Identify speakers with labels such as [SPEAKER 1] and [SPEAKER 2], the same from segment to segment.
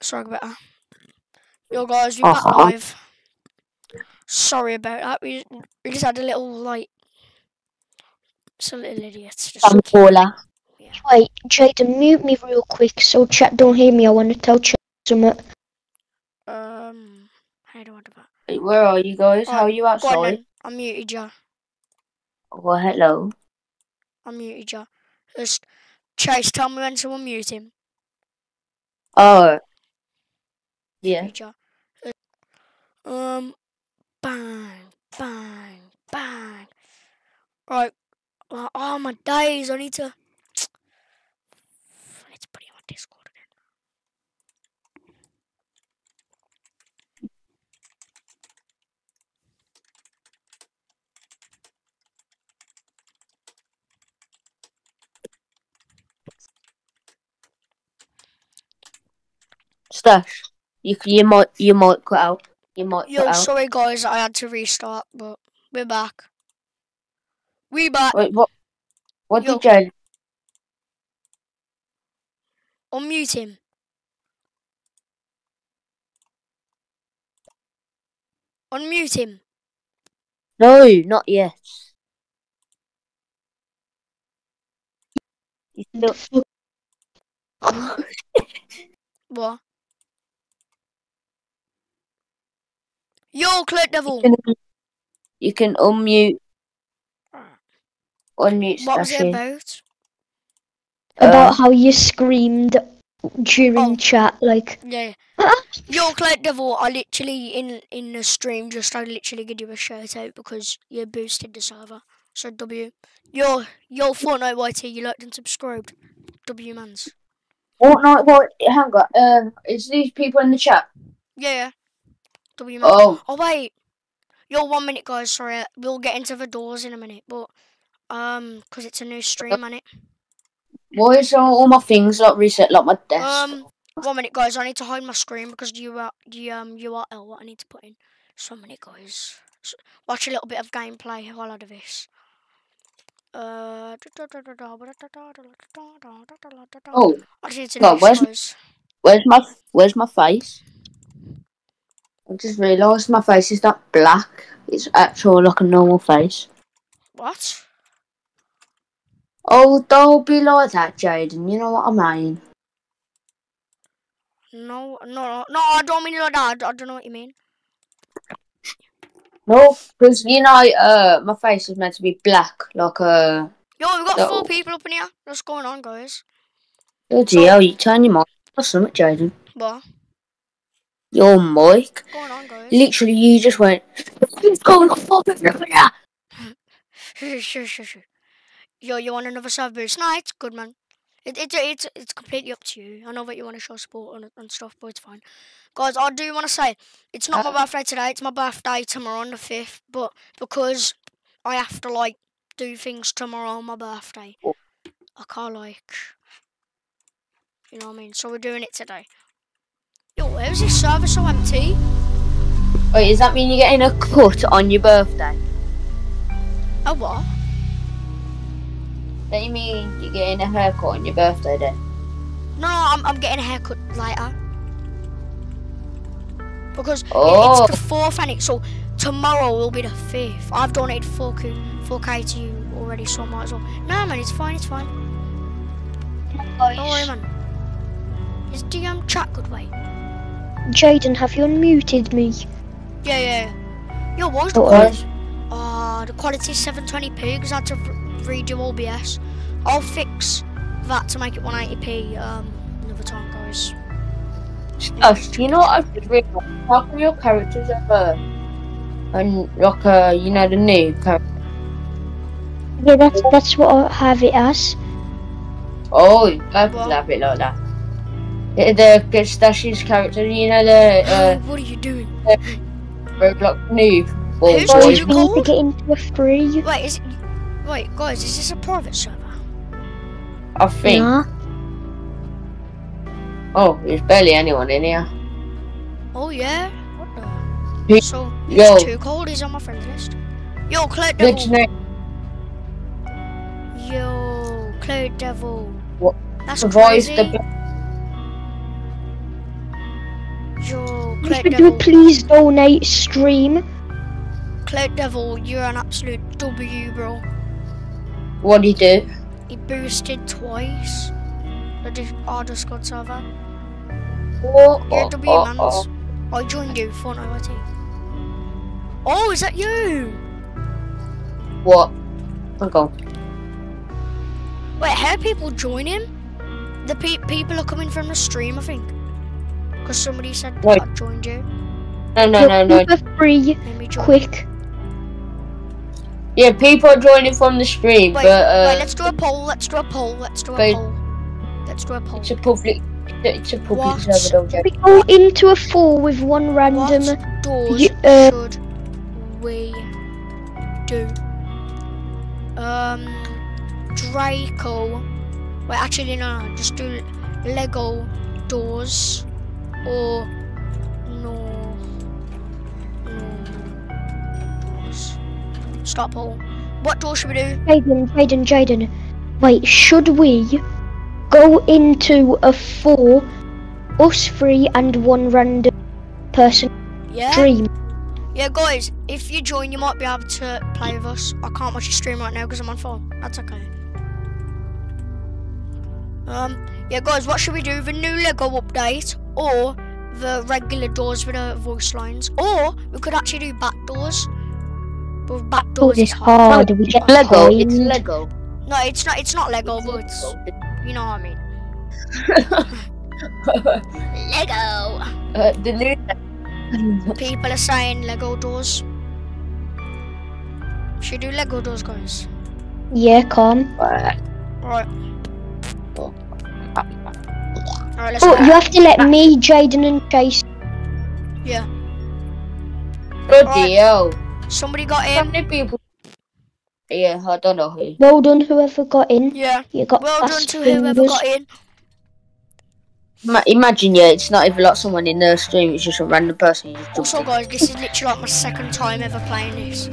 [SPEAKER 1] Sorry about that. Yo guys, we're back live. Sorry about that. We, we just had a little like it's a little idiot. Just
[SPEAKER 2] I'm Paula.
[SPEAKER 3] Wait, Jaden, mute me real quick so chat don't hear me. I want to tell chat something.
[SPEAKER 1] um how do I do that?
[SPEAKER 2] Hey, Where are you guys? How are you
[SPEAKER 1] Go on
[SPEAKER 2] outside?
[SPEAKER 1] then. I muted you.
[SPEAKER 2] Well, hello.
[SPEAKER 1] I'm muted you. Just Chase, tell me when to unmute him.
[SPEAKER 2] Oh. Yeah.
[SPEAKER 1] You. Uh, Um bang, bang, bang. Right. Oh, my days, I need to to put him on Discord again.
[SPEAKER 2] Stash. You you might you might cut out. You might cut
[SPEAKER 1] Yo,
[SPEAKER 2] out.
[SPEAKER 1] sorry guys, I had to restart, but we're back. We back.
[SPEAKER 2] Wait, what? What
[SPEAKER 1] Yo.
[SPEAKER 2] did Jade?
[SPEAKER 1] Unmute him. Unmute him.
[SPEAKER 2] No, not yet. You still.
[SPEAKER 1] What? Yo, Click Devil.
[SPEAKER 2] You can, you can unmute. Unmute
[SPEAKER 1] What was it about?
[SPEAKER 3] About
[SPEAKER 2] Uh,
[SPEAKER 3] how you screamed during
[SPEAKER 1] Oh.
[SPEAKER 3] chat, like,
[SPEAKER 1] Yeah. Yo, Click Devil, I literally, in in the stream, just I literally give you a shout out because you boosted the server. So, W. Yo, yo, Fortnite YT, you liked and subscribed. W Mans.
[SPEAKER 2] Fortnite, what? Hang on. Um, is these people in the chat?
[SPEAKER 1] Yeah, yeah. W Mans.
[SPEAKER 2] Oh,
[SPEAKER 1] Oh wait, yo, one minute, guys. Sorry, we'll get into the doors in a minute, but um, cause it's a new stream, and it.
[SPEAKER 2] why is all, my things like reset, like my desk?
[SPEAKER 1] Um, one minute, guys. I need to hide my screen because you are the um URL what I need to put in. So minute, guys. S watch a little bit of gameplay while I do this. Uh.
[SPEAKER 2] oh,
[SPEAKER 1] I just need to do
[SPEAKER 2] well,
[SPEAKER 1] this,
[SPEAKER 2] where's-
[SPEAKER 1] guys.
[SPEAKER 2] where's my where's my face? I just realised my face is not black. It's actual like a normal face.
[SPEAKER 1] What?
[SPEAKER 2] Oh, don't be like that, Jaden. You know what I mean.
[SPEAKER 1] No, no, no. I don't mean like that. I don't know what you mean.
[SPEAKER 2] No, because you know, uh, my face is meant to be black, like a.
[SPEAKER 1] Yo, we've got
[SPEAKER 2] No.
[SPEAKER 1] four people up in here. What's going on, guys?
[SPEAKER 2] Bloody hell, you turn your mic or something, Jaden.
[SPEAKER 1] What?
[SPEAKER 2] Your mic.
[SPEAKER 1] What's going on, guys?
[SPEAKER 2] Literally, you just went. What's going on over here?
[SPEAKER 1] Sure, sure, sure. Yo, you want another serve boost? Nah, it's good, man. It, it, it's it's completely up to you. I know that you want to show support and, and stuff, but it's fine. Guys, I do want to say, it's not my
[SPEAKER 2] Uh.
[SPEAKER 1] birthday today, it's my birthday tomorrow on the 5th, but because I have to, like, do things tomorrow on my birthday,
[SPEAKER 2] Oh.
[SPEAKER 1] I can't, like, you know what I mean? So we're doing it today. Yo, where's this server so empty?
[SPEAKER 2] Wait, does that mean you're getting a cut on your birthday?
[SPEAKER 1] Oh, what?
[SPEAKER 2] Don't you mean you're getting a haircut on your birthday then?
[SPEAKER 1] No, I'm, I'm getting a haircut later. Because
[SPEAKER 2] Oh.
[SPEAKER 1] it's the oh. fourth and it, so tomorrow will be the fifth. I've donated 4K, 4K to you already, so I might as well. No, man, it's fine, it's fine. Oh, Don't worry, man. Is DM chat good, wait?
[SPEAKER 3] Jaden, have you unmuted me?
[SPEAKER 1] Yeah, yeah, yeah. Yo, what's the quality? Uh, the quality is 720p because I had to re- redo OBS. I'll fix that to make it 180p um, another time, guys.
[SPEAKER 2] Oh, you know what I've just realised? How come your characters are uh, and like uh, you know the new character?
[SPEAKER 3] Yeah, that's that's what I have it as.
[SPEAKER 2] Oh, you have to
[SPEAKER 1] What?
[SPEAKER 2] have it like that. The, the Gestashi's character, you know the uh,
[SPEAKER 1] what are you doing?
[SPEAKER 2] Roblox noob. Well,
[SPEAKER 1] Who's
[SPEAKER 3] Guys,
[SPEAKER 1] Too
[SPEAKER 3] we
[SPEAKER 2] boy,
[SPEAKER 3] need to get into a free.
[SPEAKER 1] Wait, is it? Wait, guys, is this a private server?
[SPEAKER 2] I think.
[SPEAKER 3] Nah.
[SPEAKER 2] Oh, there's barely anyone in here.
[SPEAKER 1] Oh yeah. What
[SPEAKER 2] Hey,
[SPEAKER 1] the? So
[SPEAKER 2] yo.
[SPEAKER 1] it's too cold. He's on my friends list. Yo, Cloud Devil.
[SPEAKER 2] to know.
[SPEAKER 1] Yo, Cloud Devil.
[SPEAKER 2] What-
[SPEAKER 1] That's
[SPEAKER 2] Survive
[SPEAKER 1] crazy. Yo, Cloak
[SPEAKER 3] Could you
[SPEAKER 1] Devil,
[SPEAKER 3] please donate stream?
[SPEAKER 1] Cloak Devil, you're an absolute W, bro.
[SPEAKER 2] What do you do?
[SPEAKER 1] He boosted twice. The dis- our Discord server.
[SPEAKER 2] Oh,
[SPEAKER 1] You're a
[SPEAKER 2] oh,
[SPEAKER 1] W,
[SPEAKER 2] oh,
[SPEAKER 1] man.
[SPEAKER 2] oh.
[SPEAKER 1] I joined you for an OIT. Oh, is that you?
[SPEAKER 2] What? Hang on.
[SPEAKER 1] Wait, how are people joining? The pe- people are coming from the stream, I think. Because somebody said
[SPEAKER 2] Wait.
[SPEAKER 1] I joined you.
[SPEAKER 2] No, no, no, no.
[SPEAKER 3] For free,
[SPEAKER 1] Let
[SPEAKER 3] quick.
[SPEAKER 2] Yeah, people are joining from the stream,
[SPEAKER 1] Wait,
[SPEAKER 2] but uh,
[SPEAKER 1] wait, let's do a poll. Let's do a poll. Let's do a poll. Let's do a poll.
[SPEAKER 2] it's a public. It's a public
[SPEAKER 1] What?
[SPEAKER 2] server, don't?
[SPEAKER 3] We go into a four with one random.
[SPEAKER 1] What doors
[SPEAKER 3] You- uh,
[SPEAKER 1] should we do? Um, Draco. Wait, actually, no, no. Just do Lego doors or no, no doors. Stop poll. What door should we do?
[SPEAKER 3] Jaden, Jaden, Jaden. Wait, should we go into a four, us three and one random person
[SPEAKER 1] Yeah.
[SPEAKER 3] stream?
[SPEAKER 1] Yeah, guys, if you join, you might be able to play with us. I can't watch your stream right now because I'm on phone. That's okay. Um, yeah, guys, what should we do? The new Lego update or the regular doors with the voice lines? Or we could actually do back doors. But with back
[SPEAKER 3] Oh,
[SPEAKER 1] doors is hard.
[SPEAKER 3] hard. We get
[SPEAKER 2] Lego. It's. Lego.
[SPEAKER 1] No, it's not. It's not Lego, but it's, you know what I mean. Lego.
[SPEAKER 2] uh, the new.
[SPEAKER 1] People are saying Lego doors. Should we do Lego doors, guys?
[SPEAKER 3] Yeah, calm.
[SPEAKER 1] Right. Alright, let's
[SPEAKER 3] Oh,
[SPEAKER 1] go.
[SPEAKER 3] you have to let ah. me, Jaden, and Chase.
[SPEAKER 1] Yeah.
[SPEAKER 2] Bloody hell.
[SPEAKER 1] Somebody got in.
[SPEAKER 2] How
[SPEAKER 1] in.
[SPEAKER 2] many people? Yeah, I don't know who.
[SPEAKER 3] Well done, whoever got in.
[SPEAKER 1] Yeah.
[SPEAKER 3] You got
[SPEAKER 1] Well done
[SPEAKER 3] fast
[SPEAKER 1] to whoever got in.
[SPEAKER 2] Ma- imagine, yeah, it's not even like someone in the stream, it's just a random person. who just jumped
[SPEAKER 1] Also, guys, this is literally like my second time ever playing this.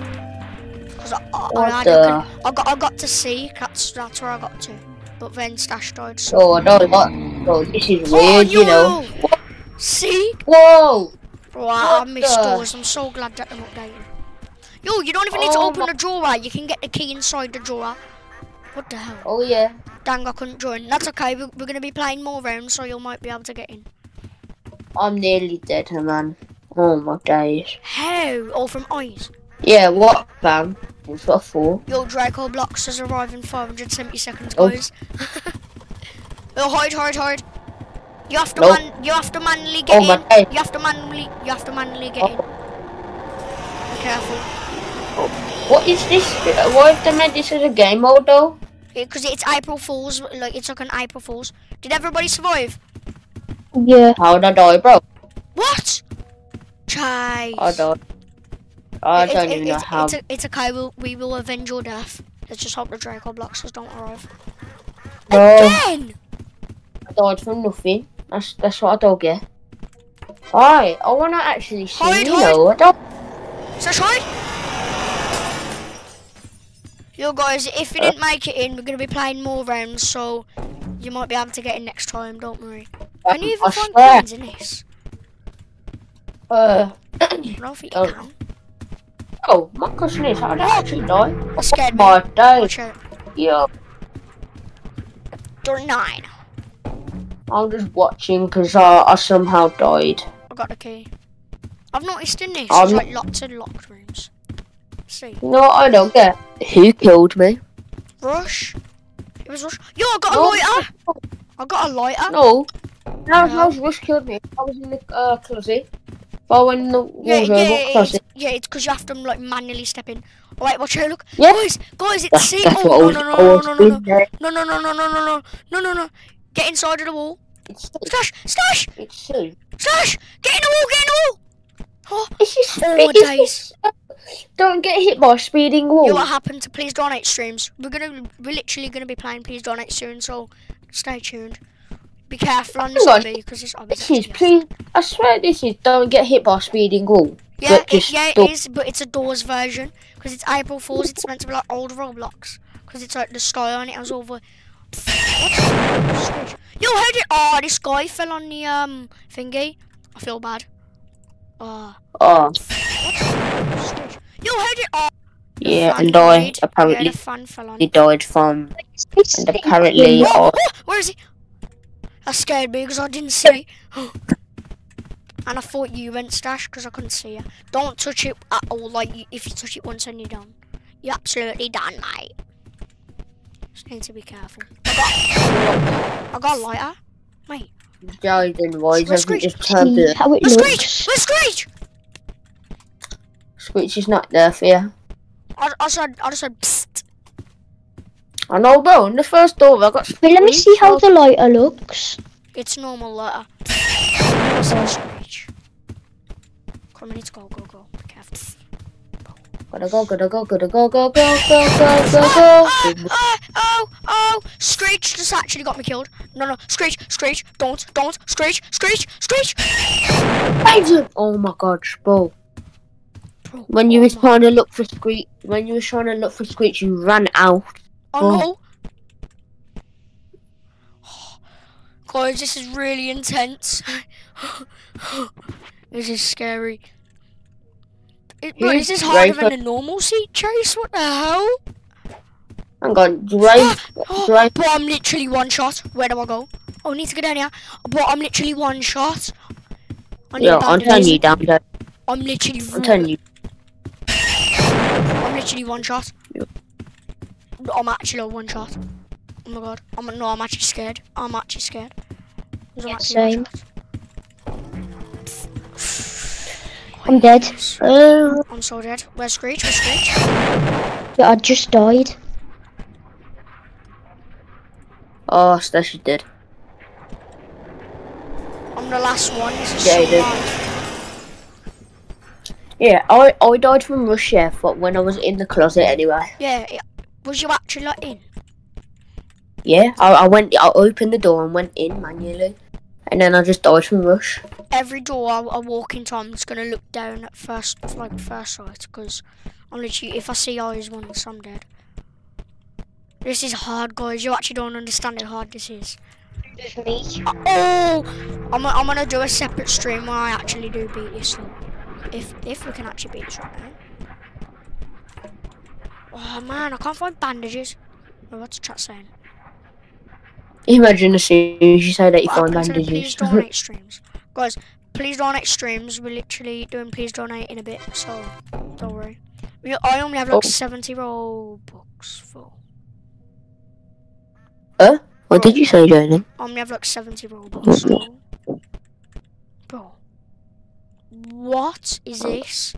[SPEAKER 1] Because I, I, I,
[SPEAKER 2] What
[SPEAKER 1] had
[SPEAKER 2] the-
[SPEAKER 1] a con- I got I got to see. That's that's where I got to. But then Stash died. So.
[SPEAKER 2] Oh, no, what? Oh, this is
[SPEAKER 1] Oh,
[SPEAKER 2] weird, you know.
[SPEAKER 1] yo! See?
[SPEAKER 2] Whoa!
[SPEAKER 1] Right, I missed
[SPEAKER 2] the-
[SPEAKER 1] doors. I'm so glad that I'm updating. Yo, you don't even need to
[SPEAKER 2] Oh
[SPEAKER 1] open the drawer. You can get the key inside the drawer. What the hell?
[SPEAKER 2] Oh, yeah.
[SPEAKER 1] Dang, I couldn't join. That's okay. We're, we're gonna be playing more rounds, so you might be able to get in.
[SPEAKER 2] I'm nearly dead, man. Oh, my days.
[SPEAKER 1] How? All from ice?
[SPEAKER 2] Yeah, what, fam? What's that for?
[SPEAKER 1] Yo, Draco Blocks has arrived in 570 seconds,
[SPEAKER 2] Oh.
[SPEAKER 1] guys. Yo, oh, hide, hide, hide. You have to
[SPEAKER 2] Nope.
[SPEAKER 1] man, you have to manually get
[SPEAKER 2] Oh, my
[SPEAKER 1] in.
[SPEAKER 2] days.
[SPEAKER 1] You have to manually, you have to manually get in.
[SPEAKER 2] Oh,
[SPEAKER 1] Be careful,
[SPEAKER 2] what is this? Why have they made this as a game mode, though?
[SPEAKER 1] because it's April Fools. Like it's like an April Fools. Did everybody survive?
[SPEAKER 3] Yeah.
[SPEAKER 2] How'd I die, bro?
[SPEAKER 1] What? Chase.
[SPEAKER 2] I died. I don't even know how.
[SPEAKER 1] It's, a, it's okay. We'll, we will avenge your death. Let's just hope the Draco Blocks don't arrive.
[SPEAKER 2] No.
[SPEAKER 1] Again.
[SPEAKER 2] I died from nothing. That's that's what I don't get. Alright, I wanna actually see,
[SPEAKER 1] Hide,
[SPEAKER 2] you
[SPEAKER 1] hide.
[SPEAKER 2] know. I don't
[SPEAKER 1] Slash hide. Yo guys, if you didn't make it in, we're gonna be playing more rounds, so you might be able to get in next time. Don't worry. Can you even
[SPEAKER 2] I
[SPEAKER 1] find
[SPEAKER 2] swear.
[SPEAKER 1] coins in this?
[SPEAKER 2] Uh,
[SPEAKER 1] I don't think you can.
[SPEAKER 2] Oh, my question is, how did I actually die?
[SPEAKER 1] That scared me.
[SPEAKER 2] My days.
[SPEAKER 1] Watch out.
[SPEAKER 2] Yeah,
[SPEAKER 1] Door nine.
[SPEAKER 2] I'm just watching because I, I somehow died.
[SPEAKER 1] I got the key. I've noticed in this, there's like lots of locked rooms. See,
[SPEAKER 2] You know what I don't get? Who killed me?
[SPEAKER 1] Rush. It was Rush. Yo, I got a lighter. I got a lighter.
[SPEAKER 2] No. No,
[SPEAKER 1] No.
[SPEAKER 2] how's Rush killed me? I was in the uh, closet. I in the
[SPEAKER 1] Yeah,
[SPEAKER 2] wardrobe
[SPEAKER 1] yeah,
[SPEAKER 2] or
[SPEAKER 1] it's, yeah, it's because you have to like manually step in. Alright, watch out, look.
[SPEAKER 2] Yeah.
[SPEAKER 1] Guys, guys, it's
[SPEAKER 2] That's,
[SPEAKER 1] see.
[SPEAKER 2] that's
[SPEAKER 1] Oh, no,
[SPEAKER 2] was,
[SPEAKER 1] no, no, no, no, no, no, no, no, no, no, no, no, no, no, no, no. Get inside of the wall.
[SPEAKER 2] It's,
[SPEAKER 1] Stash, stash,
[SPEAKER 2] it's
[SPEAKER 1] stash. Get in the wall, get in the wall. Oh,
[SPEAKER 2] This is,
[SPEAKER 1] Oh,
[SPEAKER 2] it
[SPEAKER 1] my
[SPEAKER 2] is
[SPEAKER 1] days.
[SPEAKER 2] uh, don't get hit by a speeding wall.
[SPEAKER 1] you know what happened to Please Donate streams? We're gonna, we're literally gonna be playing Please Donate soon, so stay tuned. Be careful on this
[SPEAKER 2] Hang on.
[SPEAKER 1] zombie because it's
[SPEAKER 2] This
[SPEAKER 1] obviously.
[SPEAKER 2] is, please, I swear this is don't get hit by a speeding wall.
[SPEAKER 1] Yeah,
[SPEAKER 2] but
[SPEAKER 1] it, yeah, it but it's a Doors version because it's April Fools. It's meant to be like old Roblox because it's like the sky on it has all the. What? Yo, how did? Oh, this guy fell on the um thingy. I feel bad. Oh,
[SPEAKER 2] Oh,
[SPEAKER 1] Screech. Yo, how did oh,
[SPEAKER 2] yeah,
[SPEAKER 1] fan
[SPEAKER 2] and I
[SPEAKER 1] died.
[SPEAKER 2] apparently
[SPEAKER 1] yeah, the fan fell on.
[SPEAKER 2] he died from, and apparently,
[SPEAKER 1] oh, where is he? That scared me because I didn't see. and I thought you went stash because I couldn't see you. Don't touch it at all. Like you- if you touch it once, then you're done. You're absolutely done, mate. Just need to be careful. I got, I got a lighter, mate.
[SPEAKER 2] Jaden, why
[SPEAKER 1] Where's
[SPEAKER 2] have you just turned
[SPEAKER 3] See
[SPEAKER 2] it?
[SPEAKER 3] how
[SPEAKER 1] Let's screech!
[SPEAKER 3] looks.
[SPEAKER 1] Let's screech!
[SPEAKER 2] Screech is not there for you.
[SPEAKER 1] I, I said, I just said, psst.
[SPEAKER 2] I know, bro. In the first door, I got.
[SPEAKER 3] Wait, let me see how the lighter looks.
[SPEAKER 1] It's normal lighter. Screech. Come on, let's go, go, go. Be careful.
[SPEAKER 2] Gotta go, gotta go, gotta go, go, go, go, go, go,
[SPEAKER 1] Ah,
[SPEAKER 2] go.
[SPEAKER 1] ah, oh, oh, Screech just actually got me killed. No, no, Screech, Screech, don't, don't, Screech, Screech, Screech.
[SPEAKER 2] Oh my god, bro.
[SPEAKER 1] Bro,
[SPEAKER 2] When you
[SPEAKER 1] oh
[SPEAKER 2] was trying to look for Screech, when you was trying to look for Screech, you ran out.
[SPEAKER 1] Oh no. Guys, this is really intense. this is scary. It, bro, is this harder than a normal Seek chase? What the hell?
[SPEAKER 2] Hang on, drive,
[SPEAKER 1] Oh,
[SPEAKER 2] drive.
[SPEAKER 1] but I'm literally one shot. Where do I go? Oh, I need to go down here. But I'm literally one shot. I need
[SPEAKER 2] Yeah, I'm telling you down there.
[SPEAKER 1] I'm literally.
[SPEAKER 2] I'm telling you.
[SPEAKER 1] I'm literally one shot. I'm actually a one shot. Oh my god. I'm no. I'm actually scared. I'm actually scared. 'Cause I'm
[SPEAKER 3] Yeah,
[SPEAKER 1] actually
[SPEAKER 3] same. I'm dead.
[SPEAKER 2] Uh,
[SPEAKER 1] I'm so dead. Where's Screech? Where's Screech?
[SPEAKER 3] Yeah, I just died.
[SPEAKER 2] oh, Stash is dead.
[SPEAKER 1] I'm the last one. This is
[SPEAKER 2] Yeah,
[SPEAKER 1] so
[SPEAKER 2] did. Yeah, I, I died from rush yeah, but when I was in the closet anyway.
[SPEAKER 1] Yeah, yeah. Was you actually like in?
[SPEAKER 2] Yeah, I, I went, I opened the door and went in manually. And then I just died from rush.
[SPEAKER 1] Every door I, I walk into, I'm just gonna look down at first, like first sight, because I'm literally, if I see eyes once, I'm dead. This is hard, guys. You actually don't understand how hard this is.
[SPEAKER 3] me.
[SPEAKER 1] Oh, I'm, I'm gonna do a separate stream where I actually do beat this though. If if we can actually beat this right eh? now. Oh man, I can't find bandages. Oh, what's the chat saying?
[SPEAKER 2] Imagine as soon as you say that you
[SPEAKER 1] Well,
[SPEAKER 2] find bandages.
[SPEAKER 1] Please donate streams, guys. Please donate streams. We're literally doing please donate in a bit, so don't worry. We, I only have like
[SPEAKER 2] Oh.
[SPEAKER 1] 70 Robux for. Huh?
[SPEAKER 2] What did you say, Jaden?
[SPEAKER 1] I only have like 70 Robux. So. Bro, what is oh. this?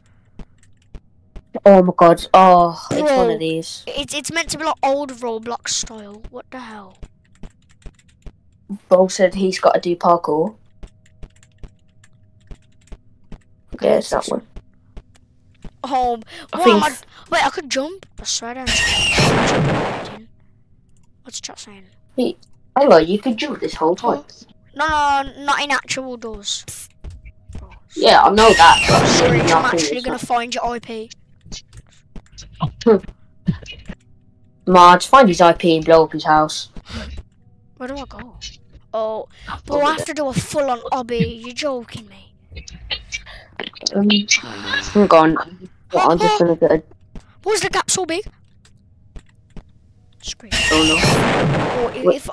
[SPEAKER 2] Oh my god. Oh, it's one of these.
[SPEAKER 1] It's it's meant to be like old Roblox style. What the hell?
[SPEAKER 2] Bo said he's got to do parkour. Yeah, it's that one.
[SPEAKER 1] Oh,
[SPEAKER 2] I
[SPEAKER 1] what am I?
[SPEAKER 2] think-
[SPEAKER 1] Wait, I could jump. I swear down. What's chat saying?
[SPEAKER 2] Hang on, you could jump this whole time.
[SPEAKER 1] No, no, not in actual doors.
[SPEAKER 2] Yeah, I know that.
[SPEAKER 1] Sorry, I'm actually gonna find your IP.
[SPEAKER 2] Marge, find his IP and blow up his house.
[SPEAKER 1] Where do I go? Oh, bro, I have to do a full on obby. You're joking me.
[SPEAKER 2] Um, on. Well, I'm just gonna get a.
[SPEAKER 1] Why's the gap so big? Screech.
[SPEAKER 2] Oh
[SPEAKER 1] Or i- if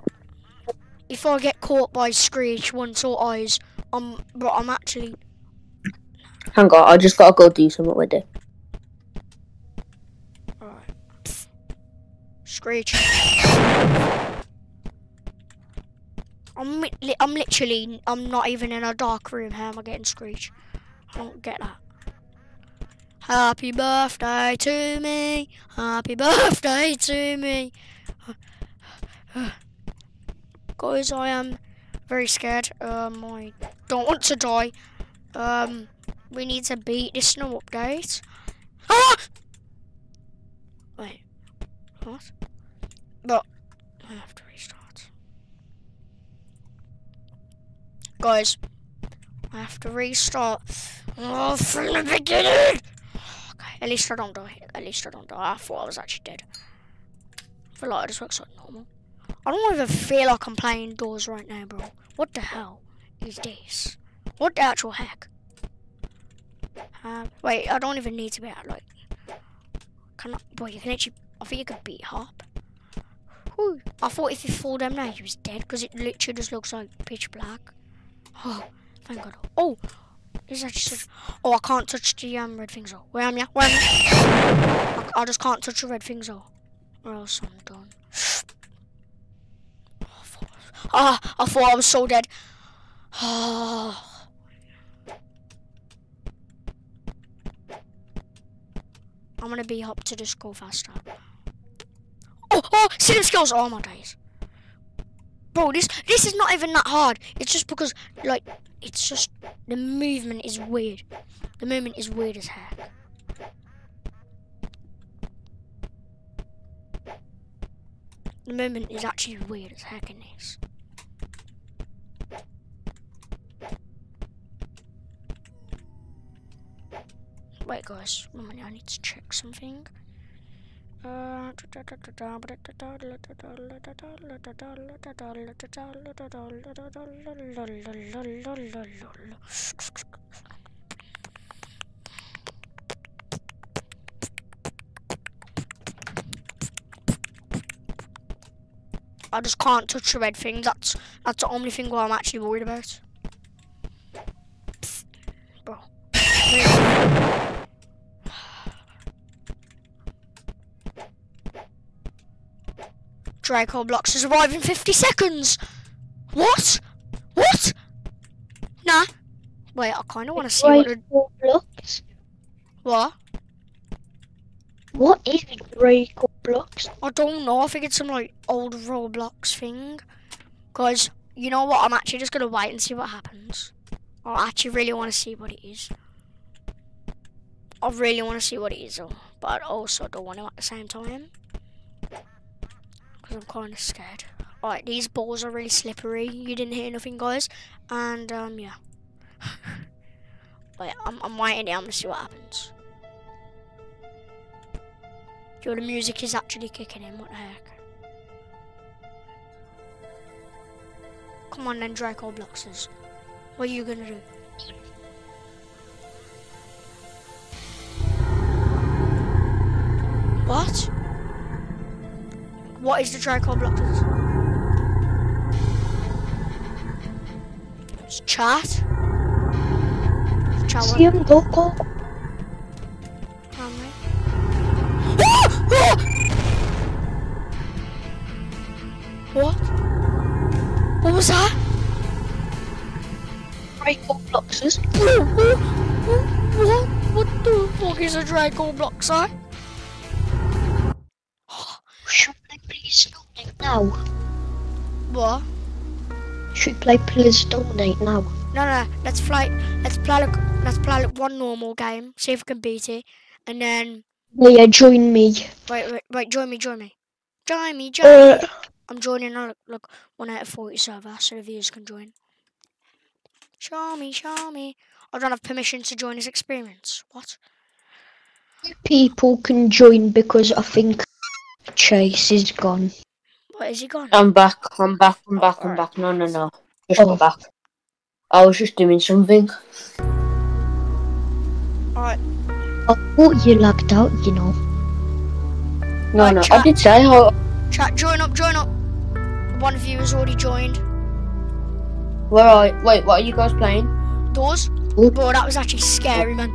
[SPEAKER 1] if I get caught by Screech once or eyes, I'm bro, I'm actually.
[SPEAKER 2] Hang on, I just gotta go do something with it.
[SPEAKER 1] alright. Screech. I'm li- I'm literally I'm not even in a dark room. How am I getting Screech? I don't get that. Happy birthday to me. Happy birthday to me. Guys, I am very scared. Um, I don't want to die. Um, we need to beat this snow update. Ah! Wait, what? But I have to restart. Guys, I have to restart. Oh, from the beginning. Okay, at least I don't die. At least I don't die. I thought I was actually dead. I feel like I just looks like normal. I don't even feel like I'm playing doors right now, bro. What the hell is this? What the actual heck? Uh, wait, I don't even need to be out, like... Can I... Boy, you can actually... I think you could beat Harp. Whew. I thought if you fall down now, he was dead, because it literally just looks like pitch black. Oh, thank God. Oh! Is actually such... Oh, I can't touch the um, red things, though. Where am I? Where am I? I, I just can't touch the red things, though. Or else I'm done. Ah, I thought I was so dead. Ah. I'm gonna be up to just go faster. Oh, oh, sitting skills. Oh my days. Bro, this this is not even that hard. It's just because, like, it's just the movement is weird. The movement is weird as heck. The movement is actually weird as heck in this. Wait, guys, I need to check something. I just can't touch the red thing. That's that's the only thing I'm actually worried about. Draco blocks has arrived in 50 seconds. What? What? Nah. Wait, I kind of want to see what the...
[SPEAKER 3] Draco blocks.
[SPEAKER 1] What?
[SPEAKER 3] What is Draco blocks?
[SPEAKER 1] I don't know. I think it's some like old Roblox thing. Cause you know what? I'm actually just gonna wait and see what happens. I actually really want to see what it is. I really want to see what it is, though. But I also don't want to at the same time. I'm kind of scared. Alright, these balls are really slippery. You didn't hear nothing, guys. And, um, yeah. Wait, I'm, I'm waiting here. I'm going to see what happens. Yo, the music is actually kicking in. What the heck? Come on then, Draco Bloxers. What are you going to do? What? What is the Draco Bloxers? It's chat. Chat what?
[SPEAKER 3] Siam Loco.
[SPEAKER 1] Family. Ah! Ah! What? What was that?
[SPEAKER 3] Draco blocks.
[SPEAKER 1] What? What the fuck is a Draco Bloxer?
[SPEAKER 3] Now?
[SPEAKER 1] What?
[SPEAKER 3] Should we play please donate now?
[SPEAKER 1] No, no, let's play. Let's play. Like, let's play like one normal game. See if we can beat it, and then
[SPEAKER 3] Yeah, join me.
[SPEAKER 1] wait, wait, wait. Join me, join me, join me, join me.
[SPEAKER 3] Uh,
[SPEAKER 1] I'm joining a look, one out of forty server, so the viewers can join. Show me, show me. I don't have permission to join this experience. What?
[SPEAKER 3] people can join because I think Chase is gone.
[SPEAKER 1] What is he gone?
[SPEAKER 2] I'm back. I'm back. I'm oh, back. I'm back. No, no, no. Just
[SPEAKER 3] Oh.
[SPEAKER 2] come back. I was just doing something.
[SPEAKER 1] Alright,
[SPEAKER 3] I thought you lagged out, you know.
[SPEAKER 2] No,
[SPEAKER 1] Right,
[SPEAKER 2] no. I
[SPEAKER 1] chat.
[SPEAKER 2] did say how.
[SPEAKER 1] chat, join up, join up. One of you has already joined.
[SPEAKER 2] Where are? Wait, what are you guys playing?
[SPEAKER 1] Doors.
[SPEAKER 3] Oh.
[SPEAKER 1] Bro, that was actually scary, man.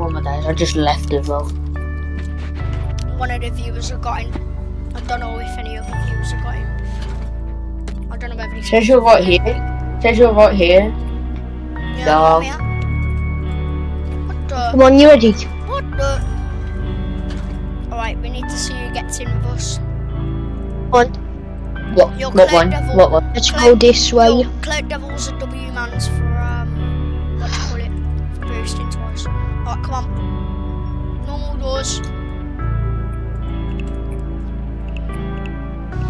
[SPEAKER 2] Oh my days! I just left as well.
[SPEAKER 1] One of the viewers have got in. I don't know if any other viewers have got in. I don't know whether he's.
[SPEAKER 2] Says you're right here. Says you're right here.
[SPEAKER 1] Yeah,
[SPEAKER 2] No.
[SPEAKER 1] What the?
[SPEAKER 3] Come on, you ready?
[SPEAKER 1] What the? Alright, we need to see who gets in with us.
[SPEAKER 3] On.
[SPEAKER 2] What?
[SPEAKER 1] You're
[SPEAKER 2] what one?
[SPEAKER 1] Devil.
[SPEAKER 2] What one?
[SPEAKER 3] Let's
[SPEAKER 1] Claire-
[SPEAKER 3] go this way.
[SPEAKER 1] Yo, Cloud Devil's a W man's for um what do you call it? For boosting twice. Alright, come on. Normal doors.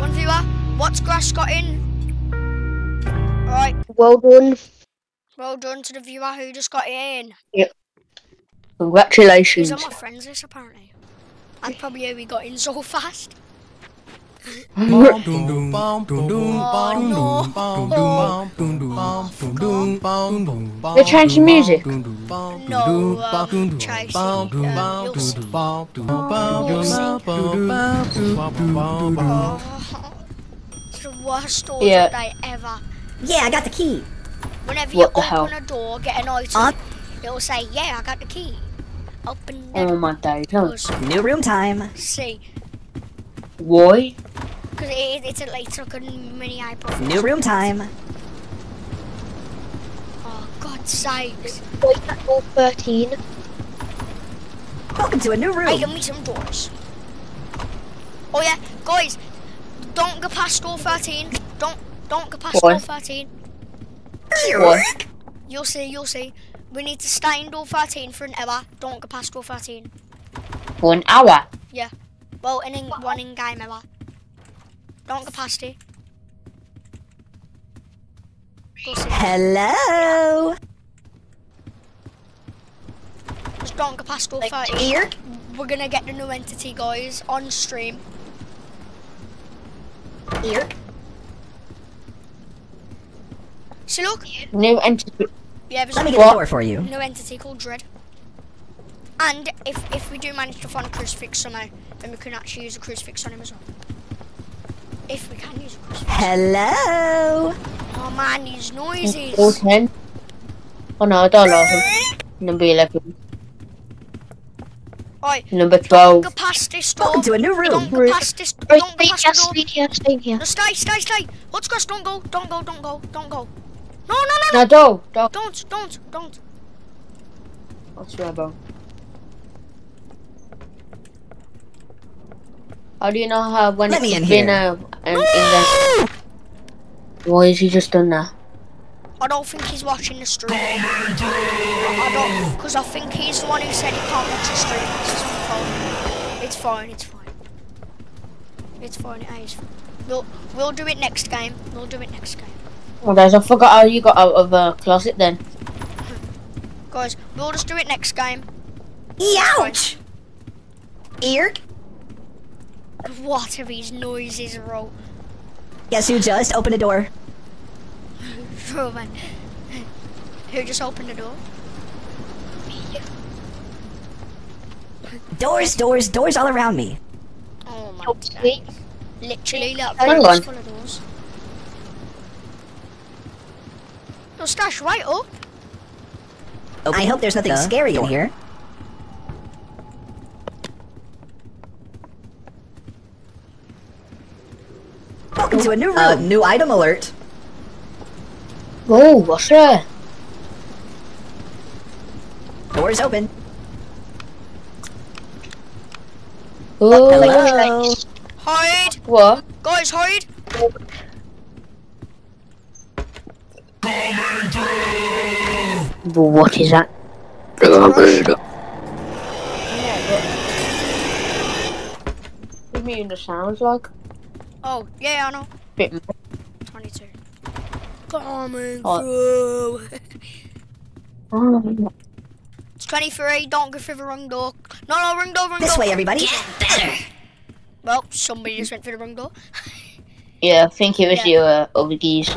[SPEAKER 1] One viewer, what's grass got in? Alright,
[SPEAKER 3] Well done.
[SPEAKER 1] well done to the viewer who just got in. Yep.
[SPEAKER 2] Congratulations.
[SPEAKER 1] These are my friends list apparently. That's probably how we got in so fast.
[SPEAKER 2] They changed the music.
[SPEAKER 1] No, uh, Chase, uh, you'll see. It's the worst store
[SPEAKER 2] Yeah.
[SPEAKER 1] update ever.
[SPEAKER 4] Yeah, I got the key.
[SPEAKER 1] Whenever you
[SPEAKER 2] What the
[SPEAKER 1] open
[SPEAKER 2] hell?
[SPEAKER 1] a door, get an item,
[SPEAKER 4] Uh?
[SPEAKER 1] it'll say, "Yeah, I got the key." Open the
[SPEAKER 2] Oh my days. No.
[SPEAKER 1] doors.
[SPEAKER 4] New room time.
[SPEAKER 1] See,
[SPEAKER 2] Why?
[SPEAKER 1] because it, it's a it's like a mini iPod.
[SPEAKER 4] New room time.
[SPEAKER 1] Oh God sakes!
[SPEAKER 3] Wait at door 13.
[SPEAKER 4] Welcome to a new room.
[SPEAKER 1] I give me some doors. Oh yeah, guys, don't go past door 13. Don't don't go past
[SPEAKER 2] Why?
[SPEAKER 1] door 13.
[SPEAKER 2] Why?
[SPEAKER 1] You'll see, you'll see. We need to stay in door 13 for an hour. Don't go past door 13.
[SPEAKER 2] For an hour.
[SPEAKER 1] Well, an in, one in game hour. Don't go past it.
[SPEAKER 4] Hello.
[SPEAKER 1] Just don't go past door 13.
[SPEAKER 4] Here.
[SPEAKER 1] We're gonna get the new entity, guys, on stream.
[SPEAKER 4] Here.
[SPEAKER 1] See, look.
[SPEAKER 2] New entity.
[SPEAKER 1] Yeah, there's
[SPEAKER 4] Let
[SPEAKER 1] a
[SPEAKER 4] me
[SPEAKER 1] new,
[SPEAKER 4] get the door for you.
[SPEAKER 1] new entity called Dread. And if if we do manage to find a crucifix somehow, then we can actually use a crucifix on him as well. If we can use a crucifix.
[SPEAKER 4] Hello.
[SPEAKER 1] Oh man, these noises.
[SPEAKER 2] Or ten. Oh no, I don't like him. Number eleven.
[SPEAKER 1] Right,
[SPEAKER 2] Number twelve.
[SPEAKER 1] go
[SPEAKER 2] twelve.
[SPEAKER 1] past this door.
[SPEAKER 4] Welcome to a new room.
[SPEAKER 1] Don't
[SPEAKER 4] room.
[SPEAKER 1] go past this.
[SPEAKER 3] Right,
[SPEAKER 1] Don't go
[SPEAKER 3] stay
[SPEAKER 1] past
[SPEAKER 3] here,
[SPEAKER 1] the door.
[SPEAKER 3] stay here, stay here.
[SPEAKER 1] No, stay, stay, stay. What's Gus? Don't go, don't go, don't go, don't go. No, no, no, no.
[SPEAKER 2] No, don't. Don't.
[SPEAKER 1] Don't, don't, don't.
[SPEAKER 2] I swear, bro. How do you know how when
[SPEAKER 4] Let
[SPEAKER 2] it's
[SPEAKER 4] me in
[SPEAKER 2] been
[SPEAKER 4] here.
[SPEAKER 2] in, in Why has he just done that?
[SPEAKER 1] I don't think he's watching the stream. I don't, because I think he's the one who said he can't watch the stream. It's fine. It's fine. It's fine. It's fine. It is fine. We'll we'll do it next game. We'll do it next game,
[SPEAKER 2] Oh, guys, I forgot how you got out of a uh, closet then.
[SPEAKER 1] guys. We'll just do it next game.
[SPEAKER 4] Ouch. Here.
[SPEAKER 1] What are these noises, bro?
[SPEAKER 4] Guess who just opened a door?
[SPEAKER 1] Oh man. Who just opened the door?
[SPEAKER 4] Doors, doors, doors all around me.
[SPEAKER 1] Oh my
[SPEAKER 3] Okay.
[SPEAKER 1] god. Literally, look,
[SPEAKER 2] Hang
[SPEAKER 1] room
[SPEAKER 2] on.
[SPEAKER 1] full of doors. Your stash right up.
[SPEAKER 4] I hope there's nothing scary in here. Welcome to a new room. Uh, new item alert.
[SPEAKER 2] Oh, what's that?
[SPEAKER 4] Doors open.
[SPEAKER 2] Oh,
[SPEAKER 4] Hello.
[SPEAKER 1] Hide,
[SPEAKER 2] what?
[SPEAKER 1] guys, hide.
[SPEAKER 2] What is that? What do you mean the sounds like?
[SPEAKER 1] Oh, yeah, I know.
[SPEAKER 2] Bit more.
[SPEAKER 1] 22. Coming
[SPEAKER 2] Oh.
[SPEAKER 1] through. It's 23. Don't go through the wrong door. No, no, wrong door, wrong
[SPEAKER 4] This
[SPEAKER 1] door.
[SPEAKER 4] way, everybody. Get better.
[SPEAKER 1] Well, somebody just went through the wrong door.
[SPEAKER 2] Yeah, I think it was
[SPEAKER 1] Yeah.
[SPEAKER 2] you, uh, other geese.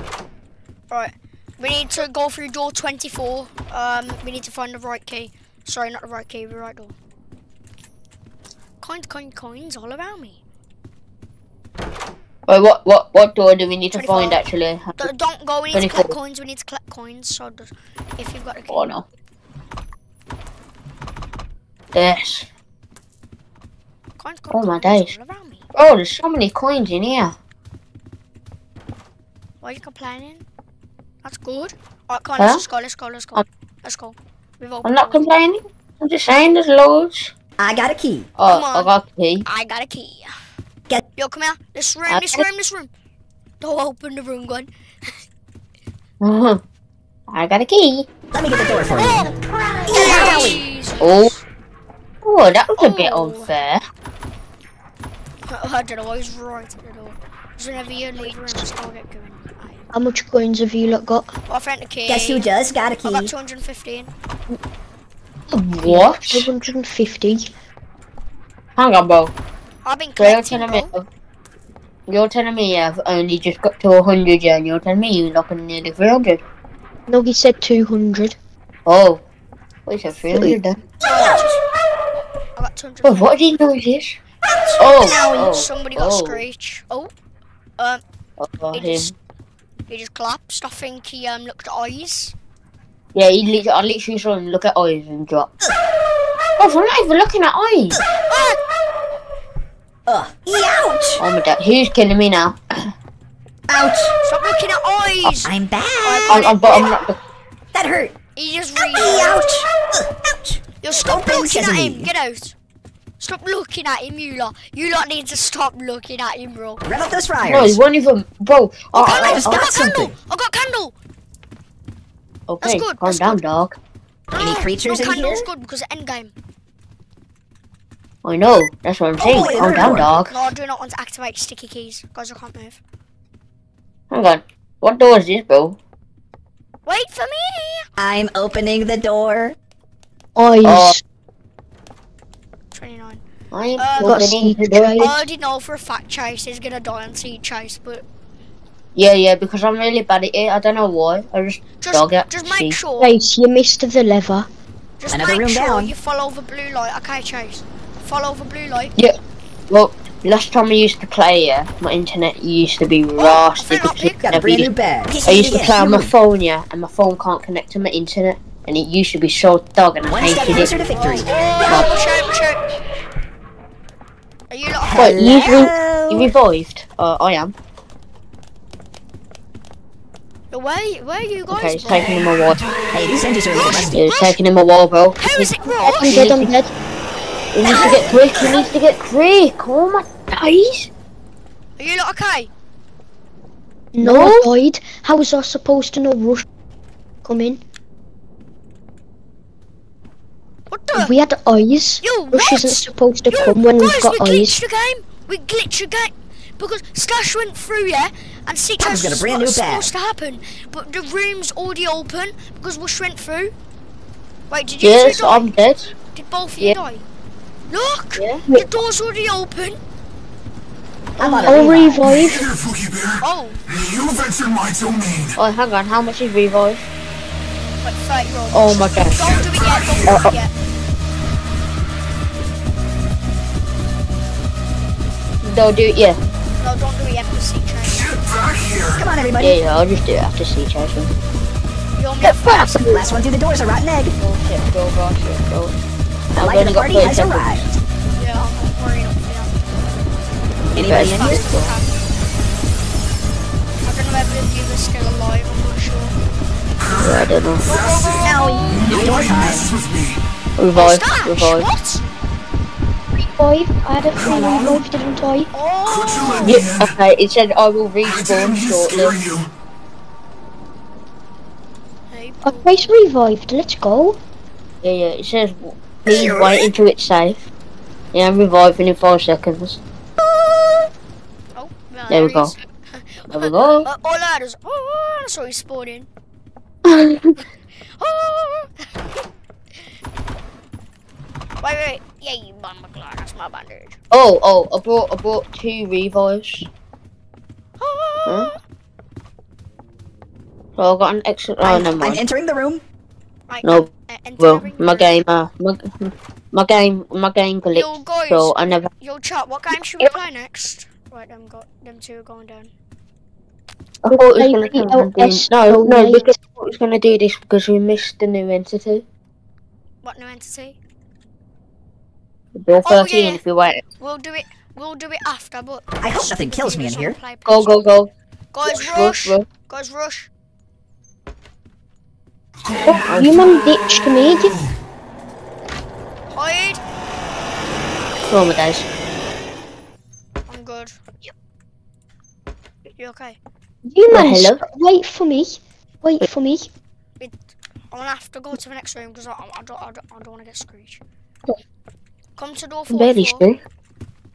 [SPEAKER 1] Right. We need to go through door 24. Um, we need to find the right key. Sorry, not the right key, the right door. Coins, coins, coins all around me.
[SPEAKER 2] Wait, what, what, what door do we need to
[SPEAKER 1] 24.
[SPEAKER 2] find actually?
[SPEAKER 1] D- don't go, we need to
[SPEAKER 2] 24.
[SPEAKER 1] collect coins, we need to collect coins. So, if you've got a key.
[SPEAKER 2] Oh no. Yes.
[SPEAKER 1] Coins, coins,
[SPEAKER 2] Oh my
[SPEAKER 1] coins
[SPEAKER 2] days.
[SPEAKER 1] all around me.
[SPEAKER 2] Oh, there's so many coins in here.
[SPEAKER 1] Why are you complaining? That's good. Alright, come on,
[SPEAKER 2] Huh?
[SPEAKER 1] let's just go, let's go, let's go.
[SPEAKER 2] I'm-
[SPEAKER 1] Let's go. We've
[SPEAKER 2] I'm not complaining. I'm just saying there's loads.
[SPEAKER 4] I got a key.
[SPEAKER 2] Oh,
[SPEAKER 1] Come
[SPEAKER 2] I got a key.
[SPEAKER 1] I got a key.
[SPEAKER 4] Get-
[SPEAKER 1] Yo, come out. This room,
[SPEAKER 2] Uh,
[SPEAKER 1] this room, this room. Don't open the room, gun.
[SPEAKER 2] I got a key.
[SPEAKER 4] Let me get the door for you.
[SPEAKER 1] Yes.
[SPEAKER 2] Oh. Oh, that was a bit
[SPEAKER 1] Oh.
[SPEAKER 2] unfair.
[SPEAKER 1] I don't know, I was right at the door. So whenever you leave room, just go get going.
[SPEAKER 3] How much coins have you lot got?
[SPEAKER 1] I found the key.
[SPEAKER 4] Guess who just got a
[SPEAKER 1] I got
[SPEAKER 4] key?
[SPEAKER 1] 215.
[SPEAKER 2] What?
[SPEAKER 3] 250.
[SPEAKER 2] Hang on, bro.
[SPEAKER 1] I've been
[SPEAKER 2] Wait
[SPEAKER 1] collecting,
[SPEAKER 2] a
[SPEAKER 1] bro.
[SPEAKER 2] minute. you're telling me I've only just got to 100 yeah, and you're telling me you're looking nearly 300.
[SPEAKER 3] No, he said 200.
[SPEAKER 2] Oh. Wait, so 300 then?
[SPEAKER 1] I got 200.
[SPEAKER 2] Oh, what did you know this? Oh, oh,
[SPEAKER 1] Somebody got
[SPEAKER 2] oh,
[SPEAKER 1] screech. Oh. Um,
[SPEAKER 2] oh,
[SPEAKER 1] he
[SPEAKER 2] him.
[SPEAKER 1] just, he just collapsed. I think he um looked at eyes.
[SPEAKER 2] Yeah, he literally, I literally saw him look at eyes and drop. Oh, I'm not even looking at eyes.
[SPEAKER 4] Ugh. Ouch!
[SPEAKER 2] Oh my god, who's killing me now?
[SPEAKER 4] Ouch!
[SPEAKER 1] Stop looking at eyes.
[SPEAKER 4] Oh, I'm back.
[SPEAKER 2] Oh, I'm, I'm, but I'm not.
[SPEAKER 4] That hurt.
[SPEAKER 1] He just really.
[SPEAKER 4] Ouch! Ugh, Ouch!
[SPEAKER 1] You stop
[SPEAKER 4] Open
[SPEAKER 1] looking at him. Get out. Stop looking at him, you lot. You lot need to stop looking at him, bro.
[SPEAKER 4] Rev up those
[SPEAKER 2] No, he
[SPEAKER 4] fryers.
[SPEAKER 2] won't even. Bro, oh,
[SPEAKER 1] Candle,
[SPEAKER 2] I,
[SPEAKER 1] I,
[SPEAKER 4] just
[SPEAKER 1] got,
[SPEAKER 4] got
[SPEAKER 1] candle.
[SPEAKER 4] something.
[SPEAKER 1] I got candle.
[SPEAKER 2] okay,
[SPEAKER 1] That's good,
[SPEAKER 2] calm
[SPEAKER 1] that's
[SPEAKER 2] down,
[SPEAKER 1] good.
[SPEAKER 2] dog.
[SPEAKER 1] No,
[SPEAKER 4] Any
[SPEAKER 1] no,
[SPEAKER 4] creatures
[SPEAKER 1] no,
[SPEAKER 4] in
[SPEAKER 1] candle's
[SPEAKER 4] here?
[SPEAKER 1] good because of endgame.
[SPEAKER 2] I know, that's what I'm saying.
[SPEAKER 4] boy,
[SPEAKER 2] calm down, dog.
[SPEAKER 1] No, I do not want to activate sticky keys. Guys, I can't move.
[SPEAKER 2] Hang on. What door is this, bro?
[SPEAKER 1] Wait for me.
[SPEAKER 4] I'm opening the door.
[SPEAKER 3] Eyes.
[SPEAKER 2] Oh.
[SPEAKER 1] 29.
[SPEAKER 2] I am
[SPEAKER 1] Uh,
[SPEAKER 3] got
[SPEAKER 2] opening
[SPEAKER 3] seed
[SPEAKER 2] the door.
[SPEAKER 1] I already know for a fact Chase is gonna die on Seek chase, but
[SPEAKER 2] Yeah, yeah, because I'm really bad at it. I don't know why. I just
[SPEAKER 1] just
[SPEAKER 2] dog it.
[SPEAKER 1] just make
[SPEAKER 2] See.
[SPEAKER 1] sure
[SPEAKER 3] Chase, you missed the lever.
[SPEAKER 1] just
[SPEAKER 4] Another
[SPEAKER 1] make
[SPEAKER 4] room
[SPEAKER 1] sure
[SPEAKER 4] down.
[SPEAKER 1] you follow the blue light. Okay, Chase. Follow the blue light. Yeah.
[SPEAKER 2] Well, last time I used to play, yeah, my internet used to be
[SPEAKER 1] Oh,
[SPEAKER 2] rusty.
[SPEAKER 1] thing up,
[SPEAKER 2] because
[SPEAKER 1] Nick.
[SPEAKER 2] it
[SPEAKER 4] Got a
[SPEAKER 2] never
[SPEAKER 4] brand new
[SPEAKER 2] used-
[SPEAKER 4] bed.
[SPEAKER 2] I used to play on my phone, yeah, and my phone can't connect to my internet, and it used to be so dog, and I
[SPEAKER 4] One step
[SPEAKER 2] hated
[SPEAKER 4] closer
[SPEAKER 2] it.
[SPEAKER 4] to victory.
[SPEAKER 1] Oh, shoot, shoot. Are you not?
[SPEAKER 2] Wait, you, re- you revived? Uh, I am.
[SPEAKER 1] Where, where are you guys?
[SPEAKER 2] Okay, it's taking him a while.
[SPEAKER 4] Hey, these engines are a little rusty.
[SPEAKER 2] Yeah, it's taking him a while, bro.
[SPEAKER 1] How is it
[SPEAKER 3] I'm dead, I'm dead.
[SPEAKER 2] He needs to get quick. He needs to get quick. Oh my days.
[SPEAKER 1] Are you not okay?
[SPEAKER 3] No,
[SPEAKER 2] No.
[SPEAKER 3] I died. How was I supposed to know Rush come in?
[SPEAKER 1] What the?
[SPEAKER 3] We had eyes.
[SPEAKER 1] Yo,
[SPEAKER 3] Rush
[SPEAKER 1] what?
[SPEAKER 3] isn't supposed to
[SPEAKER 1] Yo,
[SPEAKER 3] come when
[SPEAKER 1] guys,
[SPEAKER 3] we've got
[SPEAKER 1] we
[SPEAKER 3] eyes.
[SPEAKER 1] glitched the game. We glitched the game because Slash went through, yeah, and Sea
[SPEAKER 4] Tom's
[SPEAKER 1] Chase
[SPEAKER 4] got a
[SPEAKER 1] was
[SPEAKER 4] brand
[SPEAKER 1] not
[SPEAKER 4] new bag.
[SPEAKER 1] supposed to happen, but the room's already open because Rush went through. Wait, did you
[SPEAKER 2] Yes,
[SPEAKER 1] two?
[SPEAKER 2] I'm dead.
[SPEAKER 1] Did both of you
[SPEAKER 2] Yeah.
[SPEAKER 1] die? Look,
[SPEAKER 2] Yeah.
[SPEAKER 1] the door's already open.
[SPEAKER 4] I'm on a
[SPEAKER 3] I'll
[SPEAKER 4] revive.
[SPEAKER 3] revive.
[SPEAKER 5] Here, Pookie Bear.
[SPEAKER 1] Oh,
[SPEAKER 5] You've entered my domain.
[SPEAKER 2] Oh, hang on. How much is revive?
[SPEAKER 1] like 30 rolls.
[SPEAKER 2] Oh my gosh.
[SPEAKER 1] Don't do it yet, don't
[SPEAKER 2] Uh,
[SPEAKER 1] do it yet.
[SPEAKER 2] Don't do it. Yeah.
[SPEAKER 1] No, don't do it yet because Seek Chase.
[SPEAKER 5] Get back here.
[SPEAKER 4] Come on, everybody.
[SPEAKER 2] yeah. yeah I'll just do it after Seek chasing.
[SPEAKER 1] You only have five.
[SPEAKER 4] Last one through the door is a rotten egg.
[SPEAKER 2] Oh shit, go, go, shit, go.
[SPEAKER 4] The
[SPEAKER 2] I've
[SPEAKER 4] light of
[SPEAKER 2] only
[SPEAKER 4] the party has
[SPEAKER 2] seconds.
[SPEAKER 4] arrived.
[SPEAKER 1] Yeah, I'm hurrying up.
[SPEAKER 4] Anybody in here?
[SPEAKER 1] I don't know if you are still alive, I'm not sure.
[SPEAKER 2] Yeah, I don't know.
[SPEAKER 4] Door time.
[SPEAKER 5] Messes with me.
[SPEAKER 2] Revive,
[SPEAKER 1] Stash,
[SPEAKER 2] revive.
[SPEAKER 1] what?
[SPEAKER 3] Revive. I had a free revive, didn't I?
[SPEAKER 1] Oh,
[SPEAKER 2] Yeah, okay, it said I will respawn shortly.
[SPEAKER 5] scare you.
[SPEAKER 1] hey,
[SPEAKER 3] I place revived. Let's go.
[SPEAKER 2] Yeah, yeah, it says please wait until it's safe. Yeah, I'm reviving in five seconds.
[SPEAKER 1] oh,
[SPEAKER 2] There we go. There we go.
[SPEAKER 1] Uh, all that is, oh, so he's spawning.
[SPEAKER 2] oh,
[SPEAKER 1] wait, wait, yeah, you bun McLaren, that's my bandage.
[SPEAKER 2] oh, oh, I brought, I brought two revives.
[SPEAKER 1] Oh.
[SPEAKER 2] So I got an extra. Oh,
[SPEAKER 4] I'm,
[SPEAKER 2] never
[SPEAKER 4] I'm entering the room.
[SPEAKER 1] Right,
[SPEAKER 2] No,
[SPEAKER 1] uh,
[SPEAKER 2] Well, my game, uh, my, my game, my game glitched.
[SPEAKER 1] Yo, guys,
[SPEAKER 2] So I never.
[SPEAKER 1] yo, chat, what game should we play next? Right, them, got, them two are going down.
[SPEAKER 2] I thought it was gonna come and do-
[SPEAKER 3] PLS
[SPEAKER 2] No, no, because I thought it was gonna do this because we missed the new entity.
[SPEAKER 1] What new entity?
[SPEAKER 2] Bill
[SPEAKER 1] Oh,
[SPEAKER 2] 13
[SPEAKER 1] yeah.
[SPEAKER 2] if you wait.
[SPEAKER 1] We'll do it, we'll do it after, but...
[SPEAKER 4] I hope nothing kills me in here.
[SPEAKER 2] Go, go, go.
[SPEAKER 1] Guys,
[SPEAKER 2] Rush,
[SPEAKER 1] rush!
[SPEAKER 2] rush.
[SPEAKER 1] Guys, rush!
[SPEAKER 3] You man ditched me.
[SPEAKER 1] Hide!
[SPEAKER 2] Oh my days.
[SPEAKER 1] I'm good. You okay?
[SPEAKER 3] You man,
[SPEAKER 2] hello?
[SPEAKER 3] wait for me. Wait for me.
[SPEAKER 1] I'm gonna have to go to the next room because I, I, don't, I, don't, I don't want to get screeched. Come to the door
[SPEAKER 2] I'm barely sure.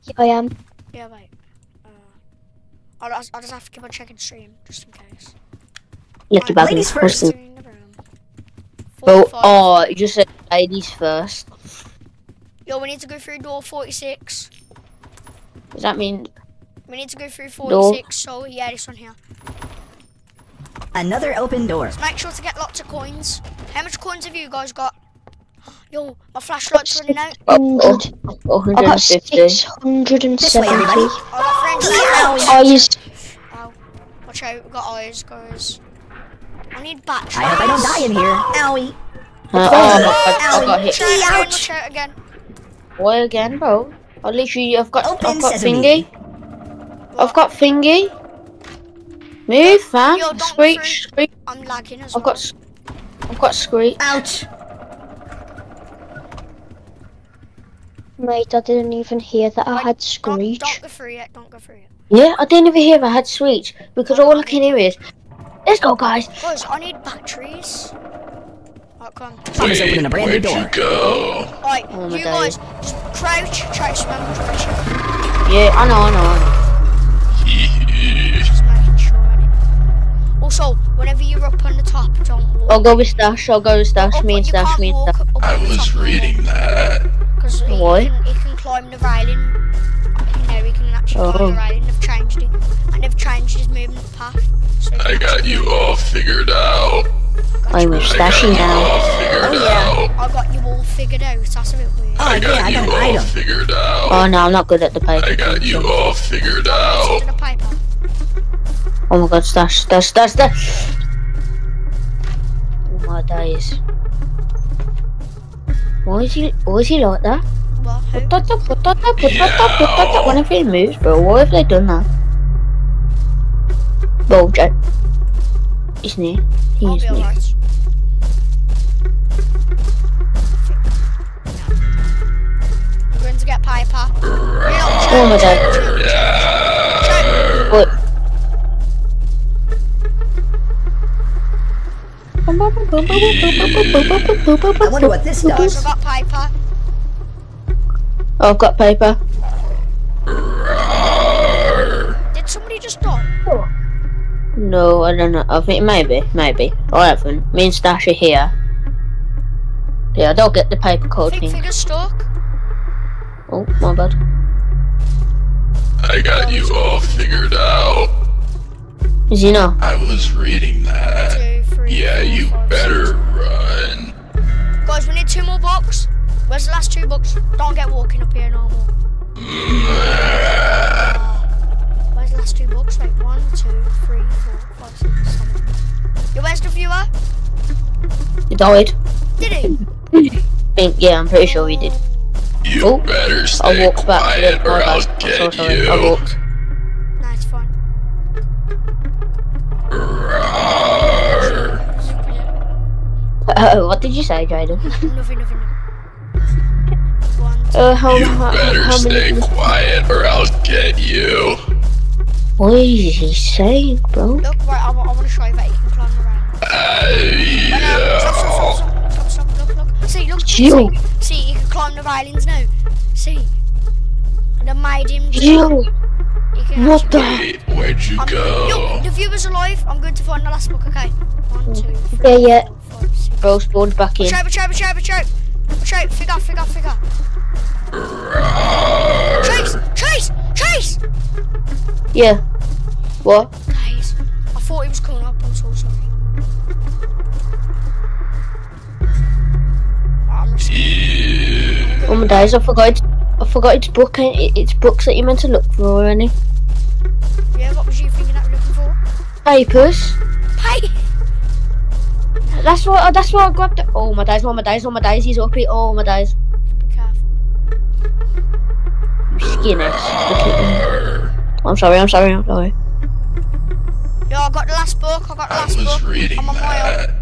[SPEAKER 3] Yeah, I am.
[SPEAKER 1] Yeah, wait. Uh, I'll, just- I'll just have to keep on checking stream just in case.
[SPEAKER 2] Lucky
[SPEAKER 1] Right,
[SPEAKER 2] bag.
[SPEAKER 4] ladies
[SPEAKER 2] first.
[SPEAKER 4] first.
[SPEAKER 1] In the room.
[SPEAKER 2] Oh, oh, you just said ladies first.
[SPEAKER 1] Yo, we need to go through door 46.
[SPEAKER 2] Does that mean
[SPEAKER 1] We need to go through 46, so yeah, this one here.
[SPEAKER 4] Another open door.
[SPEAKER 1] Make sure to get lots of coins. How much coins have you guys got? Yo, my flashlight's running out.
[SPEAKER 2] Oh, oh, oh
[SPEAKER 3] Hundred. I got
[SPEAKER 2] 150.
[SPEAKER 3] six hundred and
[SPEAKER 4] This way,
[SPEAKER 3] seventy.
[SPEAKER 4] everybody.
[SPEAKER 1] I got friends.
[SPEAKER 3] Eyes.
[SPEAKER 1] Ow. Watch out, we've got eyes, guys. I need batteries.
[SPEAKER 4] I hope I don't die in here. Owie.
[SPEAKER 2] Uh, oh my god, I got hit.
[SPEAKER 1] Watch out again,
[SPEAKER 4] Ouch.
[SPEAKER 1] watch out again.
[SPEAKER 2] Why again, bro? I literally, I've got,
[SPEAKER 4] Open
[SPEAKER 2] I've got
[SPEAKER 4] sesame.
[SPEAKER 2] thingy. I've got thingy. Move, fam.
[SPEAKER 1] Yo, don't
[SPEAKER 2] Screech,
[SPEAKER 1] through.
[SPEAKER 2] screech.
[SPEAKER 1] I'm lagging as
[SPEAKER 2] I've
[SPEAKER 1] well.
[SPEAKER 2] got, s- I've got screech.
[SPEAKER 4] Ouch.
[SPEAKER 3] Mate, I didn't even hear that I
[SPEAKER 1] Like,
[SPEAKER 3] had
[SPEAKER 1] Don't,
[SPEAKER 3] screech.
[SPEAKER 1] don't go through yet, don't go through yet.
[SPEAKER 2] Yeah, I didn't even hear I had screech because all I can hear is, "Let's go, guys."
[SPEAKER 1] Guys, I need batteries. Right, come on.
[SPEAKER 4] Someone's opening a brand new door.
[SPEAKER 5] go?
[SPEAKER 1] Right,
[SPEAKER 2] Oh
[SPEAKER 1] you
[SPEAKER 2] days.
[SPEAKER 1] guys, just crouch, crouch, remember crouch.
[SPEAKER 2] Yeah, I know, I know, I know.
[SPEAKER 1] Just making sure, innit? Also, whenever you're up on the top, don't walk.
[SPEAKER 2] I'll go with Stash. I'll go with oh, Stash.
[SPEAKER 1] Up-
[SPEAKER 2] Me and
[SPEAKER 1] you
[SPEAKER 2] Stash. Me and
[SPEAKER 1] walk
[SPEAKER 2] Stash.
[SPEAKER 5] I was
[SPEAKER 1] top no more.
[SPEAKER 5] reading that.
[SPEAKER 1] Because he,
[SPEAKER 2] Why?
[SPEAKER 1] can, he can climb the railing. You know, he can actually
[SPEAKER 2] Oh.
[SPEAKER 1] climb the railing. They've changed it. And they've changed his movement path. So
[SPEAKER 5] I got you all figured out.
[SPEAKER 2] I'm with
[SPEAKER 5] I got
[SPEAKER 2] Stashy
[SPEAKER 5] you
[SPEAKER 2] now.
[SPEAKER 4] Oh, yeah.
[SPEAKER 5] Oh, out.
[SPEAKER 1] I got you all figured out. That's a bit weird.
[SPEAKER 4] Oh,
[SPEAKER 5] I
[SPEAKER 4] yeah,
[SPEAKER 5] got
[SPEAKER 4] I
[SPEAKER 5] you
[SPEAKER 4] got an
[SPEAKER 5] all
[SPEAKER 4] item.
[SPEAKER 5] figured
[SPEAKER 2] Oh no, I'm not good at the paper.
[SPEAKER 5] I got you all figured out.
[SPEAKER 2] Oh my god, Stash, Stash, Stash, Stash. Oh my days. Why is he? Why is he like that?
[SPEAKER 1] Well?
[SPEAKER 2] Put that, up, put that, up, put that, up, put that. up. Whenever he moves, bro, why have they done that? Bro, Jack. Isn't he? He is
[SPEAKER 1] to get paper.
[SPEAKER 2] Oh my god. What?
[SPEAKER 4] I wonder what this does.
[SPEAKER 1] I got paper.
[SPEAKER 2] I've got paper.
[SPEAKER 1] Did somebody just die?
[SPEAKER 2] No, I don't know. I think maybe, maybe. I haven't. Me and Stash are here. Yeah, I don't get the paper code
[SPEAKER 1] Think
[SPEAKER 2] thing.
[SPEAKER 1] figure stuck.
[SPEAKER 2] Oh, my bad.
[SPEAKER 5] I got you all figured out.
[SPEAKER 2] Is he not?
[SPEAKER 5] I was reading that.
[SPEAKER 1] Two, three,
[SPEAKER 5] Yeah,
[SPEAKER 1] four,
[SPEAKER 5] you
[SPEAKER 1] five,
[SPEAKER 5] better
[SPEAKER 1] six.
[SPEAKER 5] run.
[SPEAKER 1] Guys, we need two more books. Where's the last two books? Don't get walking up here no more. Where's the last two books? Wait, one, two, three, four, five, six, seven. Yo, where's the viewer?
[SPEAKER 2] He died.
[SPEAKER 1] Did he?
[SPEAKER 2] Think, yeah, I'm pretty sure he did.
[SPEAKER 5] You
[SPEAKER 2] Oh,
[SPEAKER 5] better
[SPEAKER 2] I
[SPEAKER 5] stay
[SPEAKER 2] walked back to
[SPEAKER 5] quiet
[SPEAKER 2] the
[SPEAKER 5] or I'll
[SPEAKER 2] bad. I'm so
[SPEAKER 5] get
[SPEAKER 2] sorry. I
[SPEAKER 5] you.
[SPEAKER 2] walked.
[SPEAKER 1] Nah, it's.
[SPEAKER 5] Roar.
[SPEAKER 2] Uh, what did you say, Jaden?
[SPEAKER 1] Nothing, nothing, nothing. One, two.
[SPEAKER 2] Uh, how,
[SPEAKER 5] You
[SPEAKER 2] how,
[SPEAKER 5] better
[SPEAKER 2] how
[SPEAKER 5] stay
[SPEAKER 2] many?
[SPEAKER 5] quiet or I'll get you.
[SPEAKER 2] What is he saying, bro?
[SPEAKER 1] Look, right, I, want to show you that you can climb the rail. Right now, stop, stop,
[SPEAKER 5] Yeah.
[SPEAKER 1] stop, stop, stop, stop, look, look. See, look,
[SPEAKER 2] Yo.
[SPEAKER 1] see, see, you can climb the railings now. See, the I made him.
[SPEAKER 2] Yo,
[SPEAKER 1] You
[SPEAKER 2] what the?
[SPEAKER 5] Wait, where'd you
[SPEAKER 1] I'm, yo,
[SPEAKER 5] go?
[SPEAKER 1] the viewer's alive. I'm going to find the last book, okay? One, two, three,
[SPEAKER 3] Yeah, yeah.
[SPEAKER 1] four, five, six.
[SPEAKER 2] Bro spawned back in.
[SPEAKER 1] Watch out, watch out, watch out, watch out. Watch out, figure, figure, figure. Chase, chase, chase!
[SPEAKER 2] Yeah. What?
[SPEAKER 1] Guys, I thought he was coming up. I'm so sorry. I'm
[SPEAKER 2] Oh my days, I forgot. It's, I forgot it's book. It's books that you're meant to look for already.
[SPEAKER 1] Yeah, what was you thinking that we're looking for?
[SPEAKER 2] Papers.
[SPEAKER 1] Pay!
[SPEAKER 2] That's what. uh, That's what I grabbed. It. Oh my days. Oh my days. Oh my days. He's up here. Oh my days.
[SPEAKER 1] Be careful.
[SPEAKER 2] Skinner. Look at. I'm sorry. I'm sorry. I'm sorry.
[SPEAKER 1] Yo, I got the last book. I got the last
[SPEAKER 5] I
[SPEAKER 1] last
[SPEAKER 5] was
[SPEAKER 1] book.
[SPEAKER 5] reading
[SPEAKER 1] I'm on my
[SPEAKER 5] that.
[SPEAKER 1] own.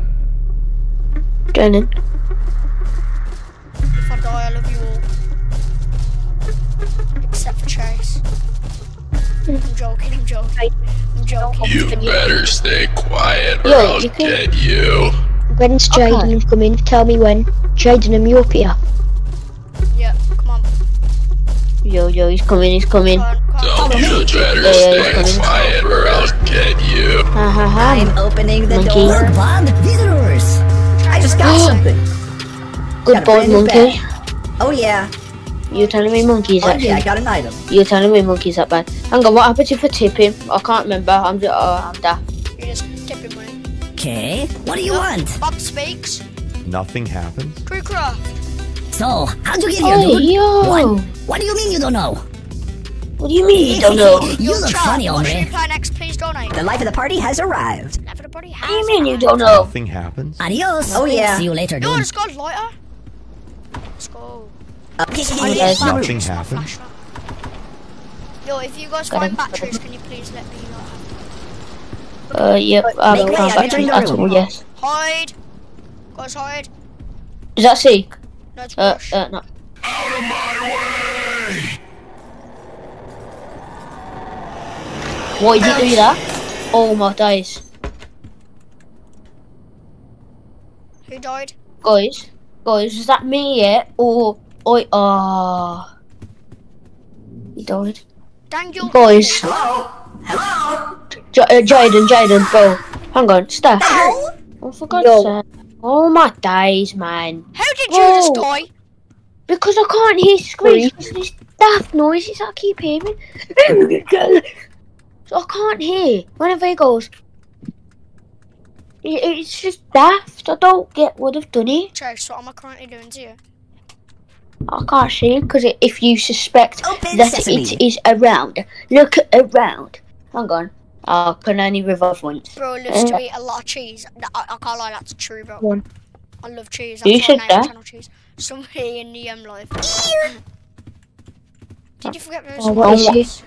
[SPEAKER 2] Jaden.
[SPEAKER 1] If I die, I love you all. Except for Chase. I'm joking, I'm joking. I'm joking.
[SPEAKER 5] You better stay quiet or
[SPEAKER 2] Yo,
[SPEAKER 5] I'll
[SPEAKER 2] you can-
[SPEAKER 5] get you.
[SPEAKER 3] When's
[SPEAKER 2] Okay.
[SPEAKER 3] Jaden coming? Tell me when. Jaden, am you up here?
[SPEAKER 1] Yeah, come on.
[SPEAKER 2] Yo, yo, he's coming. He's coming.
[SPEAKER 1] Come on, come on.
[SPEAKER 5] Don't you better
[SPEAKER 2] Yeah, yeah, he's
[SPEAKER 5] stay
[SPEAKER 2] coming.
[SPEAKER 5] quiet or I'll get you.
[SPEAKER 2] Ha ha ha.
[SPEAKER 4] I'm opening the
[SPEAKER 2] Monkey.
[SPEAKER 4] door. Bond visitors. I just got something.
[SPEAKER 2] Good
[SPEAKER 4] got
[SPEAKER 2] boy,
[SPEAKER 4] brand new
[SPEAKER 2] monkey.
[SPEAKER 4] Oh yeah.
[SPEAKER 2] You're telling me monkeys
[SPEAKER 4] Oh
[SPEAKER 2] actually.
[SPEAKER 4] yeah, I got an item.
[SPEAKER 2] You're telling me monkeys that bad. Hang on, what happened if I tip him? I can't remember. I'm just, uh, I'm daft.
[SPEAKER 1] You just tip him money.
[SPEAKER 4] Okay, what do you want?
[SPEAKER 1] Bob speaks.
[SPEAKER 5] Nothing happens.
[SPEAKER 1] Crewcraft.
[SPEAKER 4] So, how'd you get here,
[SPEAKER 2] Oh,
[SPEAKER 4] dude?
[SPEAKER 2] yo!
[SPEAKER 4] What? What do you mean you don't know?
[SPEAKER 2] What do you mean you don't know?
[SPEAKER 4] you look
[SPEAKER 1] Chat,
[SPEAKER 4] funny,
[SPEAKER 1] What should we
[SPEAKER 4] hombre.
[SPEAKER 1] play next? Please donate.
[SPEAKER 4] The life of the party has arrived.
[SPEAKER 1] Everybody has.
[SPEAKER 2] What do you mean you don't know?
[SPEAKER 5] Nothing happens.
[SPEAKER 4] Adios. Oh yeah. See you later,
[SPEAKER 1] Yo,
[SPEAKER 4] dude.
[SPEAKER 1] let's go lighter. Let's go.
[SPEAKER 4] Uh,
[SPEAKER 2] Yes.
[SPEAKER 5] Nothing
[SPEAKER 1] not
[SPEAKER 5] happens.
[SPEAKER 1] flashlight. Yo, if you guys
[SPEAKER 2] Got
[SPEAKER 1] find batteries, can you please let me know?
[SPEAKER 2] Uh, yep, I'll
[SPEAKER 4] Make way,
[SPEAKER 2] come
[SPEAKER 4] I'm
[SPEAKER 2] back
[SPEAKER 4] entering
[SPEAKER 2] to
[SPEAKER 4] the
[SPEAKER 2] that yes.
[SPEAKER 1] Hide. Guys, hide.
[SPEAKER 2] Is that Seek?
[SPEAKER 1] No, it's
[SPEAKER 2] Uh,
[SPEAKER 1] Rush.
[SPEAKER 2] uh, no. Why did you do that? Oh my days.
[SPEAKER 1] Who died?
[SPEAKER 2] Guys, guys, is that me yet? Or, or, ah. He died.
[SPEAKER 1] Daniel.
[SPEAKER 2] Boys.
[SPEAKER 4] Hello. Hello.
[SPEAKER 2] J- uh, Jaden, Jaden, go. Hang on, stop.
[SPEAKER 4] Hello.
[SPEAKER 2] Oh, for God's sake. Oh my days, man.
[SPEAKER 1] How did you just die?
[SPEAKER 2] Because I can't hear screams. It's these daft noises I keep hearing. so I can't hear. Whenever he goes. It's just daft. I don't get what I've done it.
[SPEAKER 1] Chase, what am I currently doing to you?
[SPEAKER 2] I can't see because if you suspect
[SPEAKER 4] Open
[SPEAKER 2] that
[SPEAKER 4] sesame.
[SPEAKER 2] it is around, look around. Hang on. I can only revolve once.
[SPEAKER 1] Bro loves to
[SPEAKER 2] Uh,
[SPEAKER 1] eat a lot of cheese. I, I can't lie, that's true, bro.
[SPEAKER 3] One.
[SPEAKER 1] I love cheese.
[SPEAKER 2] You
[SPEAKER 1] That's
[SPEAKER 2] should
[SPEAKER 1] named
[SPEAKER 2] that.
[SPEAKER 1] channel cheese. Somebody in the um live. Did you forget those?
[SPEAKER 3] Oh, what is it?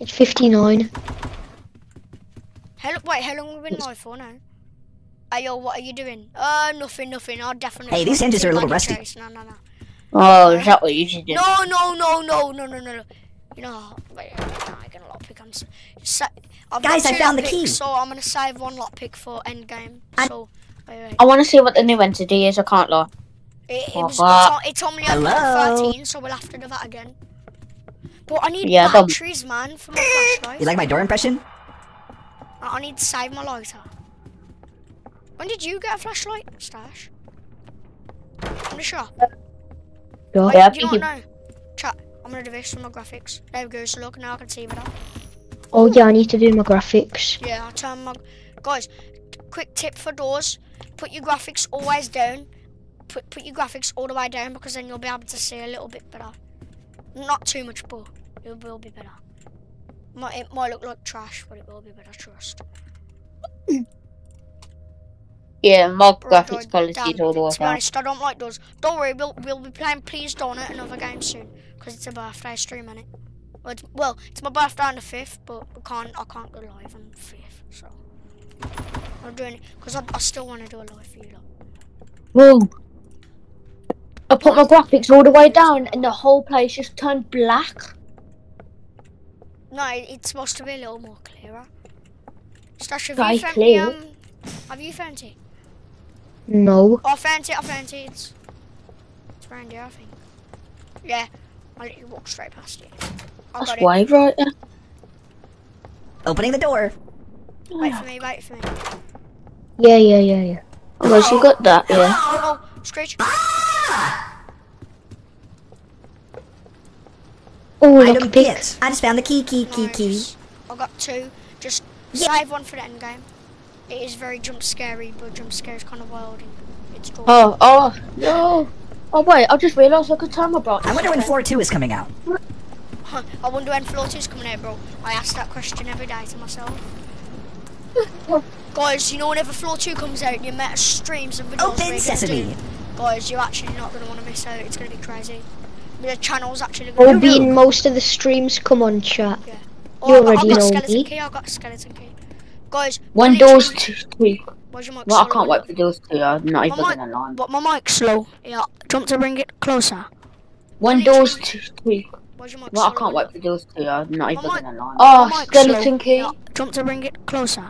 [SPEAKER 3] It's 59.
[SPEAKER 1] How, wait, how long have we been live for now? Hey, yo, what are you doing? Uh, nothing, nothing. I'll definitely.
[SPEAKER 4] Hey, these hinges are a little rusty.
[SPEAKER 1] Chase. No, no, no.
[SPEAKER 2] Oh, is that what you should do?
[SPEAKER 1] No, no, no, no, no, no, no, no. You know, wait, I get a lockpick. I'm s- sa- I've got
[SPEAKER 4] Guys, I found the
[SPEAKER 1] lockpicks,
[SPEAKER 4] key.
[SPEAKER 1] So I'm gonna save one lockpick for endgame.
[SPEAKER 4] I-
[SPEAKER 1] So, wait, wait.
[SPEAKER 2] I want to see what the new entity is. I can't lie.
[SPEAKER 1] It, it was,
[SPEAKER 2] what?
[SPEAKER 1] it's, on, it's only on
[SPEAKER 4] Hello?
[SPEAKER 1] 13, so we'll have to do that again. But I need
[SPEAKER 2] Yeah,
[SPEAKER 1] batteries, man, for my flashlight.
[SPEAKER 4] You like my door impression?
[SPEAKER 1] I I need to save my lighter. When did you get a flashlight, Stash? In the shop?
[SPEAKER 3] Yeah.
[SPEAKER 1] Wait,
[SPEAKER 2] Yeah,
[SPEAKER 1] you know? Chat, I'm gonna do this for my graphics. There we go, so look, now I can see better.
[SPEAKER 3] Oh yeah, I need to do my graphics.
[SPEAKER 1] Yeah, I'll turn my... Guys, quick tip for doors. Put your graphics always down. Put, put your graphics all the way down because then you'll be able to see a little bit better. Not too much, but it will be better. Might, it might look like trash, but it will be better, trust.
[SPEAKER 2] Yeah, my graphics quality is all the way
[SPEAKER 1] To be honest, I don't like those. Don't worry, we'll, we'll be playing Please Donate another game soon. Because it's a birthday stream, innit? Well it's, well, it's my birthday on the 5th, but I can't, I can't go live on the 5th, so... I'm doing it, because I, I still want to do a live for you, lot.
[SPEAKER 2] Whoa. I put my graphics all the way down and the whole place just turned black.
[SPEAKER 1] No, it- it's supposed to be a little more clearer. Stash, have
[SPEAKER 2] Very
[SPEAKER 1] you found
[SPEAKER 2] clear.
[SPEAKER 1] the, um... Have you found it?
[SPEAKER 3] No.
[SPEAKER 1] Oh, I found it, I found it. It's, it's around here, I think. Yeah, I'll let you walk straight past it. I
[SPEAKER 2] That's
[SPEAKER 1] got
[SPEAKER 2] wave right there.
[SPEAKER 4] Opening the door.
[SPEAKER 1] Wait for me, wait for me.
[SPEAKER 3] Yeah, yeah, yeah, yeah.
[SPEAKER 2] Oh, Unless you got that, yeah.
[SPEAKER 1] Oh, oh, oh Screech. Ah!
[SPEAKER 3] Oh,
[SPEAKER 4] Item
[SPEAKER 3] look a pick.
[SPEAKER 4] kit. I just found the key, key, key, key.
[SPEAKER 1] I got two. Just save one for the end game. It is very jump scary, but jump scare is kind of wild. And it's cool.
[SPEAKER 2] Oh, oh, no. Oh, wait, I just realised I could turn my bro.
[SPEAKER 4] I wonder when floor two is coming out.
[SPEAKER 1] Huh, I wonder when Floor 2 is coming out, bro. I ask that question every day to myself. Guys, you know whenever Floor 2 comes out, you met streams and videos where
[SPEAKER 4] Open sesame.
[SPEAKER 1] do- Guys, you're actually not going to want to miss out. It's going to be crazy. The channel's actually
[SPEAKER 3] I'll
[SPEAKER 1] going to
[SPEAKER 3] be in most of the streams. Come on, chat.
[SPEAKER 1] Oh,
[SPEAKER 3] you
[SPEAKER 1] I got, I
[SPEAKER 3] already
[SPEAKER 1] got
[SPEAKER 3] know
[SPEAKER 1] skeleton
[SPEAKER 3] me.
[SPEAKER 1] key. I got a skeleton key. Guys,
[SPEAKER 2] When doors two, two.
[SPEAKER 1] Where's your mic
[SPEAKER 2] Well, I can't wait for doors two. I'm not even
[SPEAKER 1] mic-
[SPEAKER 2] gonna lie.
[SPEAKER 1] But my mic's slow. Yeah, jump to bring it closer.
[SPEAKER 2] When
[SPEAKER 1] literally-
[SPEAKER 2] doors two, two.
[SPEAKER 1] Where's your mic
[SPEAKER 2] Well, I can't wait for doors two. I'm not even
[SPEAKER 1] mic-
[SPEAKER 2] gonna lie.
[SPEAKER 1] my
[SPEAKER 2] Oh,
[SPEAKER 1] mic's
[SPEAKER 2] skeleton
[SPEAKER 1] slow.
[SPEAKER 2] key.
[SPEAKER 1] Yeah, jump to bring it closer.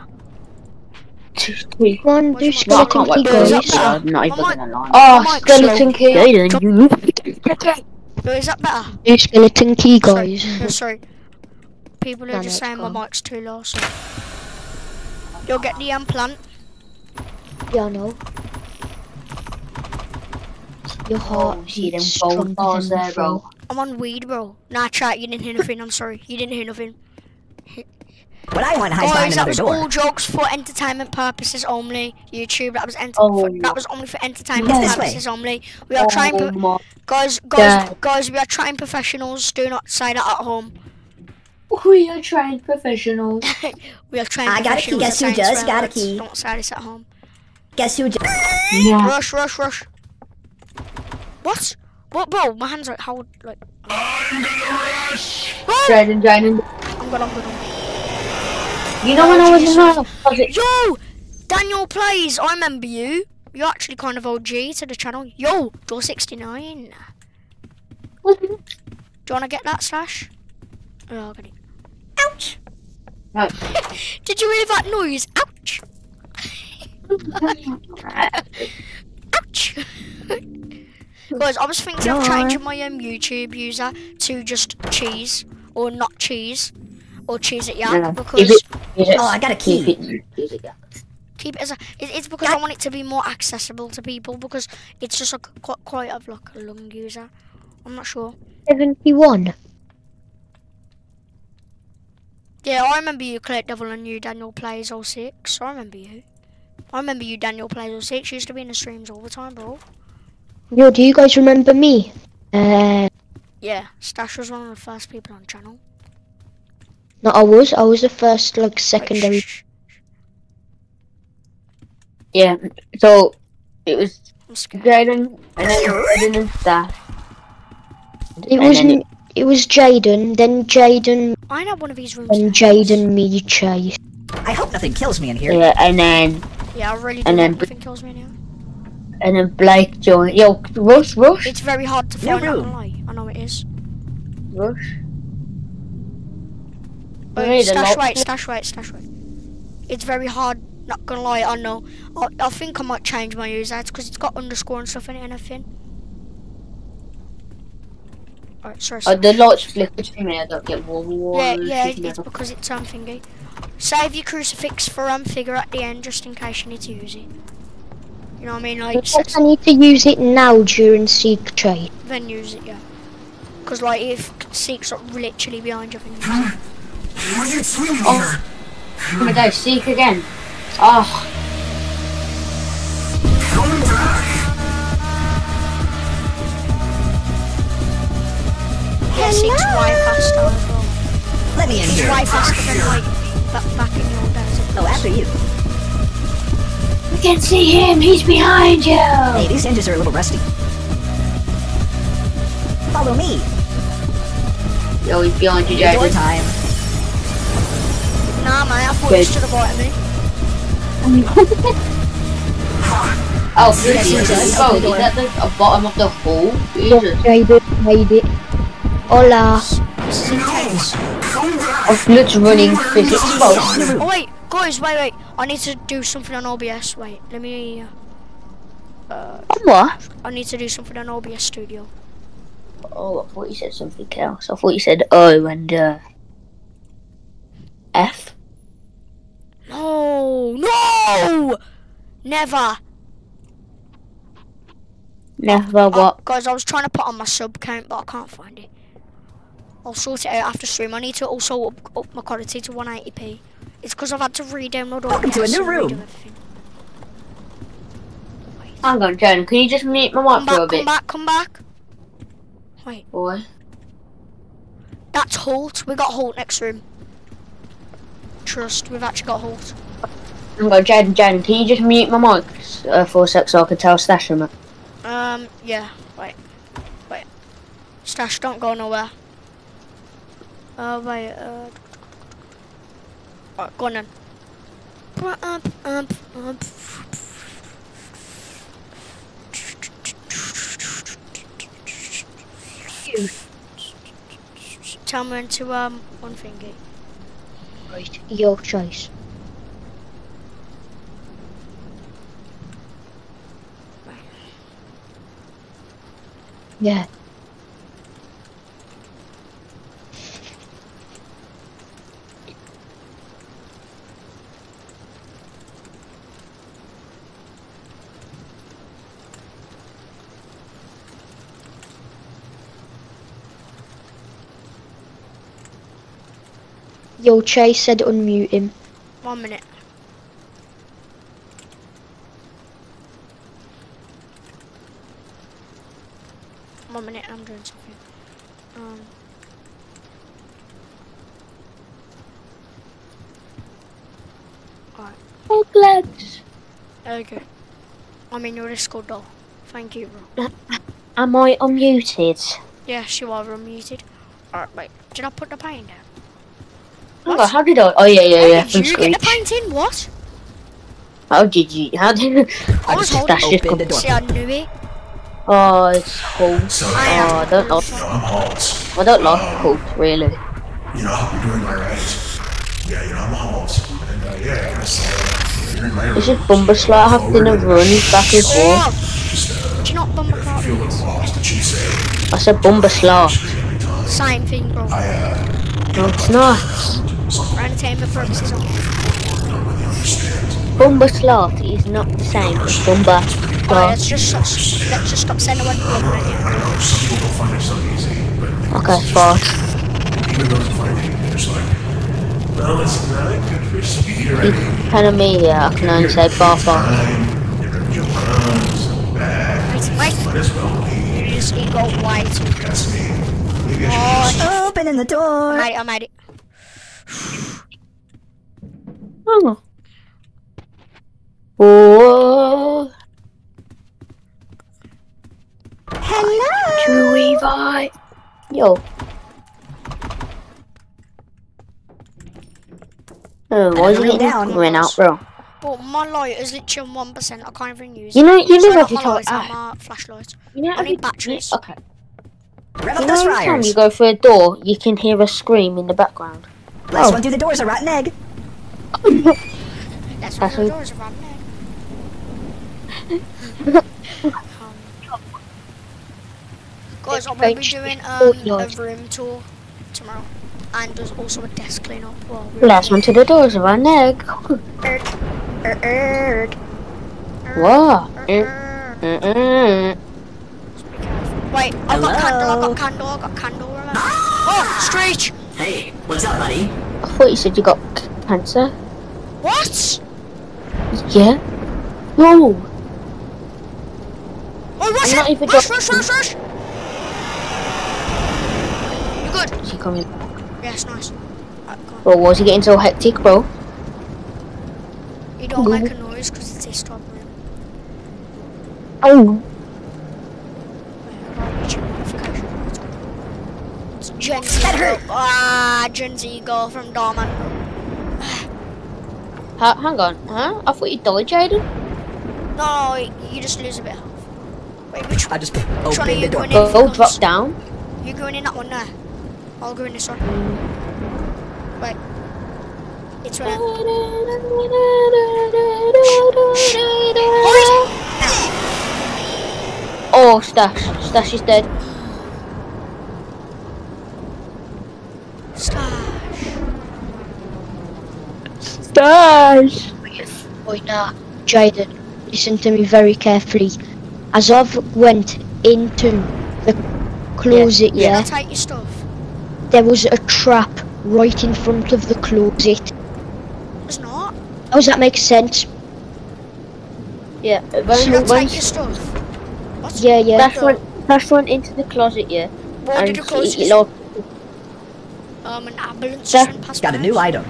[SPEAKER 2] Two, two.
[SPEAKER 3] Come on, do
[SPEAKER 1] Where's
[SPEAKER 2] Well, I
[SPEAKER 3] skeleton
[SPEAKER 2] can't
[SPEAKER 3] key,
[SPEAKER 2] wait for
[SPEAKER 1] Goes
[SPEAKER 2] doors
[SPEAKER 1] up
[SPEAKER 2] two.
[SPEAKER 1] there.
[SPEAKER 2] I'm not even gonna lie.
[SPEAKER 1] my
[SPEAKER 2] Oh,
[SPEAKER 1] mic's
[SPEAKER 2] skeleton
[SPEAKER 1] slow.
[SPEAKER 2] key.
[SPEAKER 3] guys.
[SPEAKER 1] Yo, is that better?
[SPEAKER 3] Do skeleton key,
[SPEAKER 1] Sorry.
[SPEAKER 3] guys.
[SPEAKER 1] No, sorry. People are
[SPEAKER 3] No,
[SPEAKER 1] just
[SPEAKER 3] no, it's
[SPEAKER 1] saying my mic's too low, so. You'll get the um plant.
[SPEAKER 3] Yeah, I know. Your heart
[SPEAKER 2] Oh, see them
[SPEAKER 3] beats
[SPEAKER 2] phone
[SPEAKER 3] stronger than
[SPEAKER 2] there, bro.
[SPEAKER 1] I'm on weed, bro. Nah, chat, you didn't hear nothing. I'm sorry. You didn't hear nothing.
[SPEAKER 4] What I want hides
[SPEAKER 1] Guys,
[SPEAKER 4] behind
[SPEAKER 1] that was
[SPEAKER 4] door.
[SPEAKER 1] all jokes for entertainment purposes only. YouTube, that was enter-
[SPEAKER 2] Oh.
[SPEAKER 1] for, that was only for entertainment
[SPEAKER 4] Yes.
[SPEAKER 1] Purposes only. We are trying,
[SPEAKER 2] Oh
[SPEAKER 1] pro-
[SPEAKER 2] my
[SPEAKER 1] guys, guys,
[SPEAKER 2] God.
[SPEAKER 1] guys. We are trying professionals. Do not say that at home.
[SPEAKER 2] We are trained professionals.
[SPEAKER 1] We are trained
[SPEAKER 4] I got a key.
[SPEAKER 1] professionals.
[SPEAKER 4] Guess who
[SPEAKER 1] at
[SPEAKER 4] just got a
[SPEAKER 1] words.
[SPEAKER 4] key?
[SPEAKER 1] Don't say this at home.
[SPEAKER 4] Guess who? Just...
[SPEAKER 2] Yeah.
[SPEAKER 1] Rush, rush, rush. What? What, bro? My hands are how like. Oh!
[SPEAKER 5] I'm gonna rush!
[SPEAKER 2] Jaden, Jaden.
[SPEAKER 1] I'm good. I'm good. I'm good.
[SPEAKER 2] You know when I was in the closet?
[SPEAKER 1] Yo, Daniel plays. I remember you. You're actually kind of OG to the channel. Yo, Joe 69. Do you want to get that slash? Oh, I'll get it. Ouch!
[SPEAKER 2] No.
[SPEAKER 1] Did you hear that noise? Ouch! Ouch! Guys, I was thinking of changing my um, YouTube user to just cheese or not cheese or cheese at yak
[SPEAKER 2] No,
[SPEAKER 1] because
[SPEAKER 2] keep it- it-
[SPEAKER 4] Oh, I got a
[SPEAKER 2] keep
[SPEAKER 4] key.
[SPEAKER 2] it- keep it, yeah.
[SPEAKER 1] keep it as a. It, it's because I want it to be more accessible to people because it's just a, quite, quite of like a long user. I'm not sure.
[SPEAKER 3] 71.
[SPEAKER 1] Yeah, I remember you, Clay Devil, and you, Daniel plays all 06. I remember you. I remember you, Daniel plays all 06. You used to be in the streams all the time, bro.
[SPEAKER 3] Yo, do you guys remember me? Uh,
[SPEAKER 1] Yeah, Stash was one of the first people on channel.
[SPEAKER 3] no, I was. I was the first, like, secondary.
[SPEAKER 1] shh,
[SPEAKER 2] Yeah, so it was
[SPEAKER 1] I'm.
[SPEAKER 2] Jaden and then Jaden and Stash.
[SPEAKER 3] It
[SPEAKER 2] And
[SPEAKER 3] was
[SPEAKER 2] then
[SPEAKER 3] n- it was Jaden, then Jaden,
[SPEAKER 1] I know one of these rooms.
[SPEAKER 3] and. Jaden, me, Chase.
[SPEAKER 4] I hope nothing kills me in here.
[SPEAKER 2] Yeah, and then
[SPEAKER 1] Yeah, I really do.
[SPEAKER 2] And then-
[SPEAKER 1] Everything kills me now.
[SPEAKER 2] and then Blake joined. Yo, rush, rush,
[SPEAKER 1] It's very hard to
[SPEAKER 4] No
[SPEAKER 1] find. Not
[SPEAKER 4] room.
[SPEAKER 1] gonna lie. I know it is.
[SPEAKER 2] rush.
[SPEAKER 1] Oh,
[SPEAKER 2] Wait, Wait,
[SPEAKER 1] stash right, stash right, stash right. It's very hard. Not gonna lie, I know. I, I think I might change my user because it's got underscore and stuff in it and everything. Alright, sorry.
[SPEAKER 2] Oh,
[SPEAKER 1] sorry.
[SPEAKER 2] the lights flicker to me. I don't get warm
[SPEAKER 1] yeah, yeah, it's because it's um thingy. Save your crucifix for um figure at the end just in case you need to use it. You know what I mean? Like,
[SPEAKER 3] I need to use it now during Seek Trade.
[SPEAKER 1] then use it, yeah. Because like if Seek's up literally behind you, then use it.
[SPEAKER 5] What are you doing
[SPEAKER 2] Oh.
[SPEAKER 5] here?
[SPEAKER 2] I'm gonna go seek again. Oh,
[SPEAKER 1] Yeah, Seek's way faster as well.
[SPEAKER 4] Let me in
[SPEAKER 1] It's
[SPEAKER 4] here.
[SPEAKER 1] way faster than like back, back in your days.
[SPEAKER 4] Oh, after you.
[SPEAKER 2] we can see him. He's behind you.
[SPEAKER 4] Hey, these hinges are a little rusty. Follow me.
[SPEAKER 2] Yo, he's behind you,
[SPEAKER 4] Door
[SPEAKER 2] Jaden.
[SPEAKER 4] time.
[SPEAKER 1] Nah, man, I thought you
[SPEAKER 2] Good.
[SPEAKER 1] stood about at me.
[SPEAKER 2] Oh, oh
[SPEAKER 4] Yes, he
[SPEAKER 2] really? Oh, is
[SPEAKER 4] the door.
[SPEAKER 2] that the bottom of the hole? Jesus.
[SPEAKER 3] Jaden made it. Hola.
[SPEAKER 1] This is intense.
[SPEAKER 5] Come back!
[SPEAKER 2] Of Glitch running physics. Oh,
[SPEAKER 1] Oh wait, guys, wait, wait. I need to do something on OBS. Wait, let me. Uh,
[SPEAKER 2] what?
[SPEAKER 1] I need to do something on OBS Studio.
[SPEAKER 2] Oh, I thought you said something else. I thought you said O and uh, F.
[SPEAKER 1] No, no, never.
[SPEAKER 2] Never
[SPEAKER 1] Oh,
[SPEAKER 2] what?
[SPEAKER 1] guys, I was trying to put on my sub count, but I can't find it. I'll sort it out after stream. I need to also up, up my quality to 180p. It's because I've had to re-download all
[SPEAKER 4] Welcome to a new
[SPEAKER 1] and redo
[SPEAKER 4] room.
[SPEAKER 1] everything.
[SPEAKER 2] Hang on, Jen. Can you just mute my
[SPEAKER 1] Come
[SPEAKER 2] mic for a
[SPEAKER 1] back, come back, come back. Wait,
[SPEAKER 2] boy?
[SPEAKER 1] that's Halt. We got Halt next room. Trust, we've actually got Halt.
[SPEAKER 2] Hang on, Jen. Jen, can you just mute my mic uh, for a sec so I can tell Stash from it?
[SPEAKER 1] Um, yeah, wait, wait. Stash, don't go nowhere. Uh, wait, uh. Alright, go on then. Up, up, up. Tell me to, um, one thingy.
[SPEAKER 3] Right, your choice. Yeah. Yo, Chase said unmute him.
[SPEAKER 1] One minute. One minute, I'm doing something. Um. Alright,
[SPEAKER 2] Oh, lads.
[SPEAKER 1] okay. I'm in your Discord doll. Thank you, bro.
[SPEAKER 2] Am I unmuted?
[SPEAKER 1] Yes, you are unmuted. Alright, wait. Did I put the paint down?
[SPEAKER 2] Oh, how did I? Oh, yeah, yeah,
[SPEAKER 1] How
[SPEAKER 2] yeah.
[SPEAKER 1] did
[SPEAKER 2] From
[SPEAKER 1] you get the
[SPEAKER 2] Screech.
[SPEAKER 1] paint in? What?
[SPEAKER 2] How did you? How did? You?
[SPEAKER 1] I was holding
[SPEAKER 2] That's just
[SPEAKER 4] Open the door.
[SPEAKER 1] See, I knew it.
[SPEAKER 2] Oh, it's cold.
[SPEAKER 5] So,
[SPEAKER 1] I
[SPEAKER 5] you
[SPEAKER 1] am.
[SPEAKER 2] Oh, I don't like.
[SPEAKER 5] know, I'm Halt.
[SPEAKER 2] I don't like cold, really.
[SPEAKER 5] You know, I hope you're doing alright. Yeah, you know, I'm Halt. And, uh, yeah, I saw you're in my room.
[SPEAKER 2] This is Bumberslat having a run back and forth.
[SPEAKER 1] Oh,
[SPEAKER 5] Just, uh,
[SPEAKER 1] do you not bum
[SPEAKER 5] if you feel a little lost, the chief said,
[SPEAKER 2] I said Bumberslat.
[SPEAKER 5] anytime.
[SPEAKER 1] Same thing, bro.
[SPEAKER 5] I, uh,
[SPEAKER 2] No, it's not.
[SPEAKER 1] For entertainment purposes only.
[SPEAKER 5] don't really understand.
[SPEAKER 2] Bumberslat is not the same as Bumba.
[SPEAKER 1] Oh, Alright,
[SPEAKER 2] Slot.
[SPEAKER 1] let's just let's just stop saying the word blood right here.
[SPEAKER 5] I know some people don't find it so easy, but
[SPEAKER 2] Okay, fine.
[SPEAKER 5] even those who find it, they're just like, well, it's not good for speed or anything.
[SPEAKER 2] Kind of me, yeah. I can only say bar bar.
[SPEAKER 5] Time, you're gonna jump around, so bad.
[SPEAKER 1] Wait, wait.
[SPEAKER 5] Might as well
[SPEAKER 1] You just you go white.
[SPEAKER 5] That's me. Maybe I should just
[SPEAKER 1] Oh,
[SPEAKER 4] Opening the
[SPEAKER 1] I
[SPEAKER 4] door.
[SPEAKER 1] made it. I made it.
[SPEAKER 2] Oh. Oh.
[SPEAKER 4] Hello.
[SPEAKER 2] Chewy vibe. Yo. Oh, why is it
[SPEAKER 4] Turn
[SPEAKER 2] getting
[SPEAKER 4] down.
[SPEAKER 2] ran out, bro?
[SPEAKER 1] But my light is literally on one percent. I can't even use
[SPEAKER 2] You
[SPEAKER 1] it.
[SPEAKER 2] Ah. Uh,
[SPEAKER 1] you
[SPEAKER 2] know
[SPEAKER 1] I
[SPEAKER 2] every
[SPEAKER 1] got my
[SPEAKER 2] time.
[SPEAKER 1] lights on my flashlight.
[SPEAKER 2] you know
[SPEAKER 1] I need batteries.
[SPEAKER 2] Okay.
[SPEAKER 4] Rev
[SPEAKER 2] You know every time you go through a door, you can hear a scream in the background.
[SPEAKER 4] Last
[SPEAKER 2] Oh.
[SPEAKER 4] one through the door's a rotten egg.
[SPEAKER 1] That's
[SPEAKER 2] That's
[SPEAKER 1] what the
[SPEAKER 2] what-
[SPEAKER 1] doors are on Guys, I'm gonna be doing um, a room tour tomorrow, and there's also a desk clean up. Well, we're
[SPEAKER 2] Last one to the doors of our neck.
[SPEAKER 1] Er, er,
[SPEAKER 2] What?
[SPEAKER 1] er, er.
[SPEAKER 2] Mm-mm.
[SPEAKER 1] Wait, I've got candle. I
[SPEAKER 4] Hello?
[SPEAKER 1] got candle. I've got candle. Remember? Oh, Screech!
[SPEAKER 4] Hey, what's up, buddy?
[SPEAKER 2] I thought you said you got cancer.
[SPEAKER 1] What?
[SPEAKER 2] Yeah. No.
[SPEAKER 1] Oh, rush
[SPEAKER 2] I'm not
[SPEAKER 1] it!
[SPEAKER 2] even
[SPEAKER 1] Rush, rush, rush, rush! You good?
[SPEAKER 2] Is he coming?
[SPEAKER 1] Yes, nice. Alright, go.
[SPEAKER 2] Bro, why is he getting so hectic, bro?
[SPEAKER 1] You don't make a noise because it's this type of room.
[SPEAKER 2] Oh.
[SPEAKER 1] Wait, I'll reach your notification. It's Gen Z.
[SPEAKER 4] That hurt.
[SPEAKER 1] girl. Ah, Gen Z girl from Darman.
[SPEAKER 2] Ha- hang on. Huh? I thought you died, Jaden.
[SPEAKER 1] No, no, you just lose a bit of health. Wait, which
[SPEAKER 4] I just
[SPEAKER 1] Which one are
[SPEAKER 4] opened
[SPEAKER 1] you
[SPEAKER 4] the door.
[SPEAKER 1] in?
[SPEAKER 2] Go drop down.
[SPEAKER 1] You're going in that one there? I'll go in this one. Wait. It's where.
[SPEAKER 2] Oh, Stash. Stash is dead.
[SPEAKER 1] Stash.
[SPEAKER 2] Stash.
[SPEAKER 3] Wait, now, Jaden, listen to me very carefully. As I've went into the closet,
[SPEAKER 1] Can
[SPEAKER 3] yeah,
[SPEAKER 1] I take your stuff?
[SPEAKER 3] there was a trap right in front of the closet.
[SPEAKER 1] It's not.
[SPEAKER 3] How does that make sense?
[SPEAKER 2] Yeah.
[SPEAKER 1] Can I
[SPEAKER 2] When,
[SPEAKER 1] take your stuff? What?
[SPEAKER 3] Yeah, yeah.
[SPEAKER 2] Stash went, Stash went into the closet, yeah.
[SPEAKER 1] Why
[SPEAKER 2] and
[SPEAKER 1] did you close
[SPEAKER 2] he,
[SPEAKER 1] it?
[SPEAKER 2] locked-
[SPEAKER 1] Um, an ambulance
[SPEAKER 2] Stash-
[SPEAKER 1] just went past
[SPEAKER 4] Got a new
[SPEAKER 1] house.
[SPEAKER 4] item.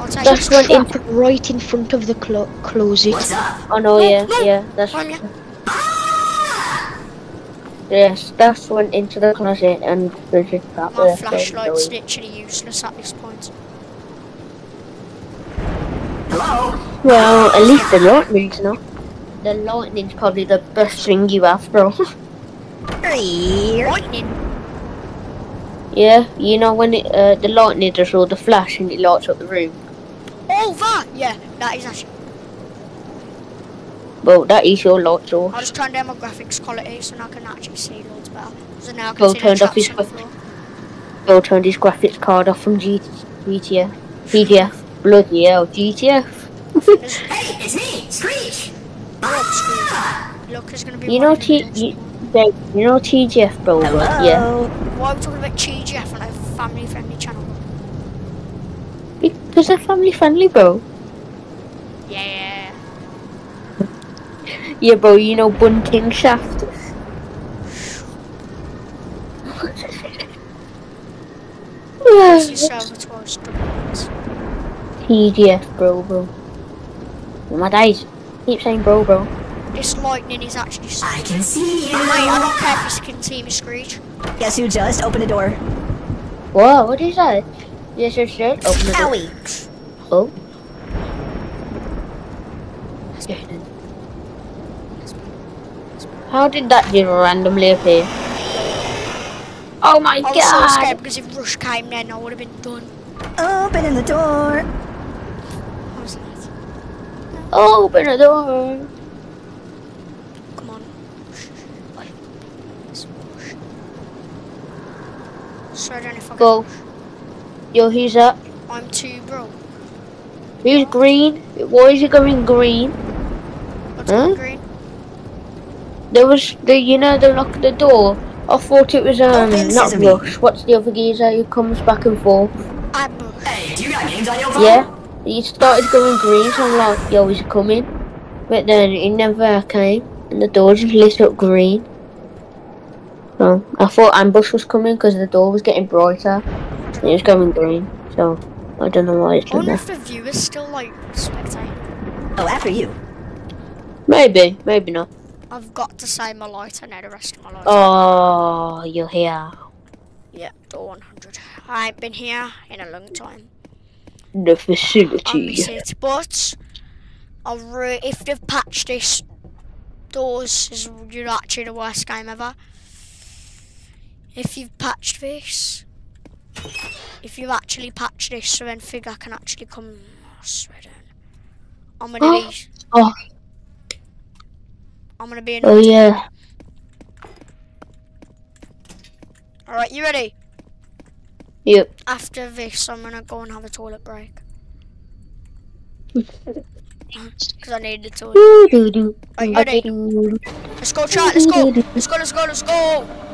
[SPEAKER 1] I'll take
[SPEAKER 2] Stash
[SPEAKER 1] your
[SPEAKER 2] went
[SPEAKER 1] stuff.
[SPEAKER 2] into.
[SPEAKER 3] right in front of the clo- closet.
[SPEAKER 4] What's up?
[SPEAKER 2] Oh no, yeah,
[SPEAKER 1] no.
[SPEAKER 2] yeah. That's.
[SPEAKER 1] On ya.
[SPEAKER 2] Yeah, Stash went into the closet and there's a trap
[SPEAKER 1] My
[SPEAKER 2] there.
[SPEAKER 1] flashlight's
[SPEAKER 2] don't-
[SPEAKER 1] literally useless at this point.
[SPEAKER 4] Hello?
[SPEAKER 2] Well, at least the lightning's not. The lightning's probably the best thing you have, bro.
[SPEAKER 1] Lightning.
[SPEAKER 2] Yeah, you know when it, uh, the lightning does all the flash and it lights up the room.
[SPEAKER 1] Oh, that! Yeah, that is actually.
[SPEAKER 2] Well, that is your light source.
[SPEAKER 1] I'll just turn down my graphics quality so now I can actually see loads better. So now I can
[SPEAKER 2] Well,
[SPEAKER 1] see
[SPEAKER 2] turned off his
[SPEAKER 1] on the
[SPEAKER 2] gra-
[SPEAKER 1] floor.
[SPEAKER 2] Bill turned his graphics card off from G- GTF. PDF. Bloody hell, GTF.
[SPEAKER 1] There's
[SPEAKER 4] Hey, it's me, Screech.
[SPEAKER 1] Rob screen. Look, there's gonna be
[SPEAKER 2] You know
[SPEAKER 1] of
[SPEAKER 2] T-
[SPEAKER 1] them
[SPEAKER 2] you,
[SPEAKER 1] next
[SPEAKER 2] Dave, you know TGF, bro?
[SPEAKER 4] Hello?
[SPEAKER 2] Yeah.
[SPEAKER 1] Why are we talking about TGF on a family friendly channel?
[SPEAKER 2] Because they're family friendly, bro.
[SPEAKER 1] Yeah.
[SPEAKER 2] Yeah, bro, you know Bunting Shaft.
[SPEAKER 1] This is Salvatore's doubles.
[SPEAKER 2] TGF, bro, bro. My days. Keep saying bro, bro.
[SPEAKER 1] This lightning is actually so
[SPEAKER 4] I can see you.
[SPEAKER 1] Mate, I don't care if you can see me screech.
[SPEAKER 4] Guess who just opened the door?
[SPEAKER 2] Whoa, what is that? Yes, yes, yes. Open the door.
[SPEAKER 4] Owie.
[SPEAKER 2] Oh. How did that just randomly appear? Oh my
[SPEAKER 1] I was so scared because if Rush came then I would have been done.
[SPEAKER 4] Opening the door.
[SPEAKER 1] I
[SPEAKER 2] Open the door!
[SPEAKER 1] come on. Wait, let's push. So I don't know if I
[SPEAKER 2] Go. Yo, who's up?
[SPEAKER 1] I'm too broke.
[SPEAKER 2] Who's green? Why is it going green?
[SPEAKER 1] What's
[SPEAKER 2] Huh?
[SPEAKER 1] going green?
[SPEAKER 2] There was the, you know, the lock of the door. I thought it was um
[SPEAKER 4] Open
[SPEAKER 2] not
[SPEAKER 4] sesame.
[SPEAKER 2] Rush. What's the other geezer who comes back and forth?
[SPEAKER 1] I bush.
[SPEAKER 4] Hey, do you got games on your phone?
[SPEAKER 2] Yeah, he started going green, so I'm like, yo, he's coming. But then he never came, and the door just lit up green. So I thought ambush was coming because the door was getting brighter. And it was going green, so I don't know why it's
[SPEAKER 1] I
[SPEAKER 2] done
[SPEAKER 1] wonder
[SPEAKER 2] that.
[SPEAKER 1] if the viewers still like spectating.
[SPEAKER 4] Oh, after you.
[SPEAKER 2] Maybe, maybe not.
[SPEAKER 1] I've got to say my light, I know the rest of my life.
[SPEAKER 2] Oh, you're here.
[SPEAKER 1] Yeah, door 100. I ain't been here in a long time.
[SPEAKER 2] The
[SPEAKER 1] I
[SPEAKER 2] facility.
[SPEAKER 1] miss it, but I re- if they've patched this, doors is you're actually the worst game ever. If you've patched this, if you've actually patched this, so then figure I can actually come. Down. I'm gonna be.
[SPEAKER 2] Oh.
[SPEAKER 1] I'm gonna be in.
[SPEAKER 2] Oh yeah.
[SPEAKER 1] All right, you ready?
[SPEAKER 2] Yep.
[SPEAKER 1] After this, I'm gonna go and have a toilet break. Because I need the toilet. Are you ready? Let's go, chat. Let's go. Let's go. Let's go. Let's go.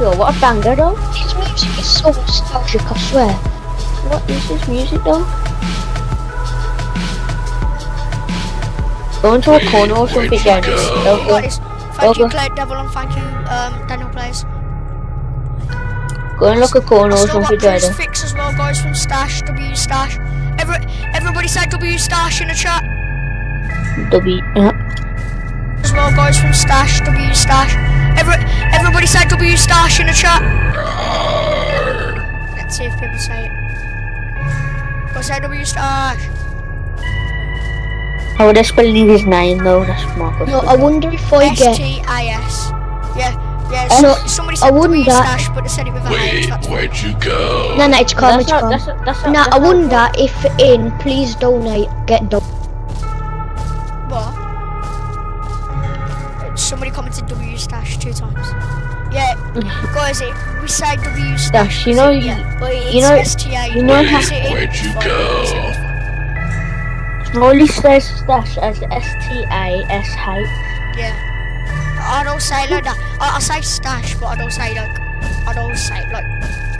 [SPEAKER 2] Yo, what a banger though.
[SPEAKER 3] His music is so nostalgic, I swear.
[SPEAKER 2] What is this music though? Go into a corner or something, Dennis. Don't go,
[SPEAKER 1] Thank you,
[SPEAKER 2] Okay.
[SPEAKER 1] Claire Devil, and thank you, um, Daniel Plays.
[SPEAKER 2] go in like a corner
[SPEAKER 1] I
[SPEAKER 2] or something,
[SPEAKER 1] Chris
[SPEAKER 2] Dennis.
[SPEAKER 1] Fix as well, guys, from Stash, W Stash. Every, everybody said W Stash in the chat
[SPEAKER 2] W. Yeah.
[SPEAKER 1] as well, guys, from Stash, W Stash. Every, everybody say W Stash in the chat. Let's see if people say it. Go say W Stash.
[SPEAKER 2] How would I spell his name though? That's Marcus.
[SPEAKER 3] No, I wonder if I get.
[SPEAKER 1] T I S. Yeah, yeah.
[SPEAKER 3] S-
[SPEAKER 1] So, somebody
[SPEAKER 3] I
[SPEAKER 1] said
[SPEAKER 3] wouldn't
[SPEAKER 1] W
[SPEAKER 3] that-
[SPEAKER 1] Stash, but they said it with a H.
[SPEAKER 5] Wait,
[SPEAKER 1] That's
[SPEAKER 5] where'd you go?
[SPEAKER 3] No, no, it's calm,
[SPEAKER 2] That's
[SPEAKER 3] it's
[SPEAKER 2] not,
[SPEAKER 3] calm.
[SPEAKER 2] that's not, that's not,
[SPEAKER 3] Nah,
[SPEAKER 2] that's
[SPEAKER 3] I wonder if in please donate get done.
[SPEAKER 1] What? Somebody commented W stash two times. Yeah, guys, it, we say W stash.
[SPEAKER 2] Stash, you know,
[SPEAKER 1] it?
[SPEAKER 2] you-
[SPEAKER 1] yeah, but it's
[SPEAKER 2] you know-
[SPEAKER 1] STA.
[SPEAKER 2] you know how-
[SPEAKER 1] it in?
[SPEAKER 5] Where'd you go?
[SPEAKER 1] is it?
[SPEAKER 2] Smalley says stash as S T A S H.
[SPEAKER 1] Yeah. I don't say like that. I, I say stash, but I don't say like. I don't say like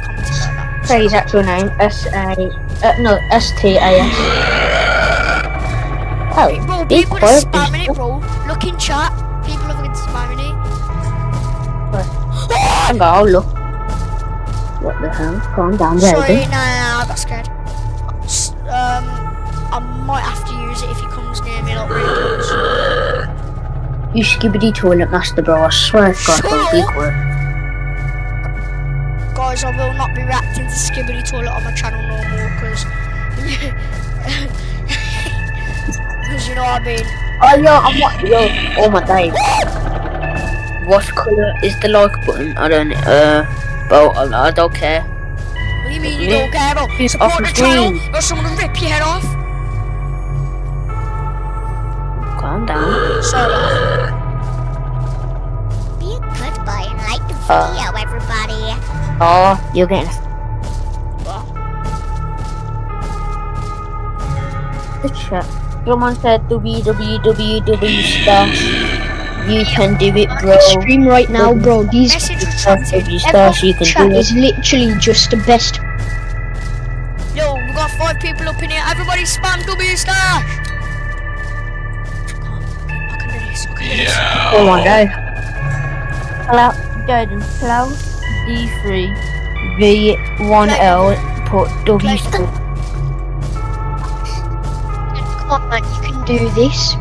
[SPEAKER 1] commented like that.
[SPEAKER 2] Say his actual name. S A. Uh, no, S T A S. Oh,
[SPEAKER 1] Bro, people are spamming it, bro. Look in chat. People are fucking spamming it.
[SPEAKER 2] Hang on, I'll look. What the hell? Calm down,
[SPEAKER 1] baby.
[SPEAKER 2] Sorry,
[SPEAKER 1] no, no, no, I got scared. Um, I might have to use it if he comes near me, like really.
[SPEAKER 2] You skibidi toilet master, bro. I swear to God, don't be quiet.
[SPEAKER 1] Guys, I will not be reacting to Skibidi Toilet on my channel no more, because... Because you know what I mean.
[SPEAKER 2] Oh, yo, I'm what? Yo, oh my days. What colour is the like button? I don't, uh, bro, I, I don't care.
[SPEAKER 1] What do you mean you
[SPEAKER 2] Me?
[SPEAKER 1] don't care about
[SPEAKER 2] He's
[SPEAKER 1] support
[SPEAKER 2] off
[SPEAKER 1] the
[SPEAKER 2] the
[SPEAKER 1] channel,
[SPEAKER 2] screen.
[SPEAKER 1] or someone will rip your head off?
[SPEAKER 2] Calm down.
[SPEAKER 1] Sorry about.
[SPEAKER 6] Be a good boy and like the
[SPEAKER 2] Uh.
[SPEAKER 6] video, everybody.
[SPEAKER 2] Oh, you're getting. The chat. Someone said www stash. You can do it, bro.
[SPEAKER 3] Stream right now, bro. These
[SPEAKER 2] Stash, W Stash, you can do it.
[SPEAKER 3] is literally just the best.
[SPEAKER 1] Yo, we got five people up in here. Everybody spam W stash. I can do this. I can do this.
[SPEAKER 2] Come on, go. Hello, Jaden, hello, D3, V1L, put W Stash.
[SPEAKER 3] Come on, man, you can do this.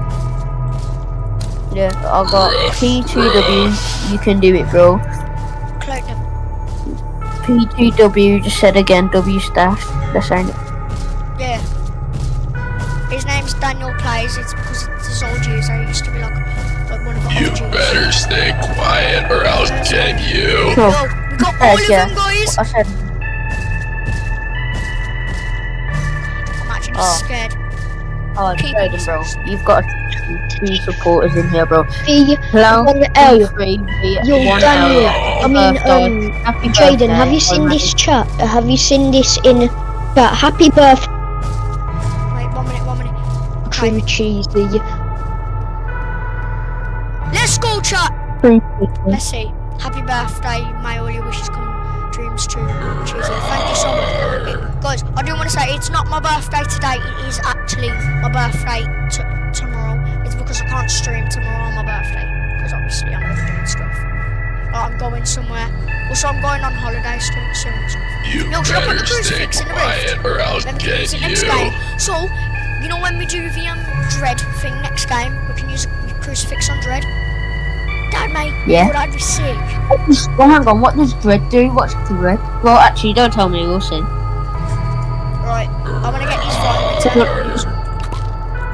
[SPEAKER 2] Yeah, I've got P2W, you can do it, bro.
[SPEAKER 1] Cloak them.
[SPEAKER 2] P2W just said again, W staff. that's saying it.
[SPEAKER 1] Yeah. His name's Daniel Plays. It's because it's his old user. He used to be like, like one of the
[SPEAKER 7] You
[SPEAKER 1] old users.
[SPEAKER 7] better stay quiet or I'll get you.
[SPEAKER 2] Cool.
[SPEAKER 1] Yo, we got all of
[SPEAKER 2] yeah.
[SPEAKER 1] them, guys.
[SPEAKER 2] I said,
[SPEAKER 1] I'm actually
[SPEAKER 2] Oh.
[SPEAKER 1] scared.
[SPEAKER 2] Oh,
[SPEAKER 1] Keep
[SPEAKER 2] Jaden, bro, you've got two supporters in here, bro.
[SPEAKER 3] V
[SPEAKER 2] Hello,
[SPEAKER 3] one L.
[SPEAKER 2] D3,
[SPEAKER 3] Yo,
[SPEAKER 2] V1L.
[SPEAKER 3] Daniel. I mean, um,
[SPEAKER 2] Happy
[SPEAKER 3] Jaden,
[SPEAKER 2] birthday,
[SPEAKER 3] have you seen
[SPEAKER 2] alright.
[SPEAKER 3] this chat? Have you seen this in chat? Happy birthday,
[SPEAKER 1] Wait, one minute, one minute. Okay.
[SPEAKER 3] cheesy.
[SPEAKER 1] Let's go, chat. Let's see. Happy birthday. May all your wishes dreams true. Cheers. Thank you so much. Guys, I do want to say it's not my birthday today. It is actually my birthday t- tomorrow. It's because I can't stream tomorrow on my birthday. Because obviously I'm going doing stuff. Like, I'm going somewhere. Also, I'm going on holiday soon. soon so.
[SPEAKER 7] You
[SPEAKER 1] Yo, should I put the crucifix in the rift?
[SPEAKER 7] or I'll
[SPEAKER 1] Let
[SPEAKER 7] get
[SPEAKER 1] use next game. So, you know when we do the um, Dread thing next game, we can use a crucifix on Dread? Dad, mate.
[SPEAKER 2] Yeah.
[SPEAKER 1] Would I be sick?
[SPEAKER 2] Well, hang on, what does Dread do? What's Dread? Well, actually, don't tell me, we'll see.
[SPEAKER 1] Right, I'm gonna get these vitamins.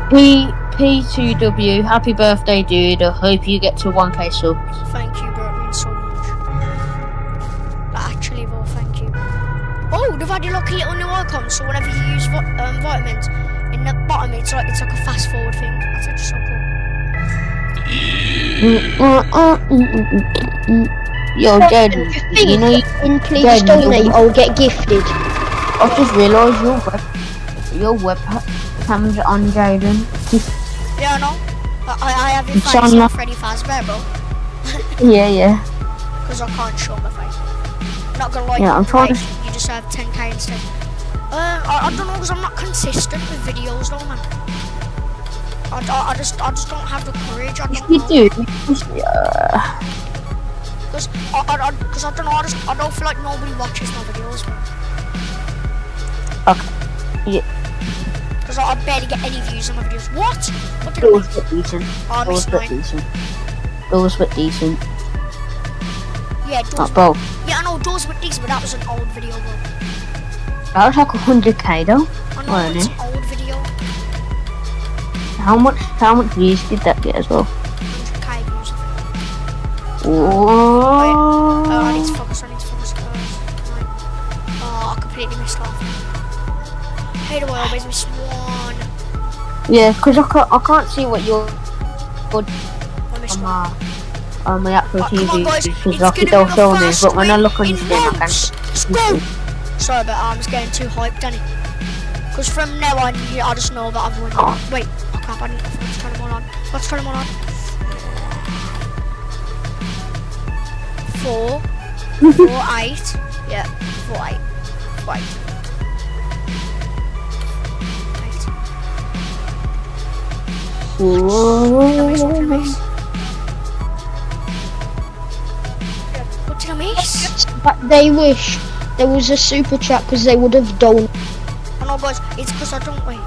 [SPEAKER 2] P P2W, happy birthday, dude. I hope you get to 1k subs.
[SPEAKER 1] Thank you, bro. It means so much. Like, actually, bro, thank you. Oh, they've added like a little new icon, so whenever you use vi- um, vitamins, in the bottom it's like it's like a fast forward thing. That's actually so cool.
[SPEAKER 2] Yo, Jaden, you know,
[SPEAKER 3] In please
[SPEAKER 2] Jaden,
[SPEAKER 3] donate,
[SPEAKER 2] you-
[SPEAKER 3] I'll get gifted.
[SPEAKER 2] I just realised your web, your webcam's on Jaden.
[SPEAKER 1] Yeah, I know. I, I, have face
[SPEAKER 2] on
[SPEAKER 1] on Freddy Fazbear, bro,
[SPEAKER 2] Yeah, yeah.
[SPEAKER 1] because I can't show my face. Not gonna lie,
[SPEAKER 2] Yeah, I'm trying to-
[SPEAKER 1] right, you deserve 10k instead. Uh, I, I don't know, because I'm not consistent with videos, though, man. I, I, I just I just don't have the courage. I don't
[SPEAKER 2] You
[SPEAKER 1] know.
[SPEAKER 2] do. Uh,
[SPEAKER 1] Because I, I, I, cause I don't know, I, just, I don't feel like nobody watches my videos, man.
[SPEAKER 2] Okay. Yeah.
[SPEAKER 1] Because I, I barely get any views on my videos. What? What did I
[SPEAKER 2] those
[SPEAKER 1] miss?
[SPEAKER 2] but decent.
[SPEAKER 1] Oh, I
[SPEAKER 2] Those
[SPEAKER 1] missed
[SPEAKER 2] but
[SPEAKER 1] mine.
[SPEAKER 2] decent. Those but decent.
[SPEAKER 1] Yeah, doors.
[SPEAKER 2] Not both.
[SPEAKER 1] Yeah, I know, doors with these, but that was an old video, bro.
[SPEAKER 2] That was like 100k though.
[SPEAKER 1] I know, it's
[SPEAKER 2] it?
[SPEAKER 1] old.
[SPEAKER 2] How much? How much views did that get as well?
[SPEAKER 1] 100k. I.
[SPEAKER 2] Oh.
[SPEAKER 1] Oh, I need to focus, I need to focus. Oh, I completely missed off. Hey, do I always miss one?
[SPEAKER 2] Yeah, because I can't, I can't see what you're
[SPEAKER 1] I missed
[SPEAKER 2] on my, on my actual
[SPEAKER 1] Oh,
[SPEAKER 2] TV because like it don't show me, but when I look on stream, I can.
[SPEAKER 1] Sorry, but I was getting too hyped, Danny. Because from now on, I just know that I've won.
[SPEAKER 2] Oh.
[SPEAKER 1] Wait, oh need to turn them all on. Let's turn them all on. Four, four, eight. Yeah, four, eight. Four, eight. Eight. Did I miss? What did I miss? What did I miss?
[SPEAKER 3] But they wish there was a super chat because they would have done.
[SPEAKER 1] I know, guys. It's because I don't wait.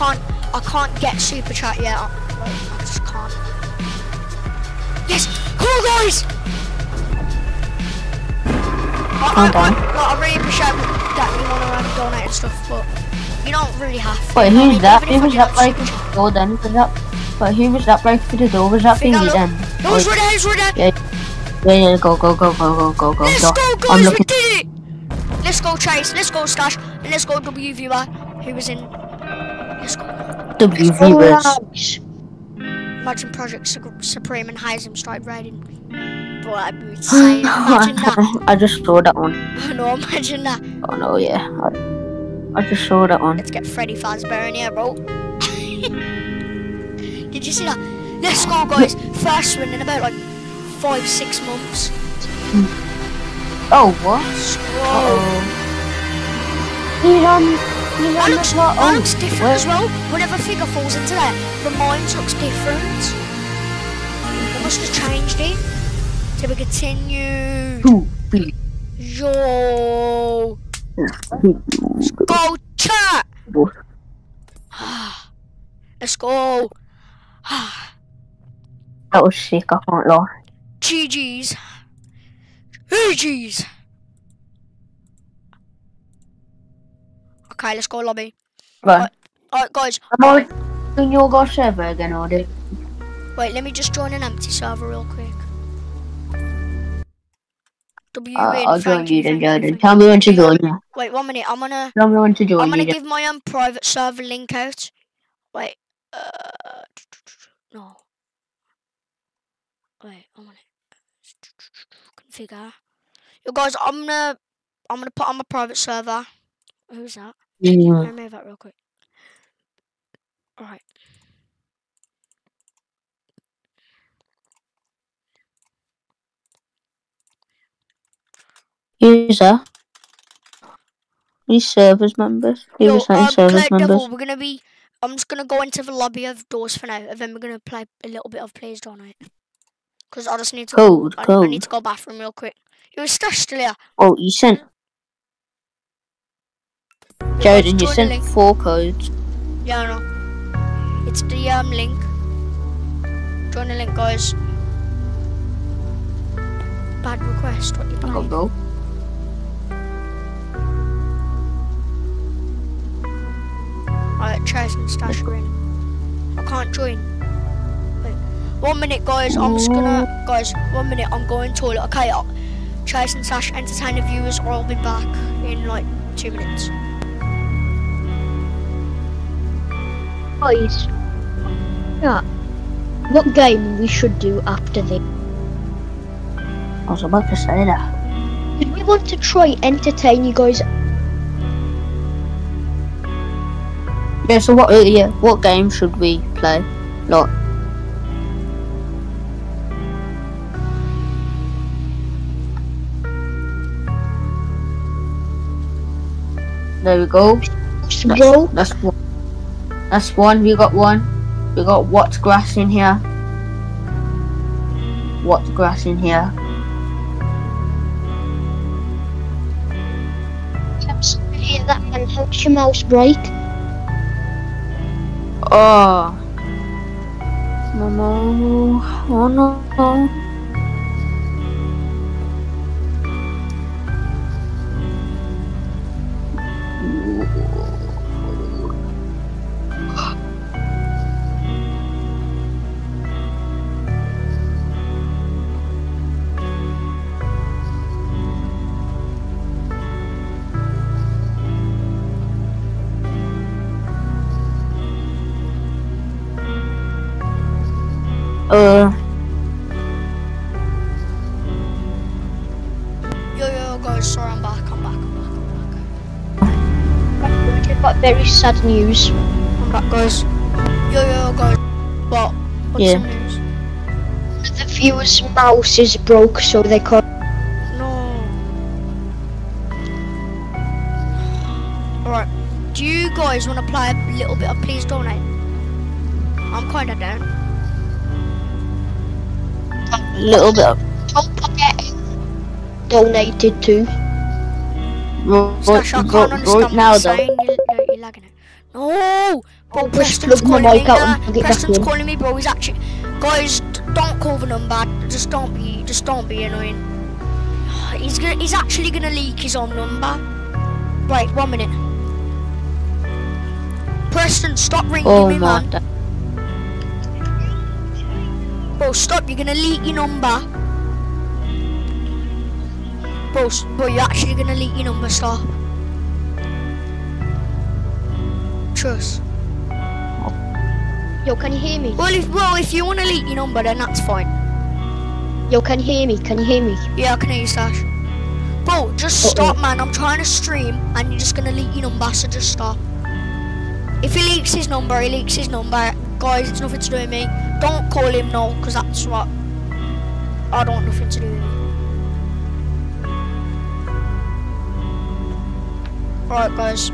[SPEAKER 1] I can't. I can't get super chat yet. I, I just can't. Yes. Come on, guys. I, I, I, like, I really appreciate that you want to um, donate and stuff, but you don't really have. to.
[SPEAKER 2] Wait,
[SPEAKER 1] mean,
[SPEAKER 2] who's that? Who was that breaking the door then? Was that? Wait, who was that breaking the door? Was that thingy then?
[SPEAKER 1] No, it's right there. It's right there.
[SPEAKER 2] Yeah, yeah, go, go, go, go, go, go, go.
[SPEAKER 1] Let's
[SPEAKER 2] go.
[SPEAKER 1] go,
[SPEAKER 2] I'm
[SPEAKER 1] guys. We did it. Let's go, Chase. Let's go, Stash. And let's go, W viewer, who was in. Let's go.
[SPEAKER 2] W
[SPEAKER 3] Oh,
[SPEAKER 2] viewers.
[SPEAKER 1] Imagine Project Supreme and Heisem started riding. Boy, I'd be insane. Imagine that.
[SPEAKER 2] I just saw that one.
[SPEAKER 1] I know, imagine that.
[SPEAKER 2] Oh no, yeah. I, I just saw that one.
[SPEAKER 1] Let's get Freddy Fazbear in here, bro. Did you see that? Let's go, guys. First win in about like five, six months. Hmm.
[SPEAKER 2] Oh, what?
[SPEAKER 1] Scroll.
[SPEAKER 3] He's on. Um, He's
[SPEAKER 1] That
[SPEAKER 3] on
[SPEAKER 1] looks,
[SPEAKER 3] the top.
[SPEAKER 1] that looks different
[SPEAKER 2] where-
[SPEAKER 1] as well. Whenever a figure falls into there, the mines looks different. They must have changed it. To be continued.
[SPEAKER 2] Two, three,
[SPEAKER 1] Yo. Go chat. Let's go.
[SPEAKER 2] That was sick, I can't lie.
[SPEAKER 1] GG's. GG's. Okay, let's go lobby.
[SPEAKER 2] Right.
[SPEAKER 1] Alright, guys.
[SPEAKER 2] Am I in your guys' server again, or did?
[SPEAKER 1] Wait, let me just join an empty server real quick. W
[SPEAKER 2] uh, I'll join you then, Jordan. Tell me when to join you.
[SPEAKER 1] you. Wait, one minute. I'm gonna
[SPEAKER 2] Tell me when to join
[SPEAKER 1] I'm gonna
[SPEAKER 2] you.
[SPEAKER 1] give my own private server link out. Wait. Uh, no. Wait, I'm gonna configure. Yo, guys, I'm gonna I'm gonna put on my private server. Who's that?
[SPEAKER 2] Mm,
[SPEAKER 1] move that real quick. Alright.
[SPEAKER 2] User. These servers members.
[SPEAKER 1] Yo, um,
[SPEAKER 2] servers members?
[SPEAKER 1] Devil, we're gonna be. I'm just gonna go into the lobby of doors for now, and then we're gonna play a little bit of Plays Night. Cause I just need to.
[SPEAKER 2] Code,
[SPEAKER 1] I, I need to go bathroom real quick. You were stashed still here.
[SPEAKER 2] Oh, you sent. Jordan, you sent four codes.
[SPEAKER 1] Yeah, I know. It's the um link. Join the link, guys. Bad request. What you playing?
[SPEAKER 2] go.
[SPEAKER 1] Alright, Chase and Stash are in. I can't join. Wait. One minute, guys. I'm just gonna. Guys, one minute. I'm going to toilet. Okay, Chase and Stash entertain the viewers, or I'll be back in like two minutes.
[SPEAKER 3] Guys. Yeah. What game we should do after this?
[SPEAKER 2] I was about to say that.
[SPEAKER 3] Did we want to try entertain you guys?
[SPEAKER 2] Yeah, so what? Uh, yeah, what game should we play? Like, there we go. That's, that's one. That's one. We got one. We got what's grass in here. What's grass in here?
[SPEAKER 3] hear that helps your mouse break.
[SPEAKER 2] Oh. No, no. Oh no.
[SPEAKER 3] Sad news.
[SPEAKER 1] I'm back, guys. Yo, yo, guys. What? What's
[SPEAKER 2] Yeah.
[SPEAKER 1] some news?
[SPEAKER 3] The viewer's mouse is broke, so they can't.
[SPEAKER 1] No. Alright. Do you guys want to play a little bit of Please Donate? I'm kind of down.
[SPEAKER 2] A little bit. Of,
[SPEAKER 3] Don't forget donated to.
[SPEAKER 2] right,
[SPEAKER 1] Stash, I
[SPEAKER 2] right,
[SPEAKER 1] can't
[SPEAKER 2] right now though.
[SPEAKER 1] Oh,
[SPEAKER 3] just
[SPEAKER 1] Preston's calling me.
[SPEAKER 3] out
[SPEAKER 1] Nah,
[SPEAKER 3] and plug it back
[SPEAKER 1] Preston's calling me, bro. He's actually... Guys, don't call the number. Just don't be... Just don't be annoying. He's gonna... He's actually gonna leak his own number. Wait, one minute. Preston, stop ringing
[SPEAKER 2] Oh
[SPEAKER 1] me, man.
[SPEAKER 2] da-
[SPEAKER 1] Bro, stop, you're gonna leak your number. Bro, bro, you're actually gonna leak your number, stop. Trust.
[SPEAKER 3] Yo, can you hear me?
[SPEAKER 1] Well, if, well, if you wanna leak your number, then that's fine.
[SPEAKER 3] Yo, can you hear me? Can you hear me?
[SPEAKER 1] Yeah, I can hear you, Stash. Bro, just
[SPEAKER 3] Uh-oh.
[SPEAKER 1] stop, man. I'm trying to stream, and you're just gonna leak your number, so just stop. If he leaks his number, he leaks his number. Guys, it's nothing to do with me. Don't call him no, because that's what... I don't want nothing to do with it. Alright, guys.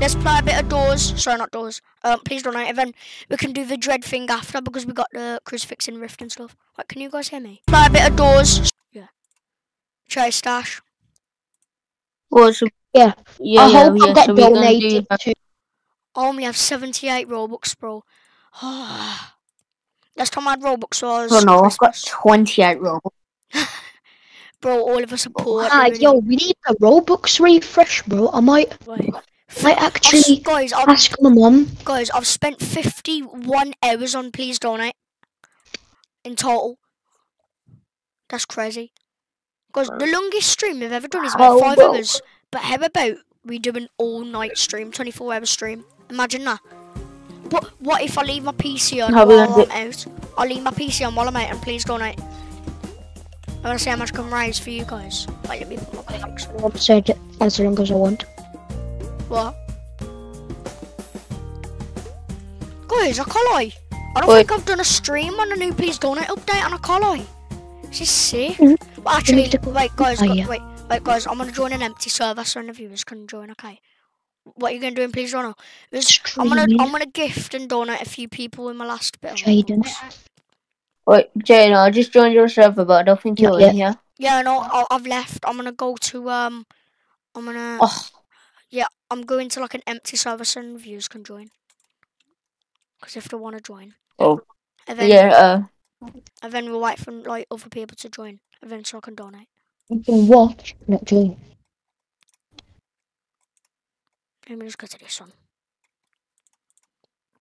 [SPEAKER 1] Let's play a bit of doors. Sorry, not doors. Um, please donate. And then we can do the dread thing after because we got the crucifix and rift and stuff. Right, can you guys hear me? Play a bit of doors. Yeah. Chase stash.
[SPEAKER 2] Well, so,
[SPEAKER 3] Yeah.
[SPEAKER 2] yeah,
[SPEAKER 3] I
[SPEAKER 2] yeah,
[SPEAKER 3] hope
[SPEAKER 2] yeah.
[SPEAKER 3] I get
[SPEAKER 2] so we're do
[SPEAKER 3] donated
[SPEAKER 2] that.
[SPEAKER 3] to.
[SPEAKER 1] I only have 78 Robux, bro. Last time I had Robux was
[SPEAKER 2] Oh no, I've got 28 Robux.
[SPEAKER 1] Bro, all of us are poor. at
[SPEAKER 3] Ah, yo, we need a Robux refresh, bro. I might,
[SPEAKER 1] Wait. I've s-
[SPEAKER 3] actually
[SPEAKER 1] guys, I've,
[SPEAKER 3] ask my mum.
[SPEAKER 1] guys, I've spent 51 hours on Please Donate in total. That's crazy. Guys, the longest stream I've ever done is about
[SPEAKER 2] How
[SPEAKER 1] five
[SPEAKER 2] about-
[SPEAKER 1] hours. But how about we do an all night stream, 24 hour stream? Imagine that. But what if I leave my PC on
[SPEAKER 2] How
[SPEAKER 1] while I'm out? I'll leave my PC on while I'm out and please donate. I want to see how much I can raise for you guys. Wait, let me put my graphics.
[SPEAKER 3] I've said as long as I want.
[SPEAKER 1] What? Guys, I can't lie. I don't
[SPEAKER 2] Wait.
[SPEAKER 1] think I've done a stream on the new Please Donate update and a can't lie. This is sick. But actually,
[SPEAKER 3] need to
[SPEAKER 1] wait guys,
[SPEAKER 3] Oh, yeah.
[SPEAKER 1] wait, wait guys, I'm gonna join an empty server so the viewers can join, okay? What are you gonna do in Please Donate? Is- I'm gonna I'm gonna gift and donate a few people in my last bit of
[SPEAKER 3] Jaden.
[SPEAKER 1] Robux.
[SPEAKER 2] Wait, Jane, I just joined your server, but I don't think you're in here.
[SPEAKER 1] Yeah, no, I- I've left. I'm gonna go to um I'm gonna
[SPEAKER 2] Oh,
[SPEAKER 1] Yeah, I'm going to like an empty server so the viewers can join. Because if they want to join.
[SPEAKER 2] Oh,
[SPEAKER 1] And then,
[SPEAKER 2] yeah, uh,
[SPEAKER 1] and then we'll wait for like other people to join. And then so I can donate.
[SPEAKER 3] You can watch, not join.
[SPEAKER 1] Let me just go to this one.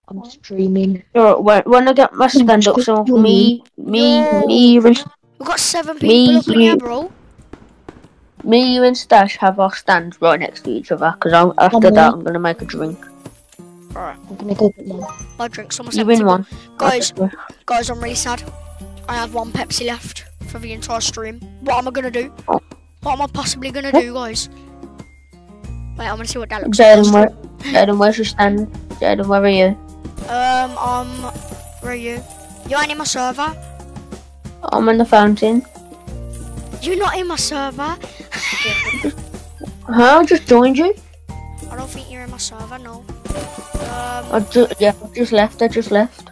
[SPEAKER 3] I'm streaming.
[SPEAKER 2] sure, when, when I get my stand up, so me, me,
[SPEAKER 1] Yo.
[SPEAKER 2] me,
[SPEAKER 1] We've got seven
[SPEAKER 2] Me,
[SPEAKER 1] people up in here, bro.
[SPEAKER 2] Me, you and Stash have our stands right next to each other, because after
[SPEAKER 3] Okay.
[SPEAKER 2] that I'm gonna make a drink. Alright.
[SPEAKER 3] I'm gonna go get one.
[SPEAKER 1] My drink's almost
[SPEAKER 2] You win one.
[SPEAKER 1] Guys, guys, I'm really sad. I have one Pepsi left for the entire stream. What am I gonna do? What am I possibly gonna do, guys? Wait, I'm gonna see what that looks like.
[SPEAKER 2] Jaden, where, Jaden, where's your stand? Jaden, where are you?
[SPEAKER 1] Um, um, where are you? You ain't in my server.
[SPEAKER 2] I'm in the fountain.
[SPEAKER 1] You're not in my server.
[SPEAKER 2] Huh? I just joined you.
[SPEAKER 1] I don't think you're in my server, no.
[SPEAKER 2] I
[SPEAKER 1] Um,
[SPEAKER 2] ju- yeah, I just left. I just left.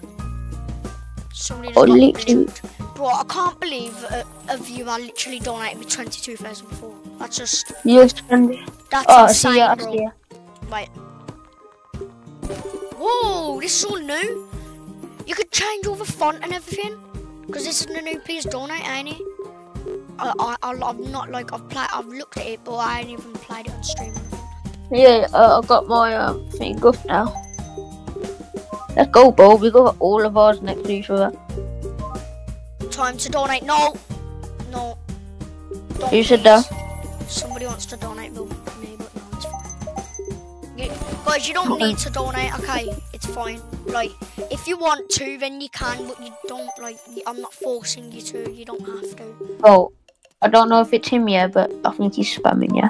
[SPEAKER 1] somebody
[SPEAKER 2] Oh,
[SPEAKER 1] just got me.
[SPEAKER 2] literally.
[SPEAKER 1] Bro, I can't believe a, a viewer literally donated me 22,000 before. That's just,
[SPEAKER 2] You stand.
[SPEAKER 1] that's
[SPEAKER 2] Oh,
[SPEAKER 1] insane,
[SPEAKER 2] see ya,
[SPEAKER 1] bro.
[SPEAKER 2] see ya.
[SPEAKER 1] Wait. Whoa, this is all new. You could change all the font and everything. Because this is the new Please Donate, ain't it? I, I, I, I've not, like, I've played, I've looked at it, but I ain't even played it on stream.
[SPEAKER 2] Yeah, uh, I've got my um, thing up now. Let's go, bro. We got all of ours next to each other.
[SPEAKER 1] Time to donate. No! No. Don't
[SPEAKER 2] Who said
[SPEAKER 1] please.
[SPEAKER 2] that?
[SPEAKER 1] Somebody wants to donate but me, but no, it's fine. You, guys, you don't need to donate, okay? It's fine. Like, if you want to, then you can, but you don't, like, I'm not forcing you to. You don't have to.
[SPEAKER 2] Oh, I don't know if it's him yet, but I think he's spamming you.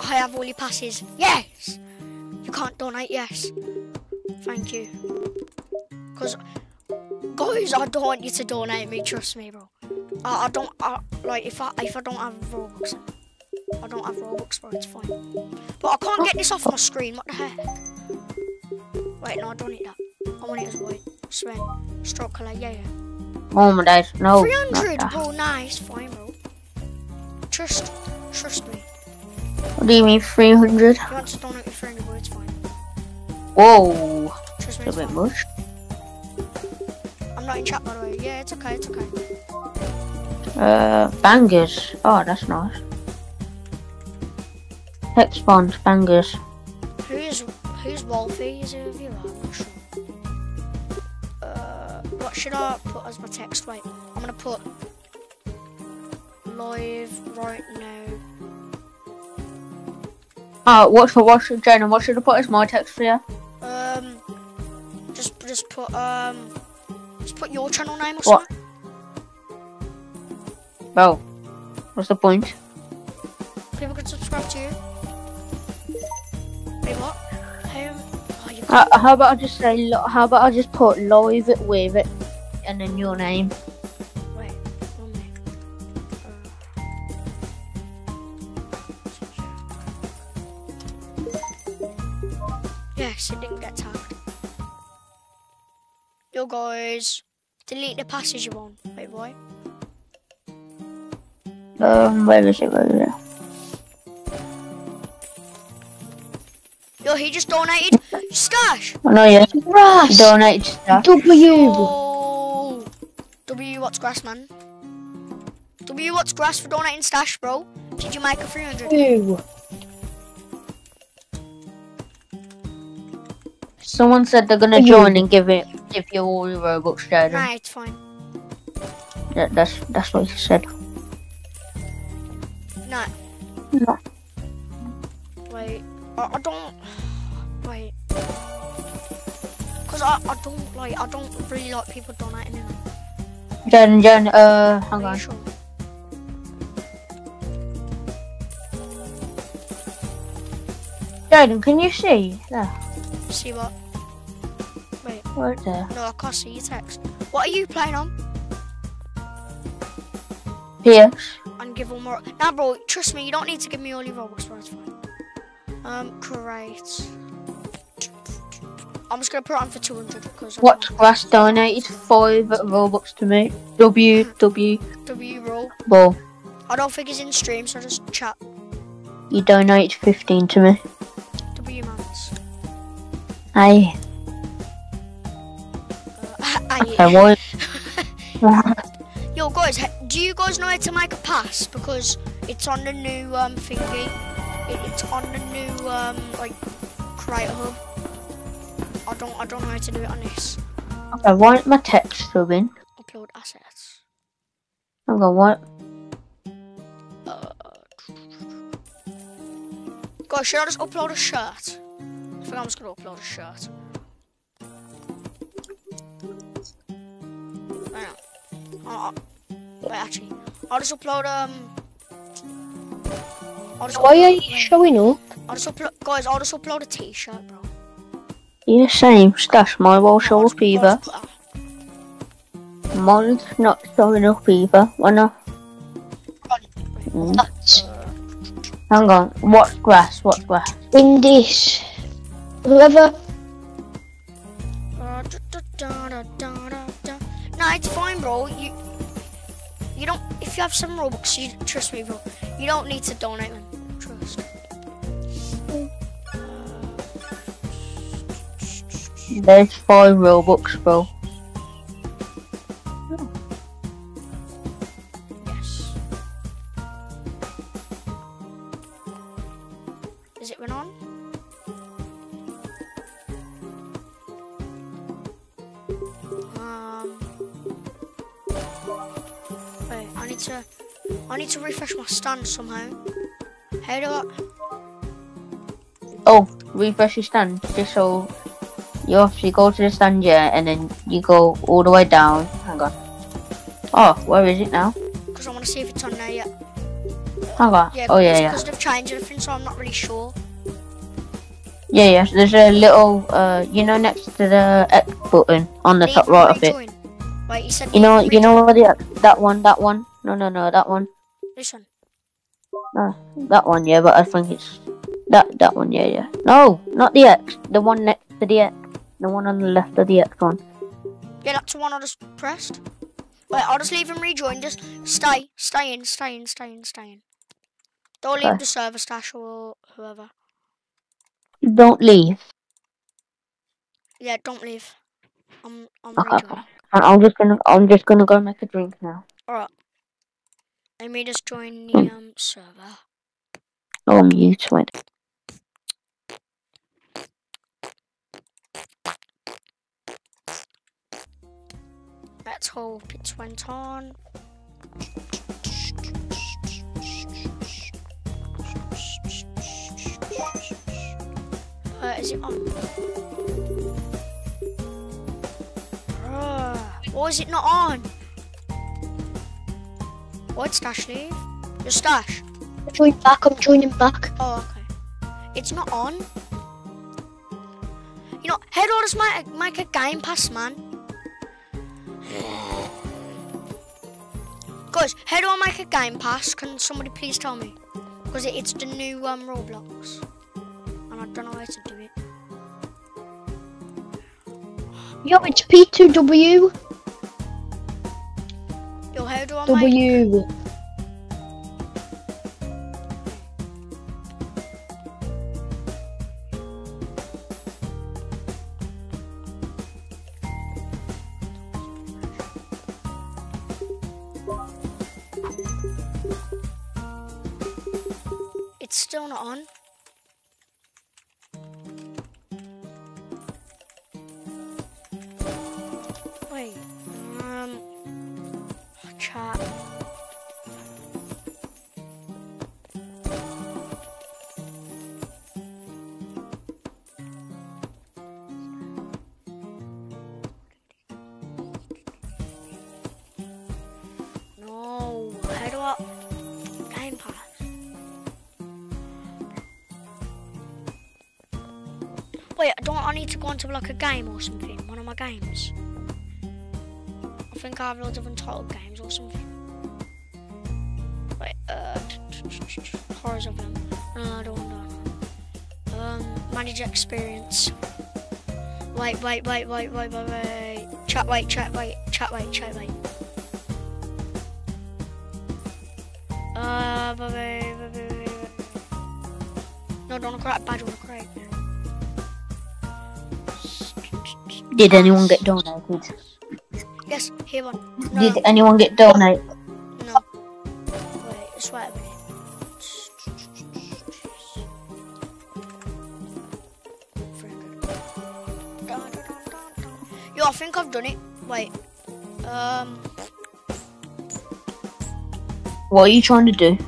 [SPEAKER 1] I have all your passes. Yes! You can't donate, yes. Thank you. Because, guys, I don't want you to donate me, trust me, bro. I, I don't, I, like, if I, if I don't have Robux, I don't have Robux, bro, it's fine. But I can't get this off my screen, what the heck? Wait, no, I don't need that. I want it as white. Sven, stroke colour, yeah, yeah.
[SPEAKER 2] Oh my days, no. not
[SPEAKER 1] 300,
[SPEAKER 2] that.
[SPEAKER 1] bro, nice, fine, bro. Trust, trust me.
[SPEAKER 2] What do you mean 300?
[SPEAKER 1] If you want to donate me 300, bro, it's fine.
[SPEAKER 2] Whoa,
[SPEAKER 1] Trust me,
[SPEAKER 2] a
[SPEAKER 1] it's
[SPEAKER 2] bit
[SPEAKER 1] fine.
[SPEAKER 2] much.
[SPEAKER 1] I'm not in chat, by the way. Yeah, it's okay, it's okay.
[SPEAKER 2] Uh, bangers. Oh, that's nice. Text bonds, bangers.
[SPEAKER 1] Who is who's Wolfie? Is it a viewer? What should I put as my text? Wait, I'm gonna put live right now.
[SPEAKER 2] Oh, what should, what should, Jane, what should I put as my text for you?
[SPEAKER 1] Um, just just put um, just put your channel name or
[SPEAKER 2] What?
[SPEAKER 1] something.
[SPEAKER 2] Well, what's the point?
[SPEAKER 1] People can subscribe to you. Wait, what?
[SPEAKER 2] How, how about I just say? lo- How about I just put live it with it, and then your name.
[SPEAKER 1] Wait. Uh, yes, it didn't get tagged. Yo, guys, delete the passage you want. Wait, what?
[SPEAKER 2] Um, where is it? Where is it?
[SPEAKER 1] Yo, he just donated. Stash.
[SPEAKER 2] Oh no, yeah.
[SPEAKER 3] Grass.
[SPEAKER 2] Donate stuff.
[SPEAKER 3] W.
[SPEAKER 1] Oh, W, what's grass, man? W, what's grass for donating stash, bro? Did you make a 300?
[SPEAKER 3] Ew.
[SPEAKER 2] Someone said they're gonna
[SPEAKER 3] You.
[SPEAKER 2] join and give it, give you all your Robux, Jaden.
[SPEAKER 1] Nah, it's fine.
[SPEAKER 2] That, that's that's what he said.
[SPEAKER 1] Nah.
[SPEAKER 2] No.
[SPEAKER 1] Wait, I, I don't. Wait. Cause I, I don't like I don't really like people donating in.
[SPEAKER 2] Jaden, Jaden, uh, hang on.
[SPEAKER 1] sure?
[SPEAKER 2] Jaden, can you see? There,
[SPEAKER 1] See what? Wait,
[SPEAKER 2] right there.
[SPEAKER 1] no, I can't see your text. What are you playing on?
[SPEAKER 2] PS.
[SPEAKER 1] And give all more. Nah, bro, trust me, you don't need to give me all your Robux, bro. It's fine. Um, great. I'm just gonna put it on for 200 because.
[SPEAKER 2] What grass donated five Robux to me. W W
[SPEAKER 1] W roll.
[SPEAKER 2] Ball.
[SPEAKER 1] I don't think he's in stream, so just chat.
[SPEAKER 2] You donated fifteen to me.
[SPEAKER 1] W mans.
[SPEAKER 2] Aye.
[SPEAKER 1] Uh, aye.
[SPEAKER 2] Okay, what?
[SPEAKER 1] Yo, guys, do you guys know how to make a pass? Because it's on the new um thingy. It, it's on the new um like creator hub. I don't I don't know how to do it on this.
[SPEAKER 2] okay, why aren't my text subbing?
[SPEAKER 1] Upload assets.
[SPEAKER 2] I'm gonna what?
[SPEAKER 1] Uh, guys, should I just upload a shirt? I think I'm just gonna upload a shirt. Hang on. Oh, wait, actually, I'll just upload um. I'll just
[SPEAKER 3] Why are
[SPEAKER 1] upload-
[SPEAKER 3] you showing up?
[SPEAKER 1] I'll just upload, guys. I'll just upload a T-shirt, bro.
[SPEAKER 2] Yeah, same. Stash my will show
[SPEAKER 1] I'll
[SPEAKER 2] up
[SPEAKER 1] just-
[SPEAKER 2] either. Mine's not showing up either. Why not? Mm.
[SPEAKER 3] That's
[SPEAKER 2] Hang on. What's grass? What's grass?
[SPEAKER 3] in this. Whoever.
[SPEAKER 1] If you have some Robux, you trust me, bro. You don't need to donate them. Trust.
[SPEAKER 2] There's five Robux, bro.
[SPEAKER 1] Refresh
[SPEAKER 2] your stand just so you obviously go to the stand yeah, and then you go all the way down. Hang on. Oh, where is it now?
[SPEAKER 1] Because I want to see if it's on there yet.
[SPEAKER 2] Hang on.
[SPEAKER 1] Yeah.
[SPEAKER 2] oh yeah, yeah,
[SPEAKER 1] Because they've changed everything, so I'm not really sure.
[SPEAKER 2] yeah, yeah. So there's a little, uh, you know, next to the X button on the top right of it.
[SPEAKER 1] Wait, you said
[SPEAKER 2] You know, you know where the that one, that one. No, no, no, that one.
[SPEAKER 1] This one.
[SPEAKER 2] No, that one, yeah. But I think it's that one, yeah, yeah. No, not the X. The one next to the X. The one on the left of the X one.
[SPEAKER 1] Yeah, that's the one I just pressed. Wait, I'll just leave and rejoin. Just stay, stay in, stay in, stay in, stay in. Don't leave
[SPEAKER 2] Okay.
[SPEAKER 1] the server stash or whoever.
[SPEAKER 2] Don't leave.
[SPEAKER 1] Yeah, don't leave. I'm, I'm
[SPEAKER 2] Okay.
[SPEAKER 1] rejoining.
[SPEAKER 2] I'm just gonna, I'm just gonna go make a drink now.
[SPEAKER 1] Alright. Let me just join the
[SPEAKER 2] Mm.
[SPEAKER 1] um server.
[SPEAKER 2] Oh, mute. Wait.
[SPEAKER 1] Let's hope it's went on. Uh, is it on? Bruh, why is it not on? Stash leave? Your Stash?
[SPEAKER 3] Join back. I'm joining back.
[SPEAKER 1] Oh, okay. It's not on. You know, head orders make, make a game pass, man? Guys, how do I make a game pass? Can somebody please tell me? Because it, it's the new um, Roblox. And I don't know how to do it.
[SPEAKER 3] Yo, it's P2W.
[SPEAKER 1] Yo, how do I make...
[SPEAKER 3] W.
[SPEAKER 1] It's go into like a game or something? One of my games? I think I have loads of untitled games or something. Wait, uh, horrors of them. No, I don't that. Um, manage experience. Wait, wait, wait, wait, wait, wait, wait. Chat, wait, chat, wait, chat, wait, chat, wait. Uh, wait, wait, wait, wait. No, don't create badge, want to.
[SPEAKER 2] Did anyone get donated?
[SPEAKER 1] Yes, here one. No,
[SPEAKER 2] Did anyone get donated?
[SPEAKER 1] no. Wait, just wait a minute. Yo, I think I've done it. Wait. Um,
[SPEAKER 2] What are you trying to do?